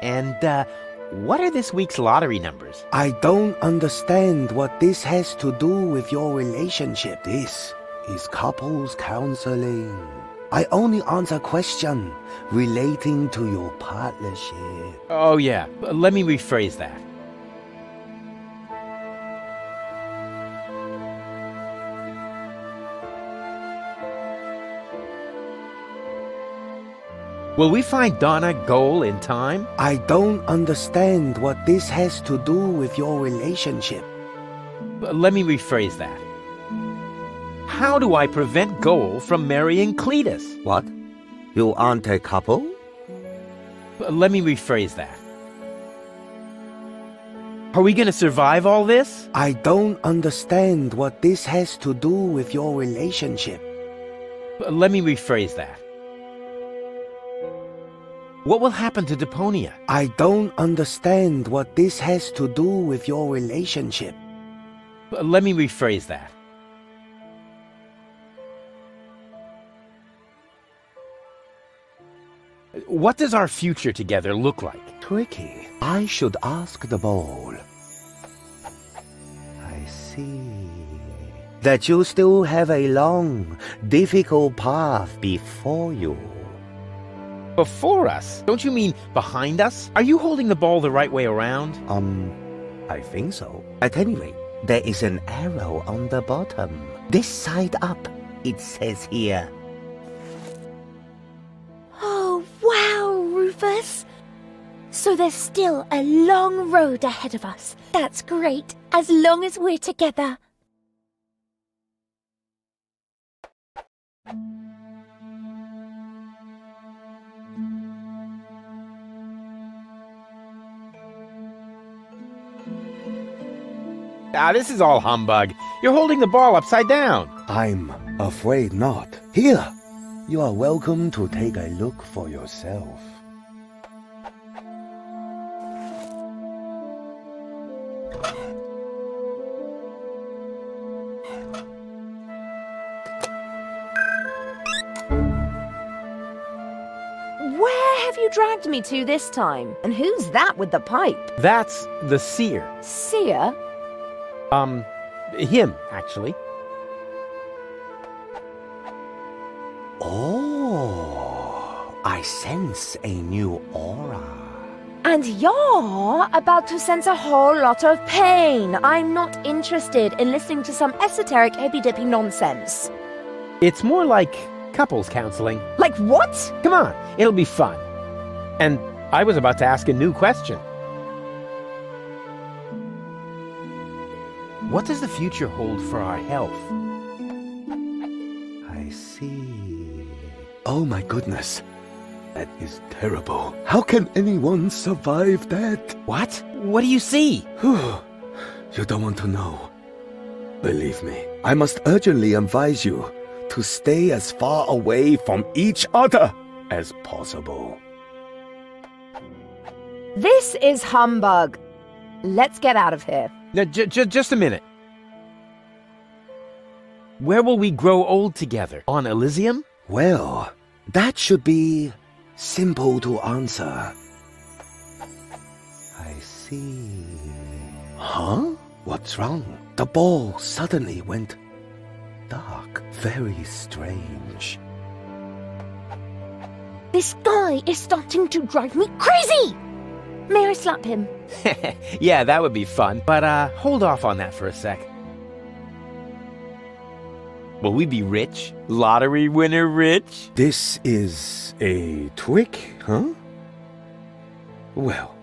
And, uh, what are this week's lottery numbers? I don't understand what this has to do with your relationship. This is couples counseling. I only answer questions relating to your partnership. Oh, yeah. Let me rephrase that. Will we find Donna Goal in time? I don't understand what this has to do with your relationship. Let me rephrase that. How do I prevent Goal from marrying Cletus? What? You aren't a couple? Let me rephrase that. Are we gonna survive all this? I don't understand what this has to do with your relationship. Let me rephrase that. What will happen to Deponia? I don't understand what this has to do with your relationship. Let me rephrase that. What does our future together look like? Tricky. I should ask the bowl. I see. That you still have a long, difficult path before you. Before us? Don't you mean behind us? Are you holding the ball the right way around? Um, I think so. At any rate, there is an arrow on the bottom. This side up, it says here. Wow, Rufus. So there's still a long road ahead of us. That's great, as long as we're together. Ah, this is all humbug. You're holding the ball upside down. I'm afraid not. Here, you are welcome to take a look for yourself. Dragged me to this time? And who's that with the pipe? That's the seer. Seer? Um, him, actually. Oh, I sense a new aura. And you're about to sense a whole lot of pain. I'm not interested in listening to some esoteric hippy dippy nonsense. It's more like couples counseling. Like what? Come on, it'll be fun. And I was about to ask a new question. What does the future hold for our health? I see. Oh my goodness. That is terrible. How can anyone survive that? What? What do you see? you don't want to know. Believe me, I must urgently advise you to stay as far away from each other as possible. This is humbug. Let's get out of here. Now, j- j- just a minute. Where will we grow old together? On Elysium? Well, that should be simple to answer. I see. Huh? What's wrong? The ball suddenly went dark. Very strange. This guy is starting to drive me crazy! May I slap him? [laughs] yeah, that would be fun. But uh, hold off on that for a sec. Will we be rich? Lottery winner rich? This is a trick, huh? Well,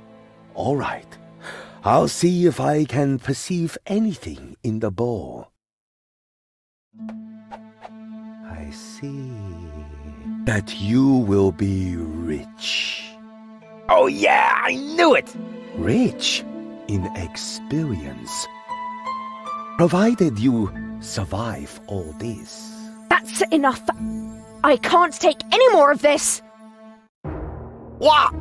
all right. I'll see if I can perceive anything in the ball. I see that you will be rich. Oh, yeah, I knew it! Rich in experience. Provided you survive all this. That's enough. I can't take any more of this. What?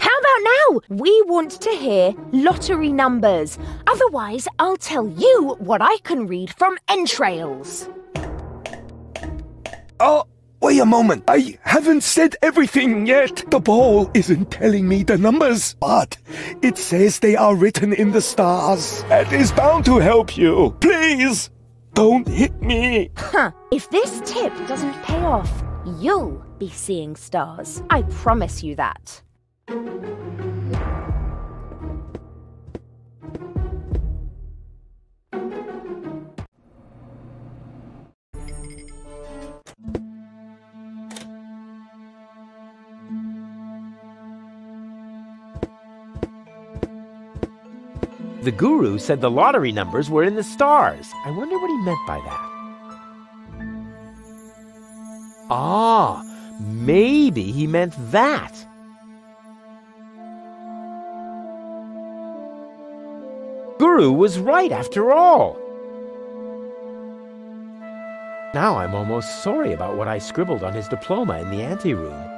How about now? We want to hear lottery numbers. Otherwise, I'll tell you what I can read from entrails. Oh, wait a moment. I haven't said everything yet. The ball isn't telling me the numbers, but it says they are written in the stars. That is bound to help you. Please, don't hit me. Huh. If this tip doesn't pay off, you'll be seeing stars. I promise you that. The guru said the lottery numbers were in the stars. I wonder what he meant by that. Ah, maybe he meant that. guru was right after all. Now I'm almost sorry about what I scribbled on his diploma in the anteroom.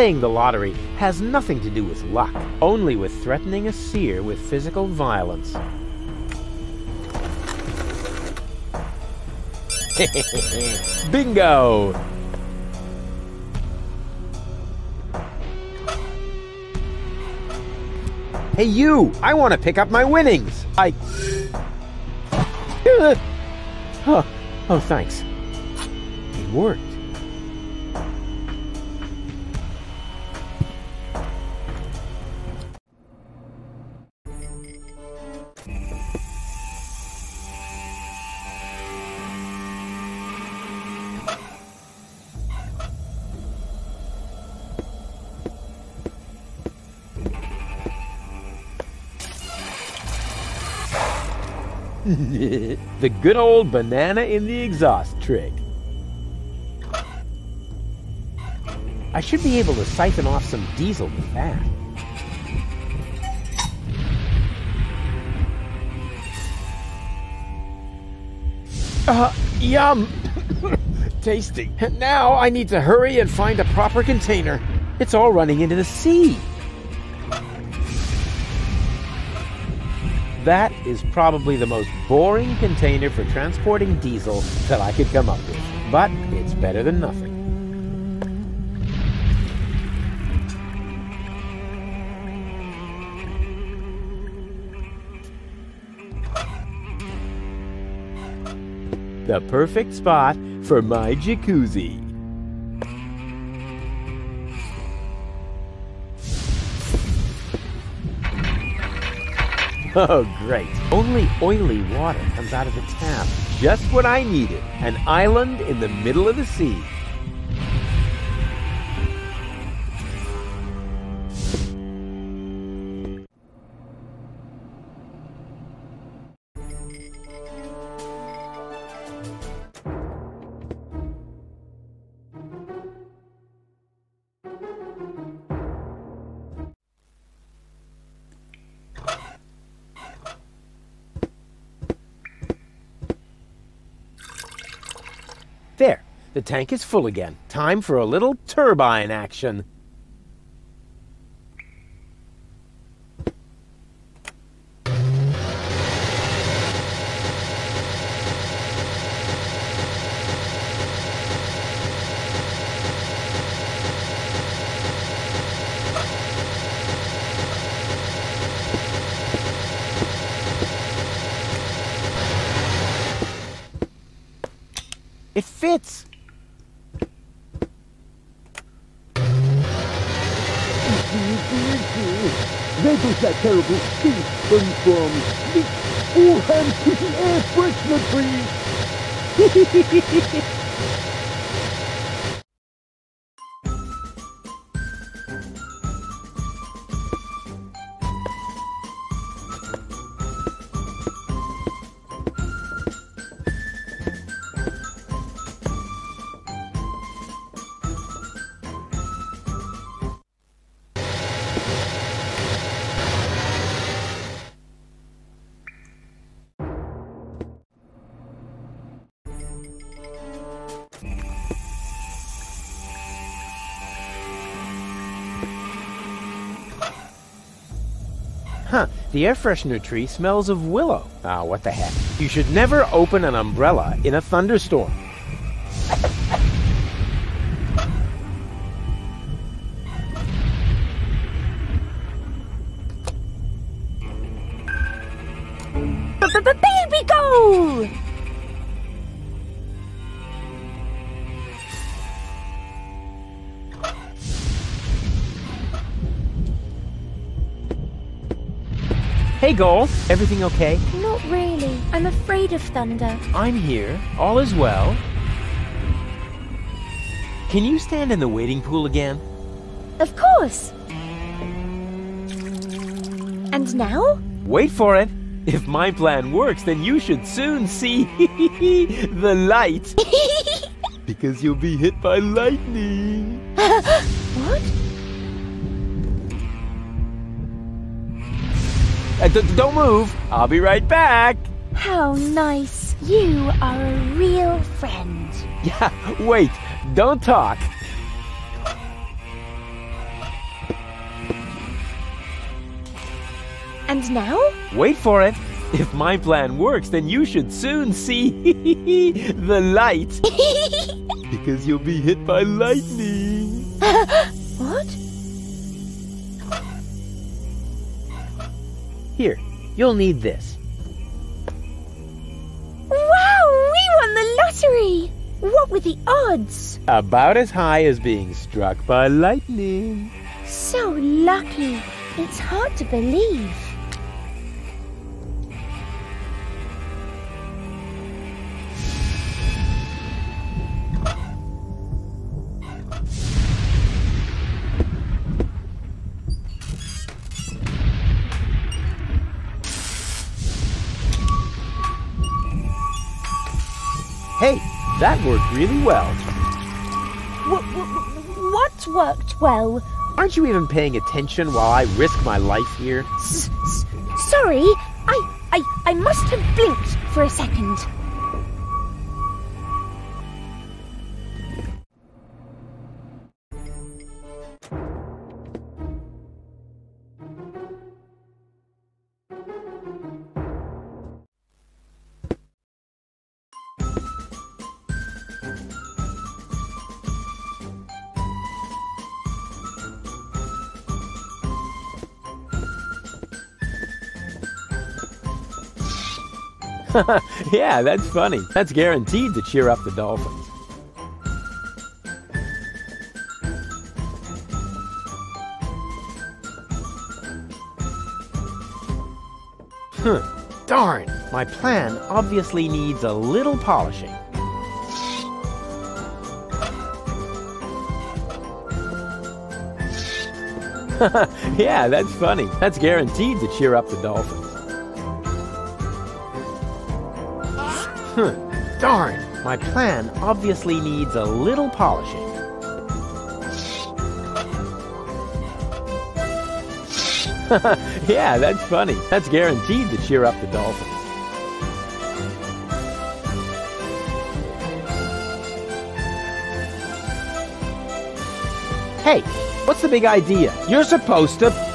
Playing the lottery has nothing to do with luck, only with threatening a seer with physical violence. [laughs] Bingo! Hey you! I want to pick up my winnings! I... [laughs] oh, oh, thanks. It worked. The good old banana in the exhaust trick. I should be able to siphon off some diesel with that. Uh, yum! [coughs] Tasty. Now I need to hurry and find a proper container. It's all running into the sea. That is probably the most boring container for transporting diesel that I could come up with. But it's better than nothing. The perfect spot for my jacuzzi. [laughs] Oh, great. Only oily water comes out of the tap. Just what I needed. An island in the middle of the sea. Tank is full again. Time for a little turbine action. хе-хе-хе. [laughs] the air freshener tree smells of willow. Ah, what the heck. You should never open an umbrella in a thunderstorm. Hey, everything okay? Not really. I'm afraid of thunder. I'm here. All is well. can you stand in the waiting pool again? Of course. And now? Wait for it. If my plan works, then you should soon see [laughs] the light. [laughs] because you'll be hit by lightning. [laughs] what? Don't move. I'll be right back. How nice. You are a real friend. Yeah, wait. Don't talk. And now? Wait for it. If my plan works, then you should soon see [laughs] the light. [laughs] because you'll be hit by lightning. [laughs] Here, you'll need this. Wow, we won the lottery! What were the odds? About as high as being struck by lightning. So lucky. It's hard to believe. Really well. What, what worked well? Aren't you even paying attention while I risk my life here? S sorry, I, I, I must have blinked for a second. [laughs] yeah, that's funny. That's guaranteed to cheer up the dolphins. Huh. Darn! My plan obviously needs a little polishing. [laughs] yeah, that's funny. That's guaranteed to cheer up the dolphins. Darn! My plan obviously needs a little polishing. [laughs] yeah, that's funny. That's guaranteed to cheer up the dolphins. Hey, what's the big idea? You're supposed to...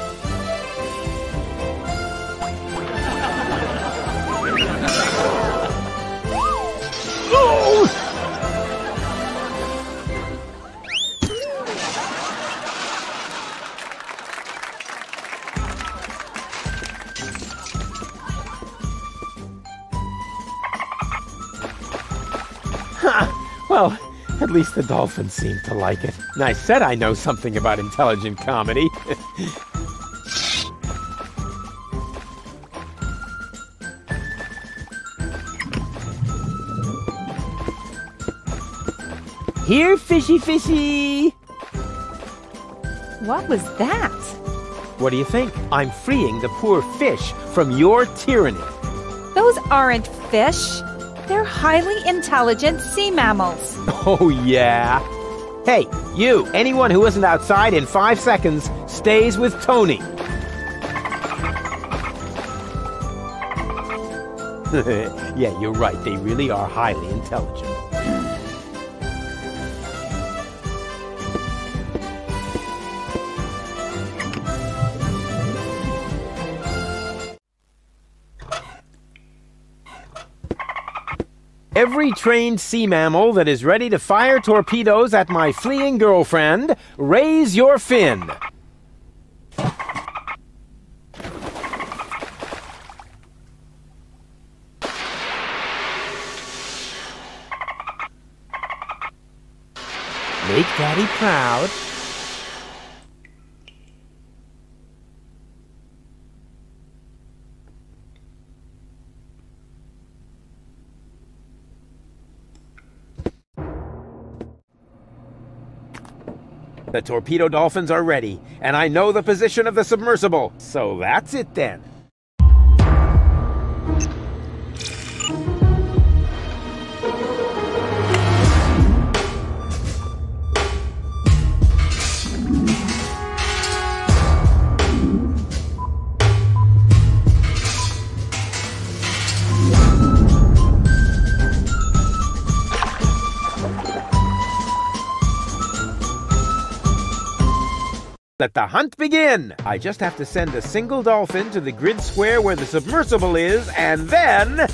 least the dolphins seem to like it. And I said I know something about intelligent comedy. [laughs] Here, fishy fishy! What was that? What do you think? I'm freeing the poor fish from your tyranny. Those aren't fish. They're highly intelligent sea mammals. [laughs] Oh, yeah. Hey, you, anyone who isn't outside in five seconds stays with Toni. [laughs] yeah, you're right. They really are highly intelligent. Every trained sea mammal that is ready to fire torpedoes at my fleeing girlfriend, raise your fin. Make Daddy proud. The torpedo dolphins are ready, and I know the position of the submersible. So that's it then. Let the hunt begin! I just have to send a single dolphin to the grid square where the submersible is, and then...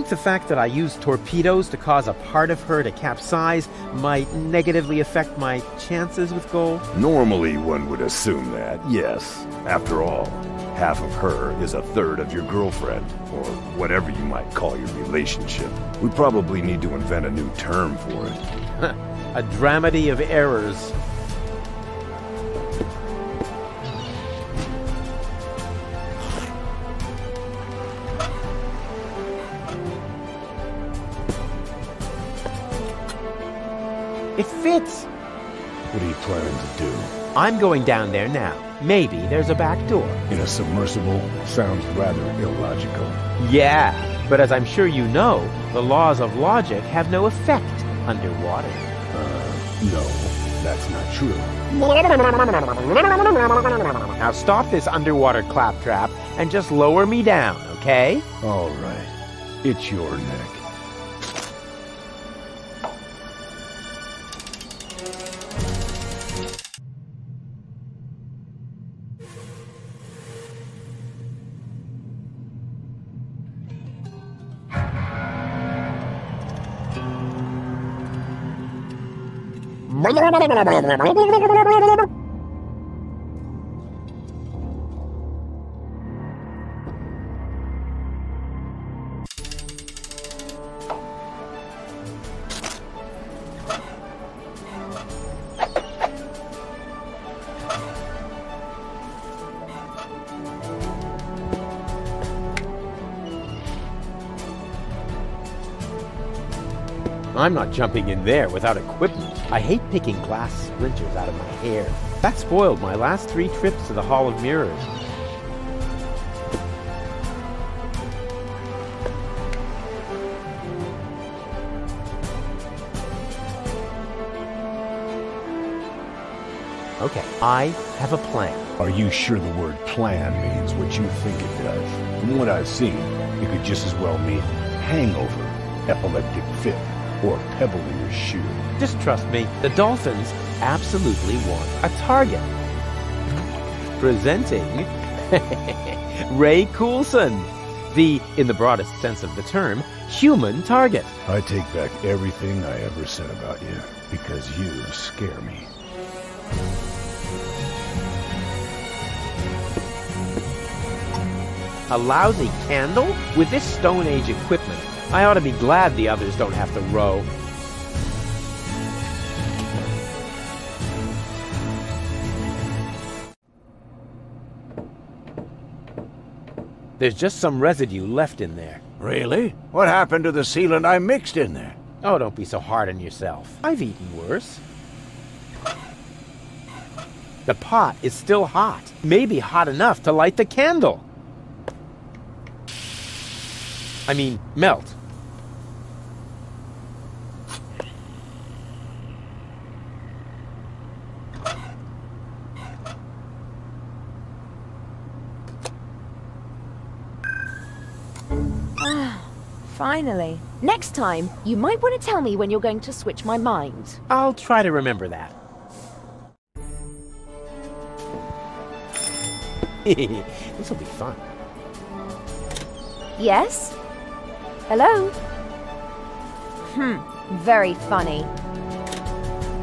think the fact that I used torpedoes to cause a part of her to capsize might negatively affect my chances with Goal? Normally, one would assume that, yes. After all, half of her is a third of your girlfriend, or whatever you might call your relationship. We probably need to invent a new term for it. [laughs] a dramedy of errors. I'm going down there now. Maybe there's a back door. In a submersible? Sounds rather illogical. Yeah, but as I'm sure you know, the laws of logic have no effect underwater. Uh, no, that's not true. Now stop this underwater claptrap and just lower me down, okay? All right. It's your neck. I'm not jumping in there without equipment. I hate picking glass splinters out of my hair. That spoiled my last three trips to the Hall of Mirrors. Okay, I have a plan. Are you sure the word plan means what you think it does? From what I've seen, it could just as well mean hangover, epileptic fit, or a pebble in your shoe. Just trust me, the Dolphins absolutely want a target. Presenting [laughs] Ray Coulson, the, in the broadest sense of the term, human target. I take back everything I ever said about you, because you scare me. A lousy candle? With this Stone Age equipment, I ought to be glad the others don't have to row. There's just some residue left in there. Really? What happened to the sealant I mixed in there? Oh, don't be so hard on yourself. I've eaten worse. The pot is still hot. Maybe hot enough to light the candle. I mean, melt. Finally. Next time, you might want to tell me when you're going to switch my mind. I'll try to remember that. [laughs] this will be fun. Yes? Hello? Hmm, very funny.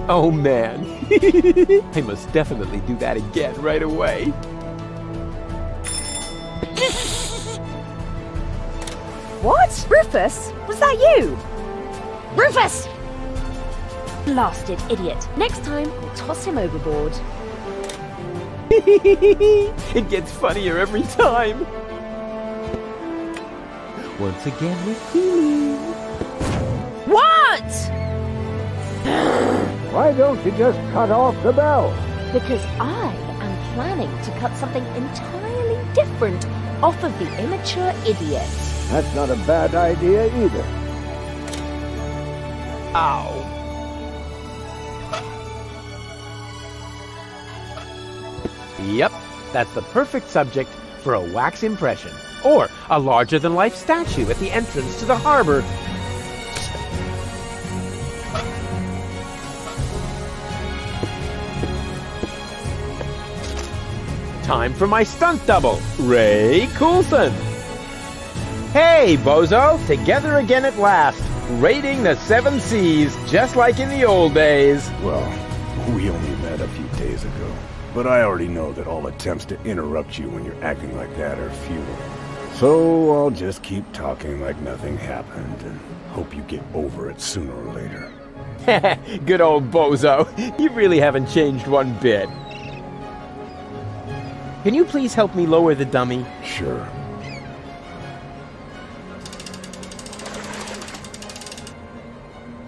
Oh man, [laughs] I must definitely do that again right away. What? Rufus? Was that you? Rufus! Blasted idiot. Next time, I'll toss him overboard. [laughs] it gets funnier every time. once again with feeling. What? [gasps] Why don't you just cut off the bell? Because I am planning to cut something entirely different off of the immature idiot. That's not a bad idea either. Ow. Yep, that's the perfect subject for a wax impression. Or a larger than life statue at the entrance to the harbor. Time for my stunt double, Ray Coulson. Hey, Bozo, together again at last, raiding the seven seas, just like in the old days. Well, we only met a few days ago. But I already know that all attempts to interrupt you when you're acting like that are futile. So I'll just keep talking like nothing happened and hope you get over it sooner or later. [laughs] Good old Bozo. You really haven't changed one bit. Can you please help me lower the dummy? Sure.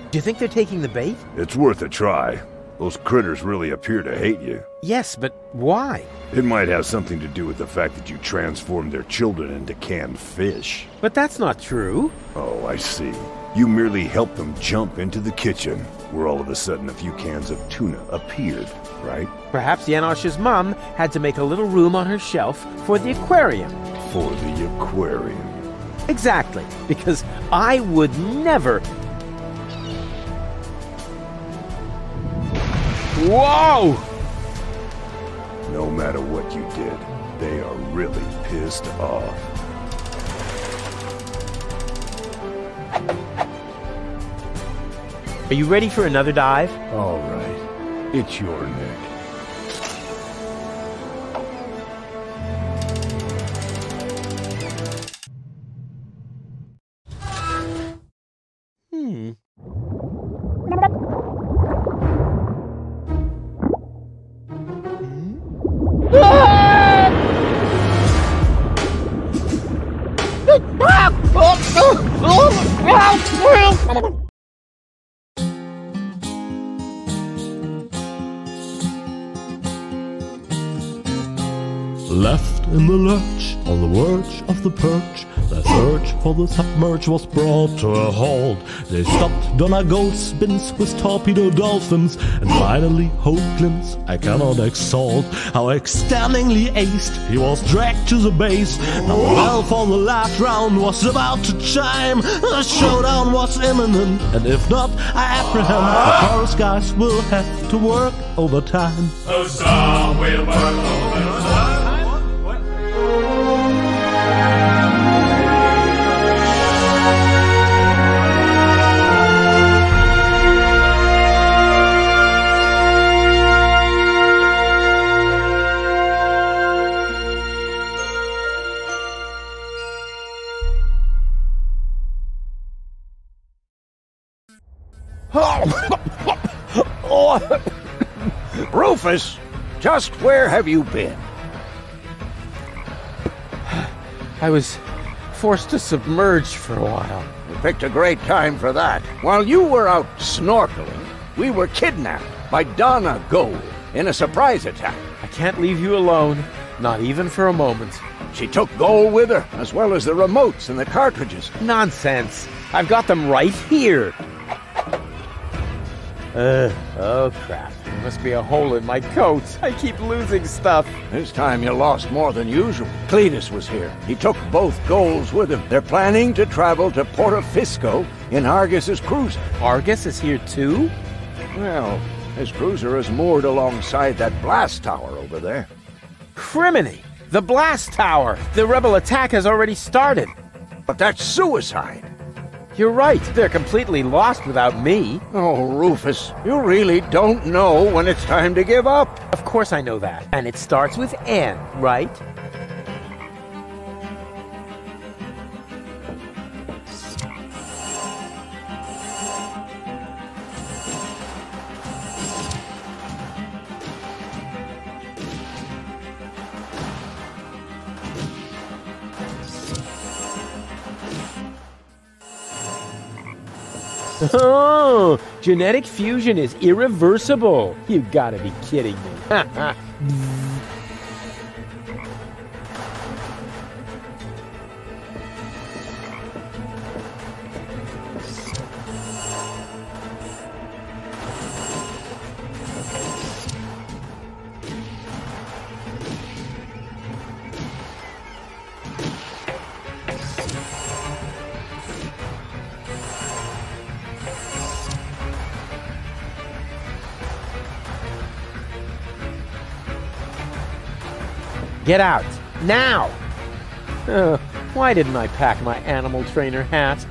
Do you think they're taking the bait? It's worth a try. Those critters really appear to hate you. Yes, but why? It might have something to do with the fact that you transformed their children into canned fish. But that's not true. Oh, I see. You merely helped them jump into the kitchen, where all of a sudden a few cans of tuna appeared, right? Perhaps Janosch's mom had to make a little room on her shelf for the aquarium. For the aquarium. Exactly, because I would never. Whoa! No matter what you did, they are really pissed off. Are you ready for another dive? All right. It's your neck. Verge of the perch, the search for the submerge was brought to a halt. They stopped Donago's spins with torpedo dolphins, and finally Hoagland's I cannot exalt. How extendingly aced he was dragged to the base. Now the bell for the last round was about to chime. The showdown was imminent, and if not, I apprehend the chorus guys will have to work overtime. Huzzah, we'll work overtime. Rufus, just where have you been? I was forced to submerge for a while. You picked a great time for that. While you were out snorkeling, we were kidnapped by Donna Goal in a surprise attack. I can't leave you alone, not even for a moment. She took Goal with her, as well as the remotes and the cartridges. Nonsense. I've got them right here. Uh, oh crap. There must be a hole in my coat. [laughs] I keep losing stuff. This time you lost more than usual. Cletus was here. He took both goals with him. They're planning to travel to Porta Fisco in Argus's cruiser. Argus is here too? Well, his cruiser is moored alongside that blast tower over there. Criminy! The blast tower! The rebel attack has already started. But that's suicide. You're right. They're completely lost without me. Oh, Rufus, you really don't know when it's time to give up. Of course I know that. And it starts with N, right? Oh, genetic fusion is irreversible. You gotta be kidding me. [laughs] Get out. Now! Uh, why didn't I pack my animal trainer hat?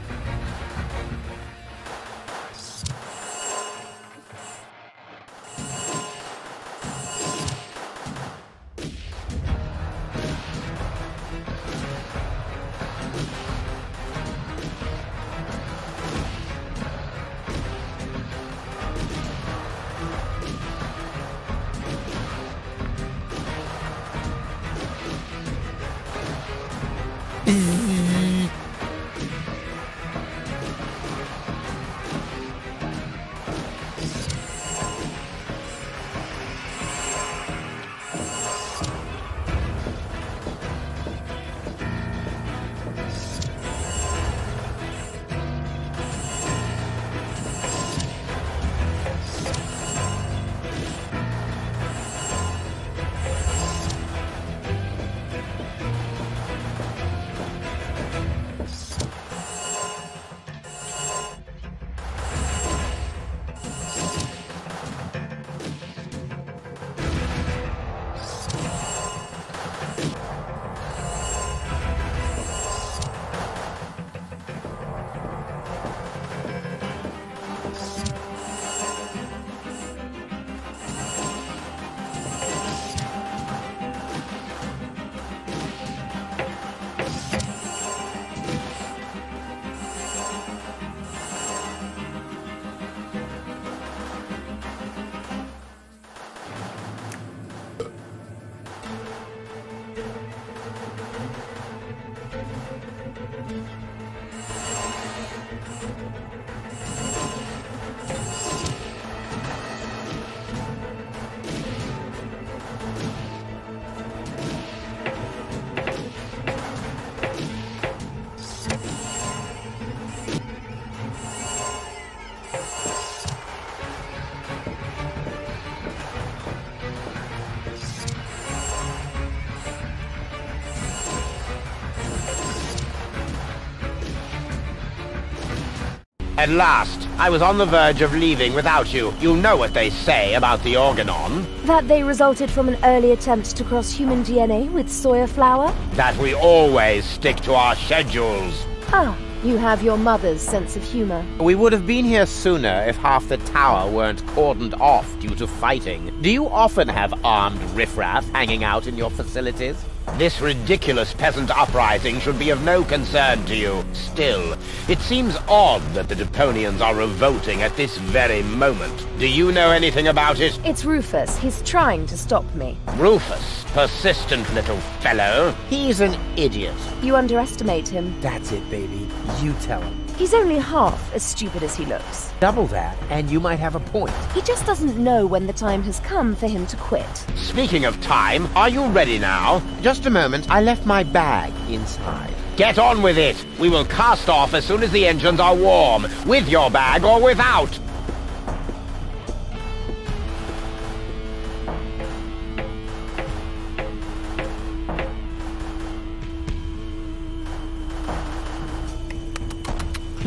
At last, I was on the verge of leaving without you. You know what they say about the Organon. That they resulted from an early attempt to cross human DNA with soya flour? That we always stick to our schedules. Ah, you have your mother's sense of humor. We would have been here sooner if half the tower weren't cordoned off due to fighting. Do you often have armed riffraff hanging out in your facilities? This ridiculous peasant uprising should be of no concern to you. Still, it seems odd that the Deponians are revolting at this very moment. Do you know anything about it? It's Rufus. He's trying to stop me. Rufus, persistent little fellow. He's an idiot. You underestimate him. That's it, baby. You tell him. He's only half as stupid as he looks. Double that, and you might have a point. He just doesn't know when the time has come for him to quit. Speaking of time, are you ready now? Just a moment, I left my bag inside. Get on with it! We will cast off as soon as the engines are warm, with your bag or without!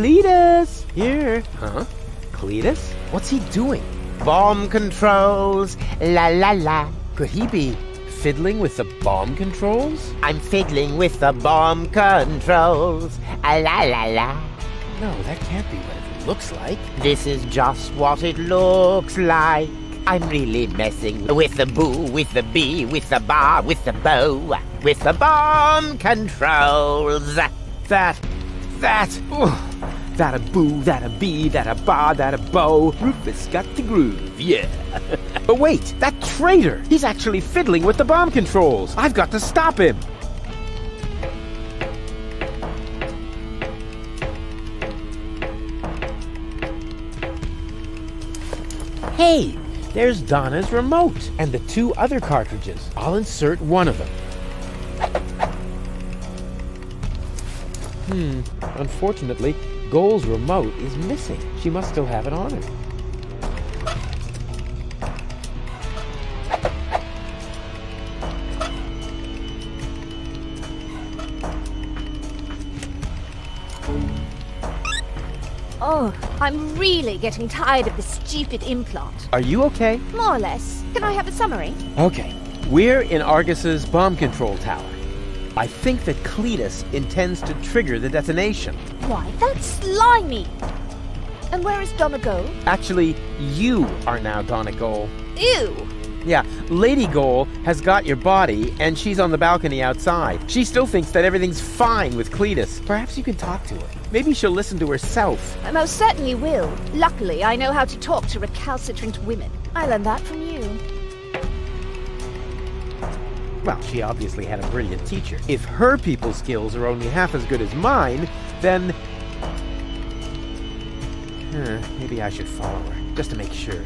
Cletus! Here. Huh? Cletus? What's he doing? Bomb controls, la la la. Could he be fiddling with the bomb controls? I'm fiddling with the bomb controls, la la la. No, that can't be what it looks like. This is just what it looks like. I'm really messing with the boo, with the bee, with the bar, with the bow, with the bomb controls. That, that, that a boo, that a bee, that a bar, that a bow. Rufus got the groove, yeah. [laughs] but wait, that traitor! He's actually fiddling with the bomb controls. I've got to stop him. Hey, there's Donna's remote and the two other cartridges. I'll insert one of them. Hmm, unfortunately, Goal's remote is missing. She must still have it on her. Oh, I'm really getting tired of this stupid implant. Are you okay? More or less. Can I have a summary? Okay. We're in Argus's bomb control tower. I think that Cletus intends to trigger the detonation. Why, that's slimy! And where is Donna Go? Actually, you are now Donna Goal. Ew! Yeah, Lady Goal has got your body, and she's on the balcony outside. She still thinks that everything's fine with Cletus. Perhaps you can talk to her. Maybe she'll listen to herself. I most certainly will. Luckily, I know how to talk to recalcitrant women. I learned that from you. Well, she obviously had a brilliant teacher. If her people skills are only half as good as mine, then... Huh, maybe I should follow her, just to make sure.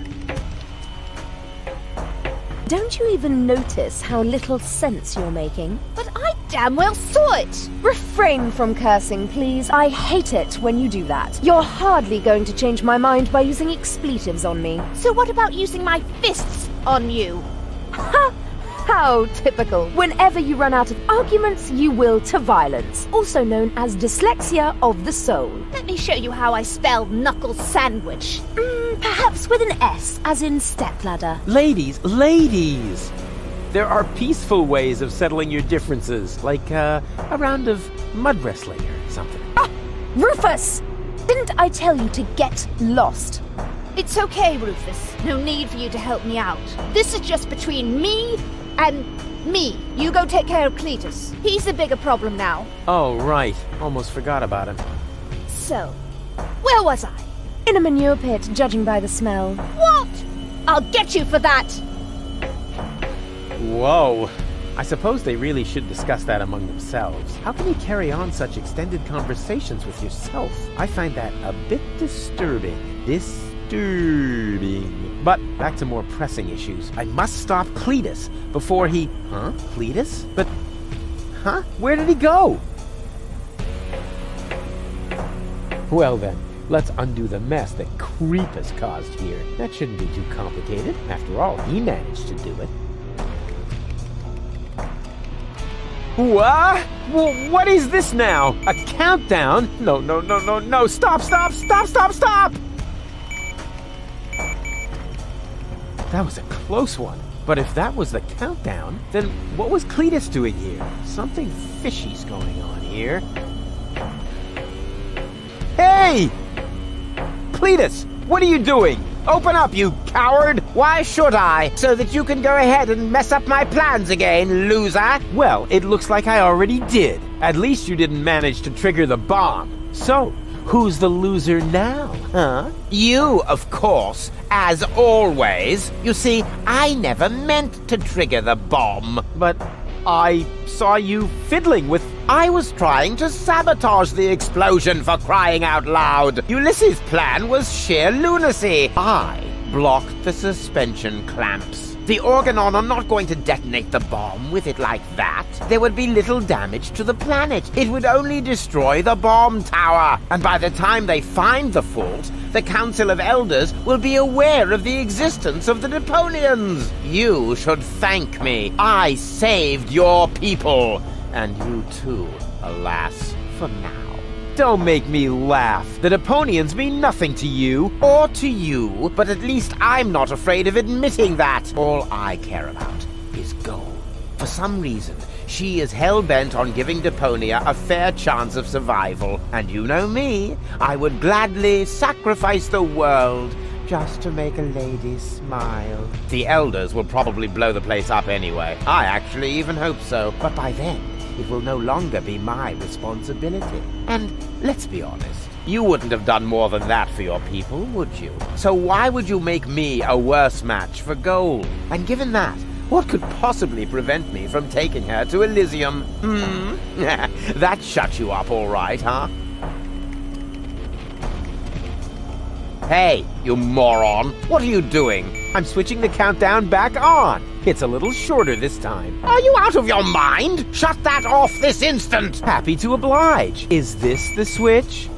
Don't you even notice how little sense you're making? But I damn well saw it! Refrain from cursing, please. I hate it when you do that. You're hardly going to change my mind by using expletives on me. So what about using my fists on you? [laughs] Ha! How typical. Whenever you run out of arguments, you will to violence, also known as dyslexia of the soul. Let me show you how I spell knuckle sandwich. Mm, perhaps with an S, as in stepladder. Ladies, ladies! There are peaceful ways of settling your differences, like uh, a round of mud wrestling or something. Ah! Rufus! Didn't I tell you to get lost? It's okay, Rufus. No need for you to help me out. This is just between me and me. You go take care of Cletus. He's the bigger problem now. Oh, right. Almost forgot about him. So, where was I? In a manure pit, judging by the smell. What? I'll get you for that! Whoa. I suppose they really should discuss that among themselves. How can you carry on such extended conversations with yourself? I find that a bit disturbing. Disturbing. But back to more pressing issues. I must stop Cletus before he. Huh? Cletus? But. Huh? Where did he go? Well then, let's undo the mess that Creep has caused here. That shouldn't be too complicated. After all, he managed to do it. What? Well, what is this now? A countdown? No, no, no, no, no. Stop, stop, stop, stop, stop! That was a close one. But if that was the countdown, then what was Cletus doing here? Something fishy's going on here. Hey! Cletus, what are you doing? Open up, you coward! Why should I? So that you can go ahead and mess up my plans again, loser? Well, it looks like I already did. At least you didn't manage to trigger the bomb. So, who's the loser now, huh? You, of course, as always. You see, I never meant to trigger the bomb. But I saw you fiddling with. I was trying to sabotage the explosion for crying out loud. Ulysses' plan was sheer lunacy. I blocked the suspension clamps. The Organon are not going to detonate the bomb with it like that. There would be little damage to the planet. It would only destroy the bomb tower. And by the time they find the fault, the Council of Elders will be aware of the existence of the Deponians. You should thank me. I saved your people. And you too, alas, for now. Don't make me laugh. The Deponians mean nothing to you. Or to you, but at least I'm not afraid of admitting that. All I care about is Goal. For some reason, she is hell-bent on giving Deponia a fair chance of survival. And you know me, I would gladly sacrifice the world just to make a lady smile. The Elders will probably blow the place up anyway. I actually even hope so. But by then, it will no longer be my responsibility. And let's be honest, you wouldn't have done more than that for your people, would you? So why would you make me a worse match for Goal? And given that, what could possibly prevent me from taking her to Elysium? Hmm? [laughs] that shut you up all right, huh? Hey, you moron. What are you doing? I'm switching the countdown back on. It's a little shorter this time. Are you out of your mind? Shut that off this instant. Happy to oblige. Is this the switch?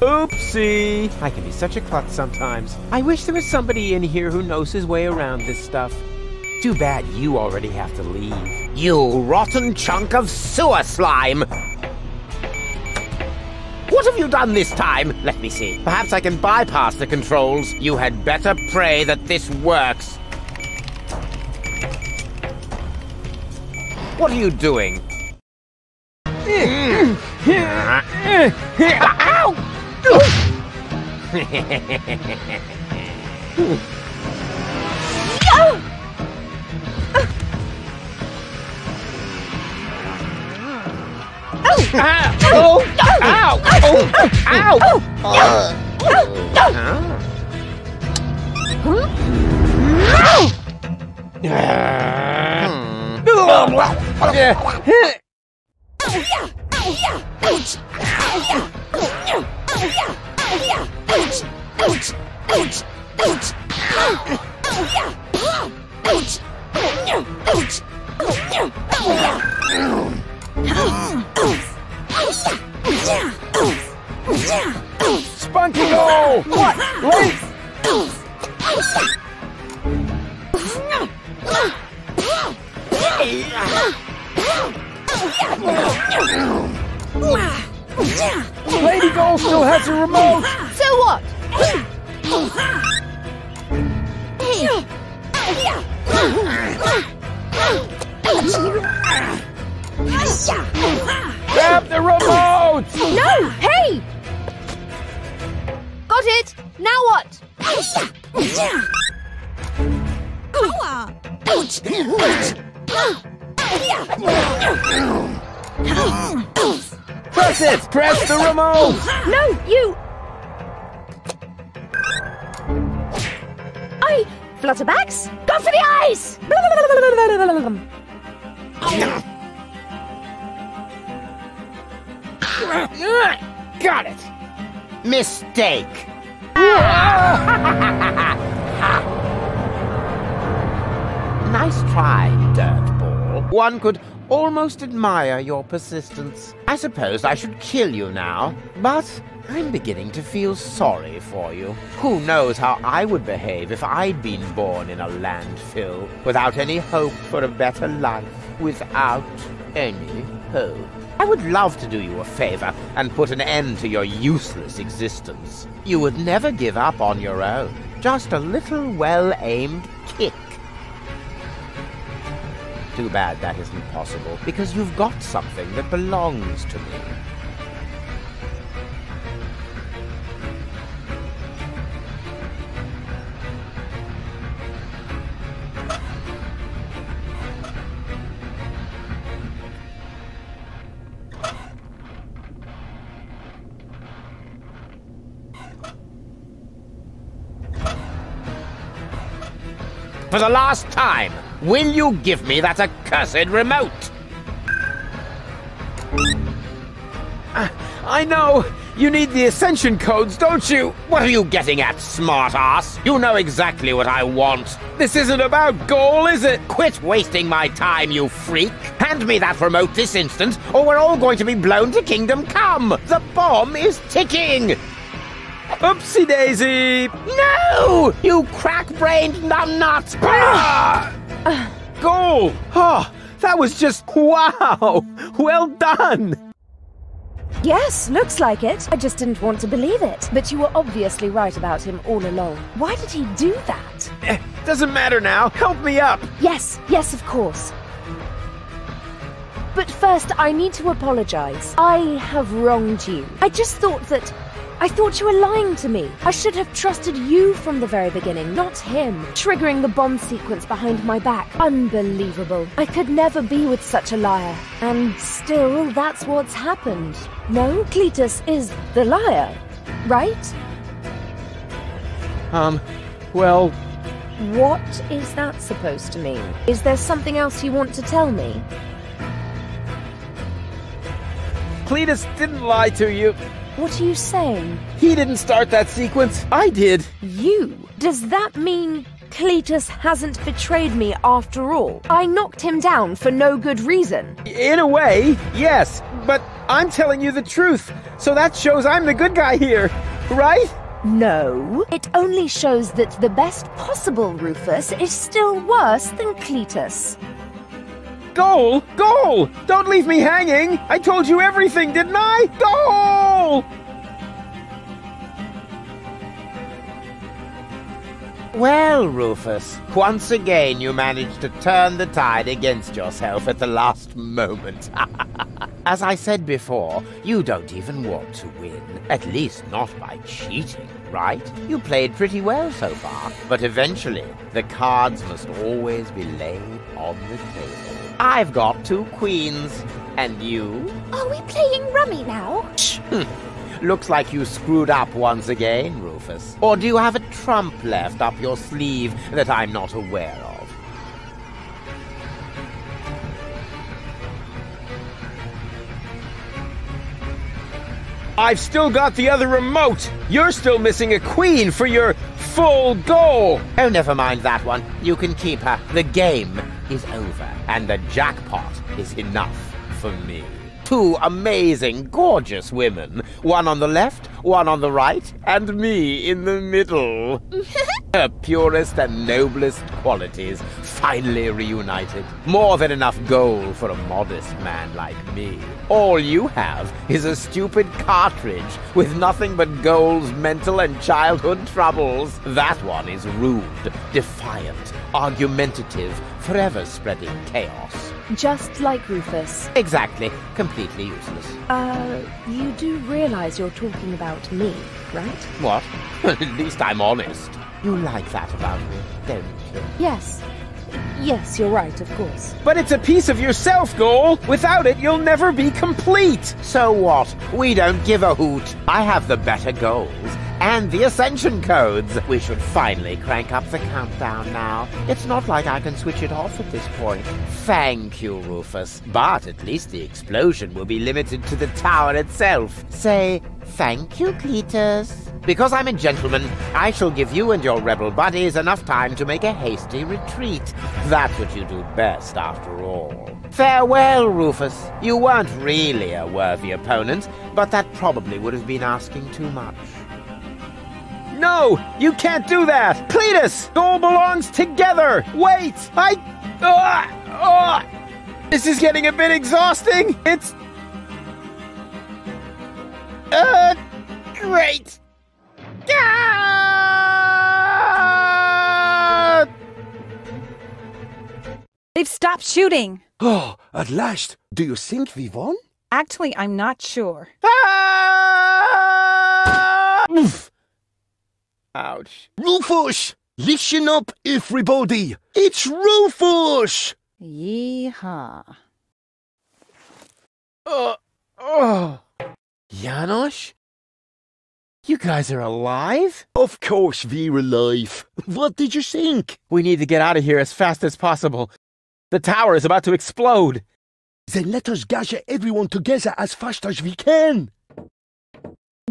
Oopsie! I can be such a klutz sometimes. I wish there was somebody in here who knows his way around this stuff. Too bad you already have to leave. You rotten chunk of sewer slime! What have you done this time? Let me see. Perhaps I can bypass the controls. You had better pray that this works. What are you doing? Ow! Ah! Oh! Ow! Oh! Ow! Spunky Goal! What? Late! Lady Goal still has a remote! So what? Grab the remote! No! Hey! Got it! Now what? Press it! Press the remote! No, you! I... Flutterbacks? Go for the eyes! Got it! Mistake! [laughs] nice try, Dirtball. One could almost admire your persistence. I suppose I should kill you now, but I'm beginning to feel sorry for you. Who knows how I would behave if I'd been born in a landfill, without any hope for a better life, without any hope. I would love to do you a favor and put an end to your useless existence. You would never give up on your own. Just a little well-aimed kick. Too bad that isn't possible, because you've got something that belongs to me. For the last time, will you give me that accursed remote? Ah, I know! You need the ascension codes, don't you? What are you getting at, smartass? You know exactly what I want. This isn't about Goal, is it? Quit wasting my time, you freak. Hand me that remote this instant, or we're all going to be blown to Kingdom Come. The bomb is ticking. Oopsie daisy! No! You crack-brained numbnut! Ah! Ah! Goal! Oh, that was just wow! Well done! Yes, looks like it. I just didn't want to believe it. But you were obviously right about him all along. Why did he do that? Eh, doesn't matter now. Help me up. Yes, yes, of course. But first, I need to apologize. I have wronged you. I just thought that. I thought you were lying to me. I should have trusted you from the very beginning, not him. Triggering the bomb sequence behind my back. Unbelievable. I could never be with such a liar. And still, that's what's happened. No, Cletus is the liar, right? Um, well. What is that supposed to mean? Is there something else you want to tell me? Cletus didn't lie to you. What are you saying? He didn't start that sequence. I did. You? Does that mean Cletus hasn't betrayed me after all? I knocked him down for no good reason. In a way, yes. But I'm telling you the truth. So that shows I'm the good guy here. Right? No. It only shows that the best possible Rufus is still worse than Cletus. Goal! Goal! Don't leave me hanging! I told you everything, didn't I? Goal! Well, Rufus, once again you managed to turn the tide against yourself at the last moment. [laughs] As I said before, you don't even want to win. At least not by cheating, right? You played pretty well so far, but eventually the cards must always be laid on the table. I've got two queens, and you? Are we playing rummy now? [laughs] Looks like you screwed up once again, Rufus. Or do you have a trump left up your sleeve that I'm not aware of? I've still got the other remote. You're still missing a queen for your full goal. Oh, never mind that one. You can keep her. The game is over, and the jackpot is enough for me. Two amazing, gorgeous women. One on the left, one on the right, and me in the middle. [laughs] Her purest and noblest qualities finally reunited. More than enough Goal for a modest man like me. All you have is a stupid cartridge with nothing but Goal's mental and childhood troubles. That one is rude, defiant, argumentative, forever spreading chaos. Just like Rufus. Exactly. Completely useless. Uh, you do realize you're talking about me, right? What? [laughs] At least I'm honest. You like that about me, don't you? Yes. Yes, you're right, of course. But it's a piece of yourself, Goal. Without it, you'll never be complete. So what? We don't give a hoot. I have the better goals and the ascension codes. We should finally crank up the countdown now. It's not like I can switch it off at this point. Thank you, Rufus. But at least the explosion will be limited to the tower itself. Say thank you, Cletus. Because I'm a gentleman, I shall give you and your rebel buddies enough time to make a hasty retreat. That's what you do best, after all. Farewell, Rufus. You weren't really a worthy opponent, but that probably would have been asking too much. No! You can't do that! Cletus! Goal belongs together! Wait! I... Uh, uh, this is getting a bit exhausting! It's... Uh... Great! Ah! They've stopped shooting. [gasps] Oh, at last. Do you think we won? Actually, I'm not sure. Ah! Oof. Ouch. Rufus! Listen up, everybody! It's Rufus! Yeehaw. Uh, oh. Janosch? You guys are alive? Of course we're alive. What did you think? We need to get out of here as fast as possible. The tower is about to explode. Then let us gather everyone together as fast as we can.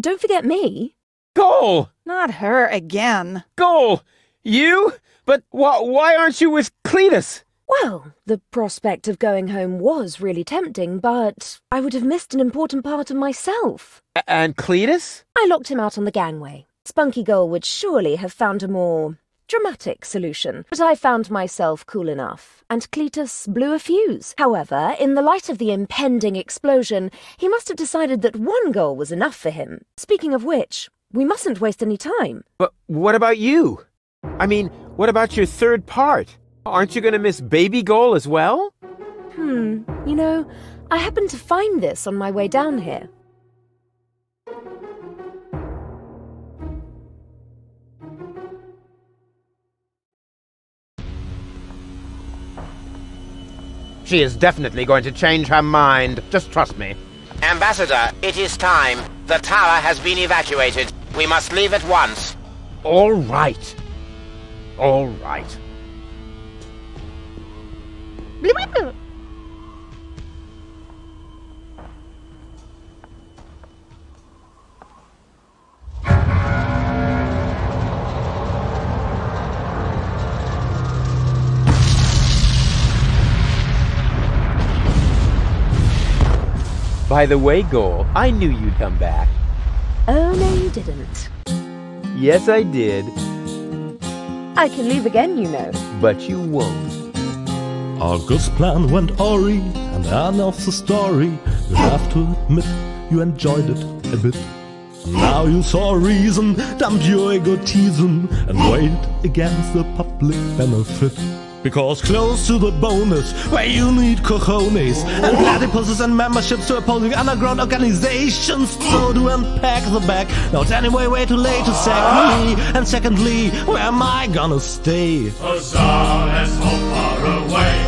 Don't forget me. Goal! Not her again. Goal! You? But wh why aren't you with Cletus? Well, the prospect of going home was really tempting, but I would have missed an important part of myself. A and Cletus? I locked him out on the gangway. Spunky Goal would surely have found a more dramatic solution, but I found myself cool enough, and Cletus blew a fuse. However, in the light of the impending explosion, he must have decided that one goal was enough for him. Speaking of which, we mustn't waste any time. But what about you? I mean, what about your third part? Aren't you going to miss Baby Goal as well? Hmm, you know, I happened to find this on my way down here. She is definitely going to change her mind. Just trust me. Ambassador, it is time. The tower has been evacuated. We must leave at once. All right. All right. By the way, Goal, I knew you'd come back. Oh, no, you didn't. Yes, I did. I can leave again, you know. But you won't. Argus's plan went awry, and end of the story. You have to admit you enjoyed it a bit. Now you saw a reason, dump your egotism, and weigh against the public benefit. Because close to the bonus, where you need cojones and platypuses and memberships to opposing underground organizations. So to unpack the bag, not anyway way too late to sack me. And secondly, where am I gonna stay? Huzzah, let's hope